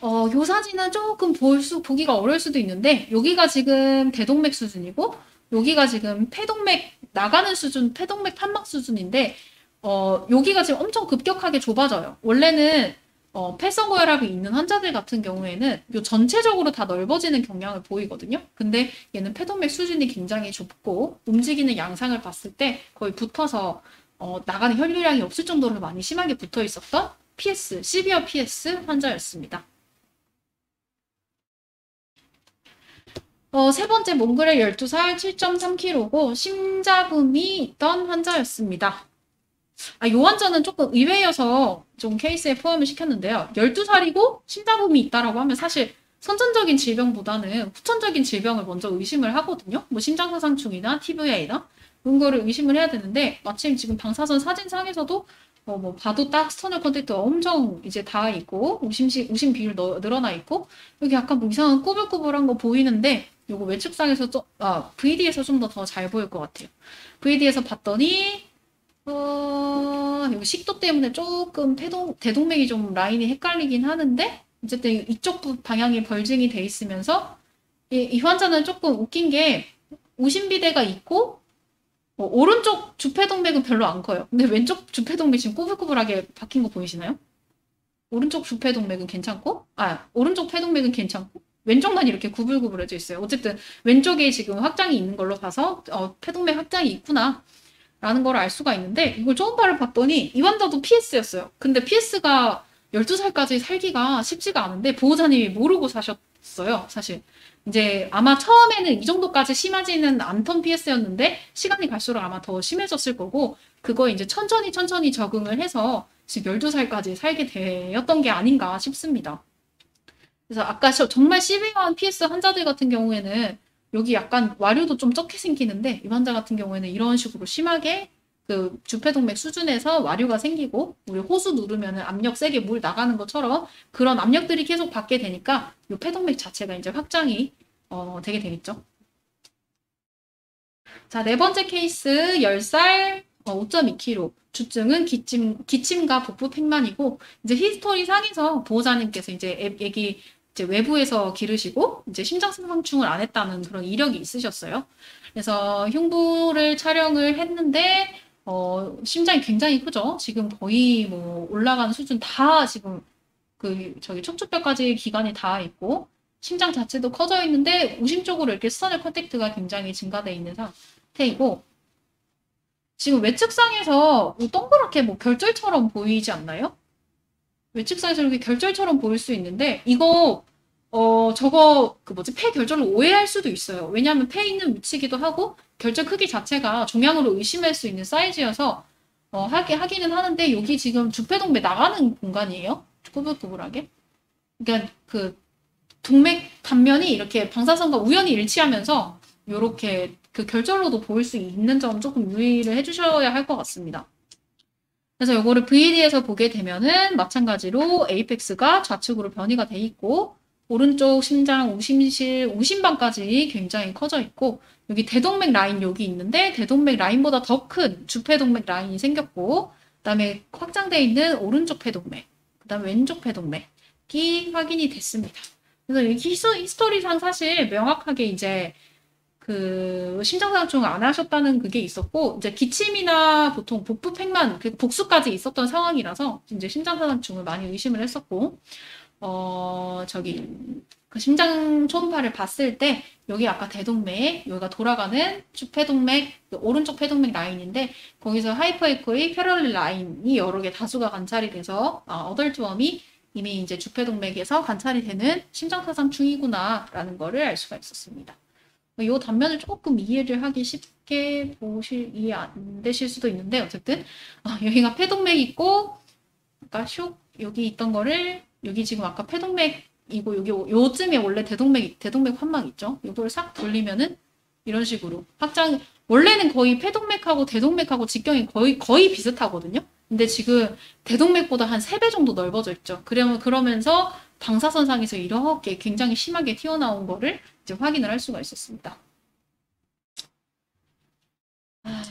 어, 요 사진은 조금 볼 수, 보기가 어려울 수도 있는데 여기가 지금 대동맥 수준이고 여기가 지금 폐동맥 나가는 수준, 폐동맥 판막 수준인데 어, 여기가 지금 엄청 급격하게 좁아져요. 원래는 어, 폐성고혈압이 있는 환자들 같은 경우에는 요 전체적으로 다 넓어지는 경향을 보이거든요. 근데 얘는 폐동맥 수준이 굉장히 좁고 움직이는 양상을 봤을 때 거의 붙어서 어, 나가는 혈류량이 없을 정도로 많이 심하게 붙어 있었던 PS, 시비어 PS 환자였습니다. 어, 세 번째 몽골의 12살 7.3kg고 심자붐이 있던 환자였습니다. 아, 요 환자는 조금 의외여서 좀 케이스에 포함을 시켰는데요. 12살이고 심자붐이 있다라고 하면 사실 선천적인 질병보다는 후천적인 질병을 먼저 의심을 하거든요. 뭐 심장사상충이나 TVA나 그런 거를 의심을 해야 되는데 마침 지금 방사선 사진상에서도 어, 뭐 봐도 딱 sternal contact가 엄청 이제 닿아 있고 우심시 우심 비율 너, 늘어나 있고 여기 약간 뭐 이상한 꾸불꾸불한 거 보이는데 요거 외측상에서 좀, 아, VD에서 좀 더 더 잘 보일 것 같아요. VD에서 봤더니, 어, 여기 식도 때문에 조금 태동, 대동맥이 좀 라인이 헷갈리긴 하는데, 어쨌든 이쪽 방향이 bulging이 돼 있으면서, 이, 이 환자는 조금 웃긴 게, 우심비대가 있고, 어, 오른쪽 주폐동맥은 별로 안 커요. 근데 왼쪽 주폐동맥 지금 꾸불꾸불하게 박힌 거 보이시나요? 오른쪽 주폐동맥은 괜찮고, 아, 오른쪽 폐동맥은 괜찮고, 왼쪽만 이렇게 구불구불해져 있어요. 어쨌든 왼쪽에 지금 확장이 있는 걸로 봐서 어, 폐동맥 확장이 있구나. 라는 걸 알 수가 있는데 이걸 초음파를 봤더니 이 환자도 PS였어요. 근데 PS가 12살까지 살기가 쉽지가 않은데 보호자님이 모르고 사셨어요. 사실. 이제 아마 처음에는 이 정도까지 심하지는 않던 PS였는데 시간이 갈수록 아마 더 심해졌을 거고 그거에 이제 천천히 천천히 적응을 해서 지금 12살까지 살게 되었던 게 아닌가 싶습니다. 그래서 아까 정말 시비한 PS 환자들 같은 경우에는 여기 약간 와류도 좀 적게 생기는데 이 환자 같은 경우에는 이런 식으로 심하게 그 주폐동맥 수준에서 와류가 생기고 우리 호스 누르면 압력 세게 물 나가는 것처럼 그런 압력들이 계속 받게 되니까 이 폐동맥 자체가 이제 확장이 어, 되게 되겠죠. 자, 네 번째 케이스 10살 어, 5.2kg. 주증은 기침, 기침과 복부 팽만이고, 이제 history 상에서 보호자님께서 이제 애기 이제 외부에서 기르시고 이제 심장사상충을 안 했다는 그런 이력이 있으셨어요. 그래서 흉부를 촬영을 했는데 어, 심장이 굉장히 크죠. 지금 거의 뭐 올라가는 수준 다 지금 그 저기 척추뼈까지 기관이 닿아 있고 심장 자체도 커져 있는데 우심 쪽으로 이렇게 sternal contact가 굉장히 증가되어 있는 상태이고 지금 외측상에서 뭐 동그랗게 뭐 결절처럼 보이지 않나요? 외측상에서 이렇게 결절처럼 보일 수 있는데 이거 어 저거 그 뭐지 폐 결절을 오해할 수도 있어요. 왜냐하면 폐 있는 위치기도 하고 결절 크기 자체가 종양으로 의심할 수 있는 사이즈여서 어 하게 하기는 하는데 여기 지금 주폐동맥 나가는 공간이에요. 꾸불꾸불하게. 그러니까 그 동맥 단면이 이렇게 방사선과 우연히 일치하면서 이렇게 그 결절로도 보일 수 있는 점 조금 유의를 해주셔야 할 것 같습니다. 그래서 이거를 VD에서 보게 되면은 마찬가지로 에이펙스가 좌측으로 변이가 돼 있고 오른쪽 심장 우심실 우심방까지 굉장히 커져 있고 여기 대동맥 라인 여기 있는데 대동맥 라인보다 더 큰 주폐동맥 라인이 생겼고 그다음에 확장되어 있는 오른쪽 폐동맥 그다음 왼쪽 폐동맥이 확인이 됐습니다. 그래서 이 히스토리상 사실 명확하게 이제 그 심장상충 안 하셨다는 그게 있었고 이제 기침이나 보통 복부 팽만 그 복수까지 있었던 상황이라서 이제 심장상충을 많이 의심을 했었고 어 저기 그 심장 초음파를 봤을 때 여기 아까 대동맥 여기가 돌아가는 주폐동맥 그 오른쪽 폐동맥 라인인데 거기서 하이퍼에코의 패럴릴 라인이 여러 개 다수가 관찰이 돼서 아, 어덜트웜이 이미 이제 주폐동맥에서 관찰이 되는 심장사상 중이구나라는 거를 알 수가 있었습니다. 이 단면을 조금 이해를 하기 쉽게 보실 이해 안 되실 수도 있는데 어쨌든 어, 여기가 폐동맥 있고 아까 슉 여기 있던 거를 여기 지금 아까 폐동맥이고 여기 요쯤에 원래 대동맥 대동맥 환막 있죠. 이걸 싹 돌리면은 이런 식으로 확장 원래는 거의 폐동맥하고 대동맥하고 직경이 거의 거의 비슷하거든요. 근데 지금 대동맥보다 한 3배 정도 넓어져 있죠. 그러면 그러면서 방사선상에서 이렇게 굉장히 심하게 튀어나온 거를 이제 확인을 할 수가 있었습니다. 아,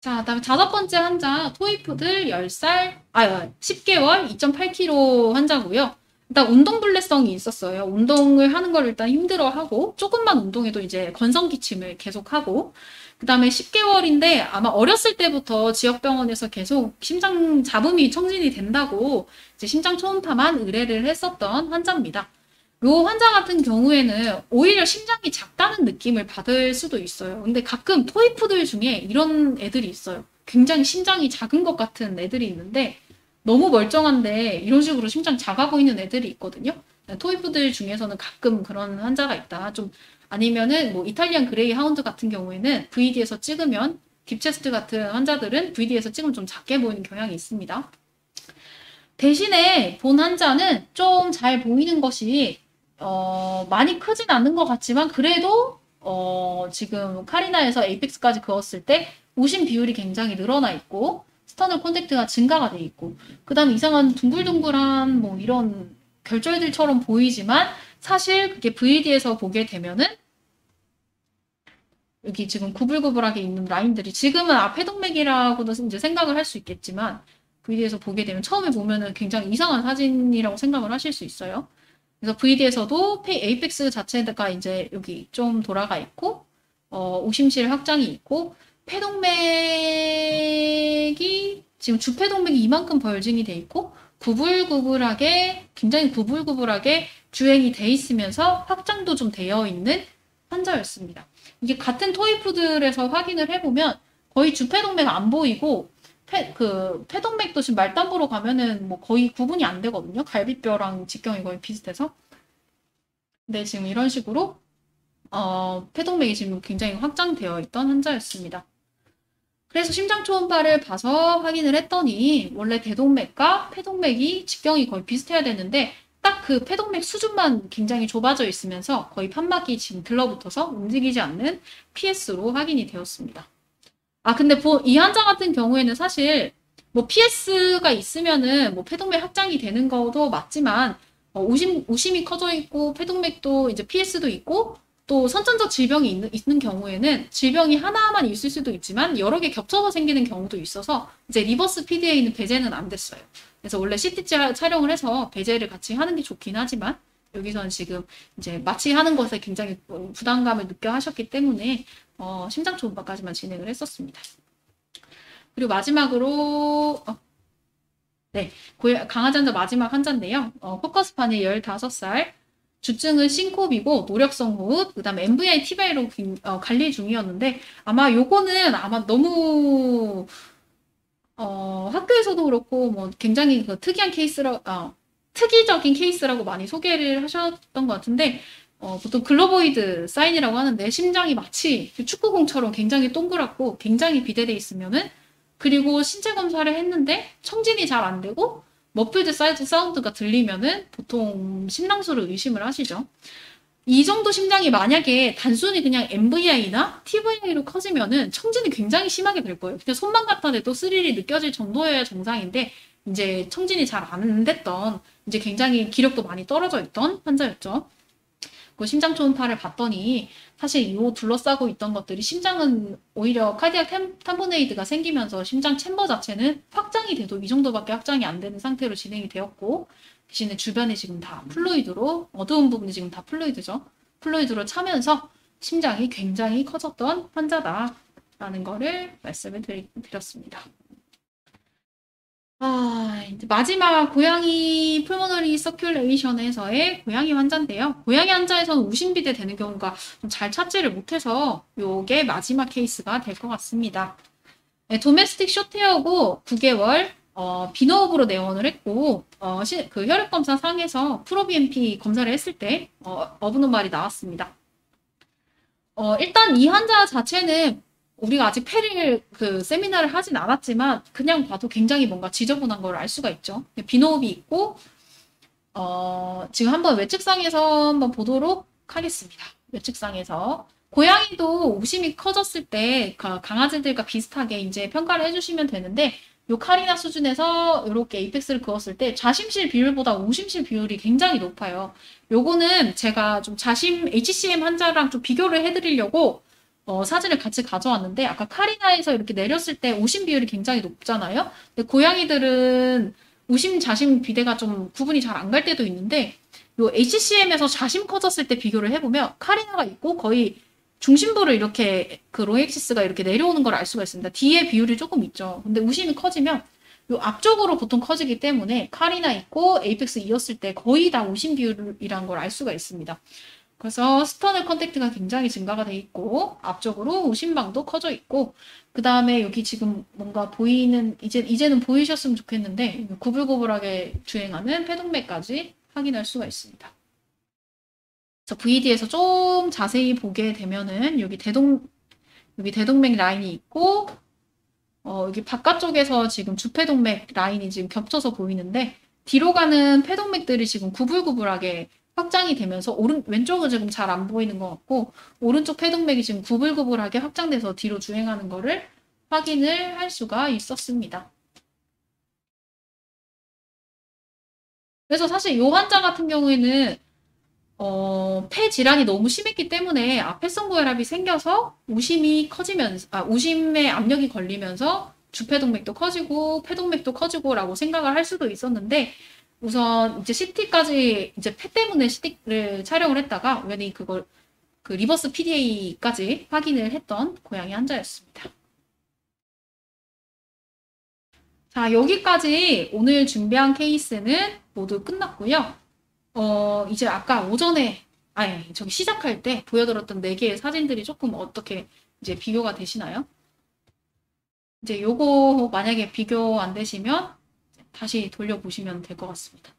자, 그다음에 다섯 번째 환자 토이푸들 10살, 아, 10개월 2.8kg 환자고요. 일단 운동 불내성이 있었어요. 운동을 하는 걸 일단 힘들어하고 조금만 운동해도 이제 건성 기침을 계속하고 그 다음에 10개월인데 아마 어렸을 때부터 지역 병원에서 계속 심장 잡음이 청진이 된다고 이제 심장 초음파만 의뢰를 했었던 환자입니다. 요 환자 같은 경우에는 오히려 심장이 작다는 느낌을 받을 수도 있어요. 근데 가끔 토이푸들 중에 이런 애들이 있어요. 굉장히 심장이 작은 것 같은 애들이 있는데 너무 멀쩡한데 이런 식으로 심장 작아 보이는 애들이 있거든요. 토이푸들 중에서는 가끔 그런 환자가 있다. 좀 아니면은 뭐 Italian Greyhound 같은 경우에는 VD에서 찍으면 deep chest 같은 환자들은 VD에서 찍으면 좀 작게 보이는 경향이 있습니다. 대신에 본 환자는 좀 잘 보이는 것이 어, 많이 크진 않는 것 같지만 그래도 어, 지금 carina에서 apex까지 그었을 때 우심 비율이 굉장히 늘어나 있고 sternal contact가 증가가 돼 있고 그 다음 이상한 둥글둥글한 뭐 이런 결절들처럼 보이지만 사실 그게 VD에서 보게 되면은 여기 지금 구불구불하게 있는 라인들이 지금은 아 폐동맥이라고도 이제 생각을 할 수 있겠지만 VD에서 보게 되면 처음에 보면은 굉장히 이상한 사진이라고 생각을 하실 수 있어요. 그래서 VD에서도 apex 자체가 이제 여기 좀 돌아가 있고 어, 오심실 확장이 있고 폐동맥이 지금 주폐동맥이 이만큼 벌징이 돼 있고 구불구불하게 굉장히 구불구불하게 주행이 돼 있으면서 확장도 좀 되어 있는 환자였습니다. 이게 같은 토이푸들에서 확인을 해보면 거의 주폐동맥 안 보이고 폐, 그 폐동맥도 지금 말단부로 가면은 뭐 거의 구분이 안 되거든요. 갈비뼈랑 직경이 거의 비슷해서. 근데 지금 이런 식으로 어, 폐동맥이 지금 굉장히 확장되어 있던 환자였습니다. 그래서 심장 초음파를 봐서 확인을 했더니 원래 대동맥과 폐동맥이 직경이 거의 비슷해야 되는데 딱 그 폐동맥 수준만 굉장히 좁아져 있으면서 거의 판막이 지금 들러붙어서 움직이지 않는 PS로 확인이 되었습니다. 아 근데 이 환자 같은 경우에는 사실 뭐 PS가 있으면은 뭐 폐동맥 확장이 되는 것도 맞지만 어, 우심 우심이 커져 있고 폐동맥도 이제 PS도 있고 또 선천적 질병이 있는, 있는 경우에는 질병이 하나만 있을 수도 있지만 여러 개 겹쳐서 생기는 경우도 있어서 이제 reverse PDA는 배제는 안 됐어요. 그래서 원래 CT 촬영을 해서 배제를 같이 하는 게 좋긴 하지만 여기서는 지금 이제 마취 하는 것에 굉장히 부담감을 느껴 하셨기 때문에 어, 심장 초음파까지만 진행을 했었습니다. 그리고 마지막으로 어, 네 강아지 환자 마지막 환자인데요. 어, 코커스패니얼 15살 주증은 syncope이고 노력성 호흡, 그 다음에 MVI TVI로 어, 관리 중이었는데 아마 요거는 아마 너무 어, 학교에서도 그렇고 뭐 굉장히 그 특이한 케이스라 어, 특이적인 케이스라고 많이 소개를 하셨던 것 같은데 어, 보통 globoid sign이라고 하는데 심장이 마치 축구공처럼 굉장히 동그랗고 굉장히 비대돼 있으면은 그리고 신체 검사를 했는데 청진이 잘 안 되고 muffled 사이즈 sound가 들리면은 보통 심낭수를 의심을 하시죠. 이 정도 심장이 만약에 단순히 그냥 MVI나 TVI로 커지면은 청진이 굉장히 심하게 될 거예요. 그냥 손만 대도 스릴이 느껴질 정도여야 정상인데 이제 청진이 잘 안 됐던 이제 굉장히 기력도 많이 떨어져 있던 환자였죠. 그 심장 초음파를 봤더니 사실 이 둘러싸고 있던 것들이 심장은 오히려 cardiac tamponade가 생기면서 심장 chamber 자체는 확장이 돼도 이 정도밖에 확장이 안 되는 상태로 진행이 되었고 대신에 주변이 지금 다 fluid로 어두운 부분이 지금 다 fluid죠. fluid로 차면서 심장이 굉장히 커졌던 환자다라는 거를 말씀을 드렸습니다. 아, 이제 마지막 고양이 pulmonary circulation에서의 고양이 환자인데요. 고양이 환자에서는 우심비대 되는 경우가 잘 찾지를 못해서 요게 마지막 케이스가 될 것 같습니다. 네, domestic shorthair고 9개월 어, 빈호흡으로 내원을 했고 어, 시, 그 혈액 검사 상에서 proBNP 검사를 했을 때 어, abnormal이 나왔습니다. 어, 일단 이 환자 자체는 우리가 아직 폐를 그 세미나를 하진 않았지만 그냥 봐도 굉장히 뭔가 지저분한 걸 알 수가 있죠. 빈호흡이 있고 어, 지금 한번 외측상에서 한번 보도록 하겠습니다. 외측상에서 고양이도 오심이 커졌을 때 강아지들과 비슷하게 이제 평가를 해주시면 되는데 요 카리나 수준에서 이렇게 에이펙스를 그었을 때 자심실 비율보다 오심실 비율이 굉장히 높아요. 요거는 제가 좀 자심 HCM 환자랑 좀 비교를 해드리려고 어, 사진을 같이 가져왔는데 아까 카리나에서 이렇게 내렸을 때 오심 비율이 굉장히 높잖아요. 근데 고양이들은 우심 좌심 비대가 좀 구분이 잘 안 갈 때도 있는데 요 HCM에서 좌심 커졌을 때 비교를 해보면 carina가 있고 거의 중심부를 이렇게 그 long axis가 이렇게 내려오는 걸 알 수가 있습니다. 뒤에 비율이 조금 있죠. 근데 우심이 커지면 요 앞쪽으로 보통 커지기 때문에 carina 있고 apex 이었을 때 거의 다 우심 비율이라는 걸알 수가 있습니다. 그래서 sternal contact가 굉장히 증가가 돼 있고 앞쪽으로 우심방도 커져 있고 그 다음에 여기 지금 뭔가 보이는 이제 이제는 보이셨으면 좋겠는데 구불구불하게 주행하는 폐동맥까지 확인할 수가 있습니다. 그래서 VD에서 좀 자세히 보게 되면은 여기 대동 여기 대동맥 라인이 있고 어, 여기 바깥쪽에서 지금 주폐동맥 라인이 지금 겹쳐서 보이는데 뒤로 가는 폐동맥들이 지금 구불구불하게 확장이 되면서 오른 왼쪽은 지금 잘 안 보이는 것 같고 오른쪽 폐동맥이 지금 구불구불하게 확장돼서 뒤로 주행하는 것을 확인을 할 수가 있었습니다. 그래서 사실 이 환자 같은 경우에는 어, 폐 질환이 너무 심했기 때문에 앞폐성 고혈압이 생겨서 우심이 커지면서 아, 우심에 압력이 걸리면서 주폐동맥도 커지고 폐동맥도 커지고라고 생각을 할 수도 있었는데 우선 이제 CT까지 이제 폐 때문에 CT를 촬영을 했다가 우연히 그걸 그 reverse PDA까지 확인을 했던 고양이 환자였습니다. 자, 여기까지 오늘 준비한 케이스는 모두 끝났고요. 어, 이제 아까 오전에 아니, 저기 시작할 때 보여드렸던 네 개의 사진들이 조금 어떻게 이제 비교가 되시나요? 이제 요거 만약에 비교 안 되시면 다시 돌려보시면 될 것 같습니다.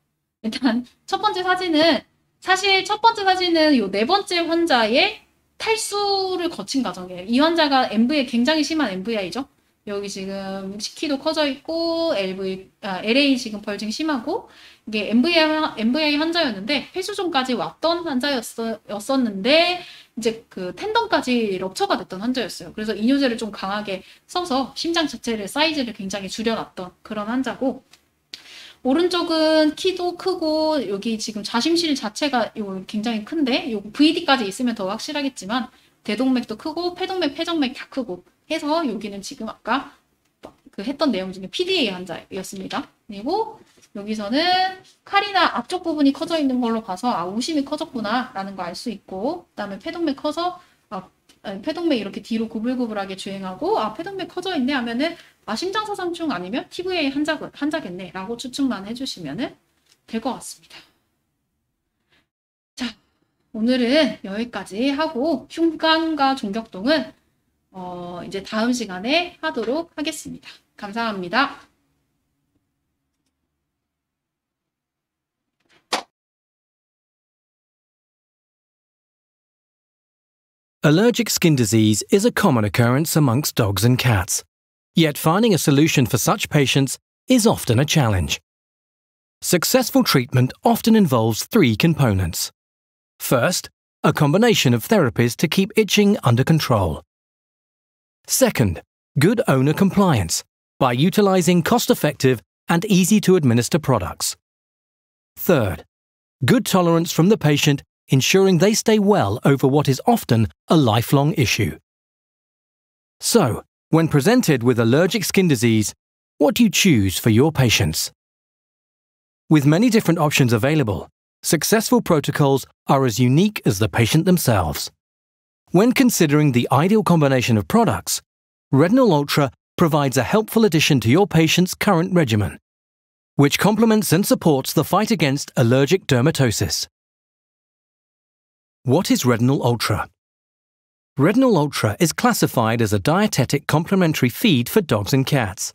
일단 첫 번째 사진은 사실 첫 번째 사진은 요네 번째 환자의 탈수를 거친 과정이에요. 이 환자가 MV에 굉장히 심한 MVI죠. 여기 지금 키도 커져 있고 LV, 아, LA 지금 벌징 심하고 이게 MVI, MVI 환자였는데 폐수종까지 왔던 환자였었는데 이제 그 텐던까지 럽처가 됐던 환자였어요. 그래서 이뇨제를 좀 강하게 써서 심장 자체를 사이즈를 굉장히 줄여놨던 그런 환자고 오른쪽은 키도 크고 여기 지금 좌심실 자체가 요 굉장히 큰데 요 VD까지 있으면 더 확실하겠지만 대동맥도 크고 폐동맥, 폐정맥 다 크고 해서 여기는 지금 아까 그 했던 내용 중에 PDA 환자였습니다. 그리고 여기서는 칼이나 앞쪽 부분이 커져 있는 걸로 봐서 아 우심이 커졌구나 라는 거 알 수 있고 그 다음에 폐동맥 커서 아 폐동맥 이렇게 뒤로 구불구불하게 주행하고 아 폐동맥 커져 있네 하면은 아, 심장사상충 아니면 TVA 환자, 환자겠네 라고 추측만 해주시면 될 것 같습니다. 자, 오늘은 여기까지 하고 흉관과 종격동은 어, 이제 다음 시간에 하도록 하겠습니다. 감사합니다. Allergic skin disease is a common occurrence amongst dogs and cats. Yet finding a solution for such patients is often a challenge. Successful treatment often involves three components. First, a combination of therapies to keep itching under control. Second, good owner compliance by utilizing cost effective and easy to administer products. Third, good tolerance from the patient, ensuring they stay well over what is often a lifelong issue. So, when presented with allergic skin disease, what do you choose for your patients? With many different options available, successful protocols are as unique as the patient themselves. When considering the ideal combination of products, Retinol Ultra provides a helpful addition to your patient's current regimen, which complements and supports the fight against allergic dermatosis. What is Retinol Ultra? Retinol Ultra is classified as a dietetic complementary feed for dogs and cats.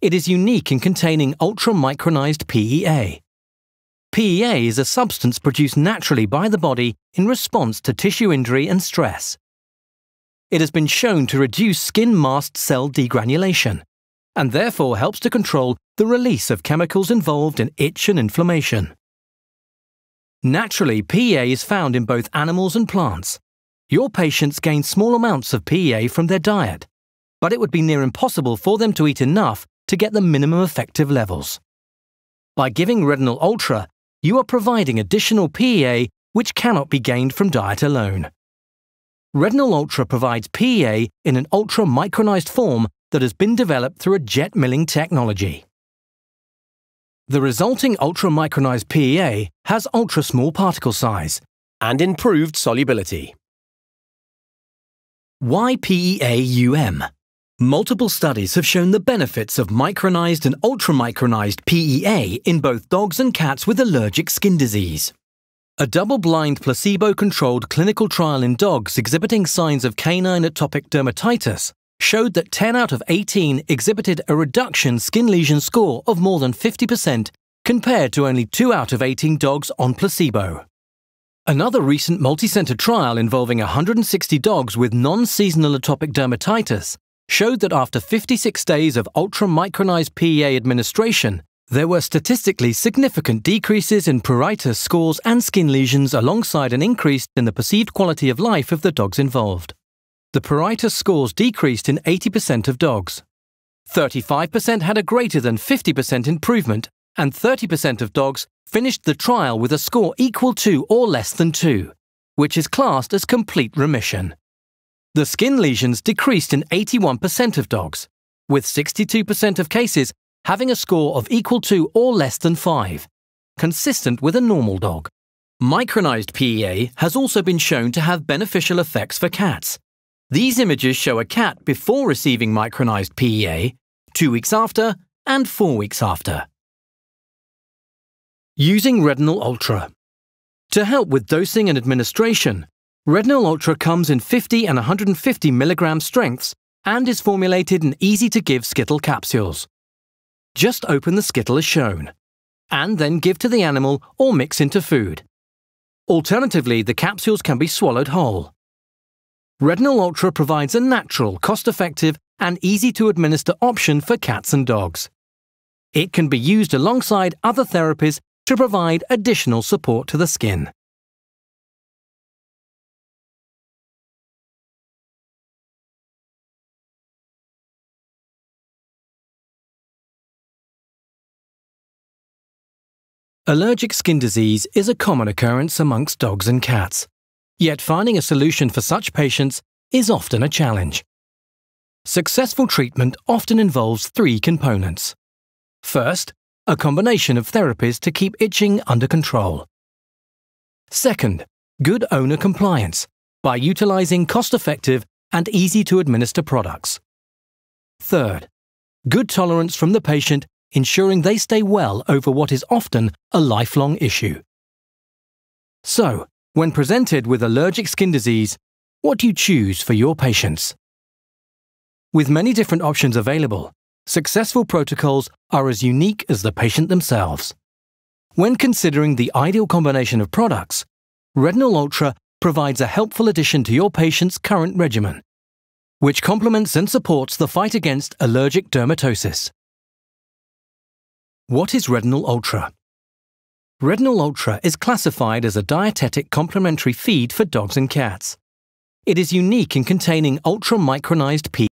It is unique in containing ultra micronized PEA. PEA is a substance produced naturally by the body in response to tissue injury and stress. It has been shown to reduce skin mast cell degranulation and therefore helps to control the release of chemicals involved in itch and inflammation. Naturally, PEA is found in both animals and plants, your patients gain small amounts of PEA from their diet, but it would be near impossible for them to eat enough to get the minimum effective levels. By giving Retinol Ultra, you are providing additional PEA which cannot be gained from diet alone. Retinol Ultra provides PEA in an ultra micronized form that has been developed through a jet milling technology. The resulting ultramicronized PEA has ultra small particle size and improved solubility. Why PEA-UM? Multiple studies have shown the benefits of micronized and ultramicronized PEA in both dogs and cats with allergic skin disease. A double blind placebo controlled clinical trial in dogs exhibiting signs of canine atopic dermatitis showed that 10 out of 18 exhibited a reduction skin lesion score of more than 50% compared to only 2 out of 18 dogs on placebo. Another recent multicenter trial involving 160 dogs with non seasonal atopic dermatitis showed that after 56 days of ultra micronized PEA administration, there were statistically significant decreases in pruritus scores and skin lesions alongside an increase in the perceived quality of life of the dogs involved. The pruritus scores decreased in 80% of dogs. 35% had a greater than 50% improvement, and 30% of dogs finished the trial with a score equal to or less than 2, which is classed as complete remission. The skin lesions decreased in 81% of dogs, with 62% of cases having a score of equal to or less than 5, consistent with a normal dog. Micronized PEA has also been shown to have beneficial effects for cats. These images show a cat before receiving micronized PEA, two weeks after, and four weeks after. Using Retinol Ultra. To help with dosing and administration, Retinol Ultra comes in 50 and 150 mg strengths and is formulated in easy to give Skittle capsules. Just open the Skittle as shown, and then give to the animal or mix into food. Alternatively, the capsules can be swallowed whole. Retinol Ultra provides a natural, cost effective, and easy to administer option for cats and dogs. It can be used alongside other therapies to provide additional support to the skin. Allergic skin disease is a common occurrence amongst dogs and cats. Yet finding a solution for such patients is often a challenge. Successful treatment often involves three components. First, a combination of therapies to keep itching under control. Second, good owner compliance by utilizing cost-effective and easy-to-administer products. Third, good tolerance from the patient ensuring they stay well over what is often a lifelong issue. So, when presented with allergic skin disease, what do you choose for your patients? With many different options available, successful protocols are as unique as the patient themselves. When considering the ideal combination of products, Retinol Ultra provides a helpful addition to your patient's current regimen, which complements and supports the fight against allergic dermatosis. What is Retinol Ultra? Retinol Ultra is classified as a dietetic complementary feed for dogs and cats. It is unique in containing ultra-micronized P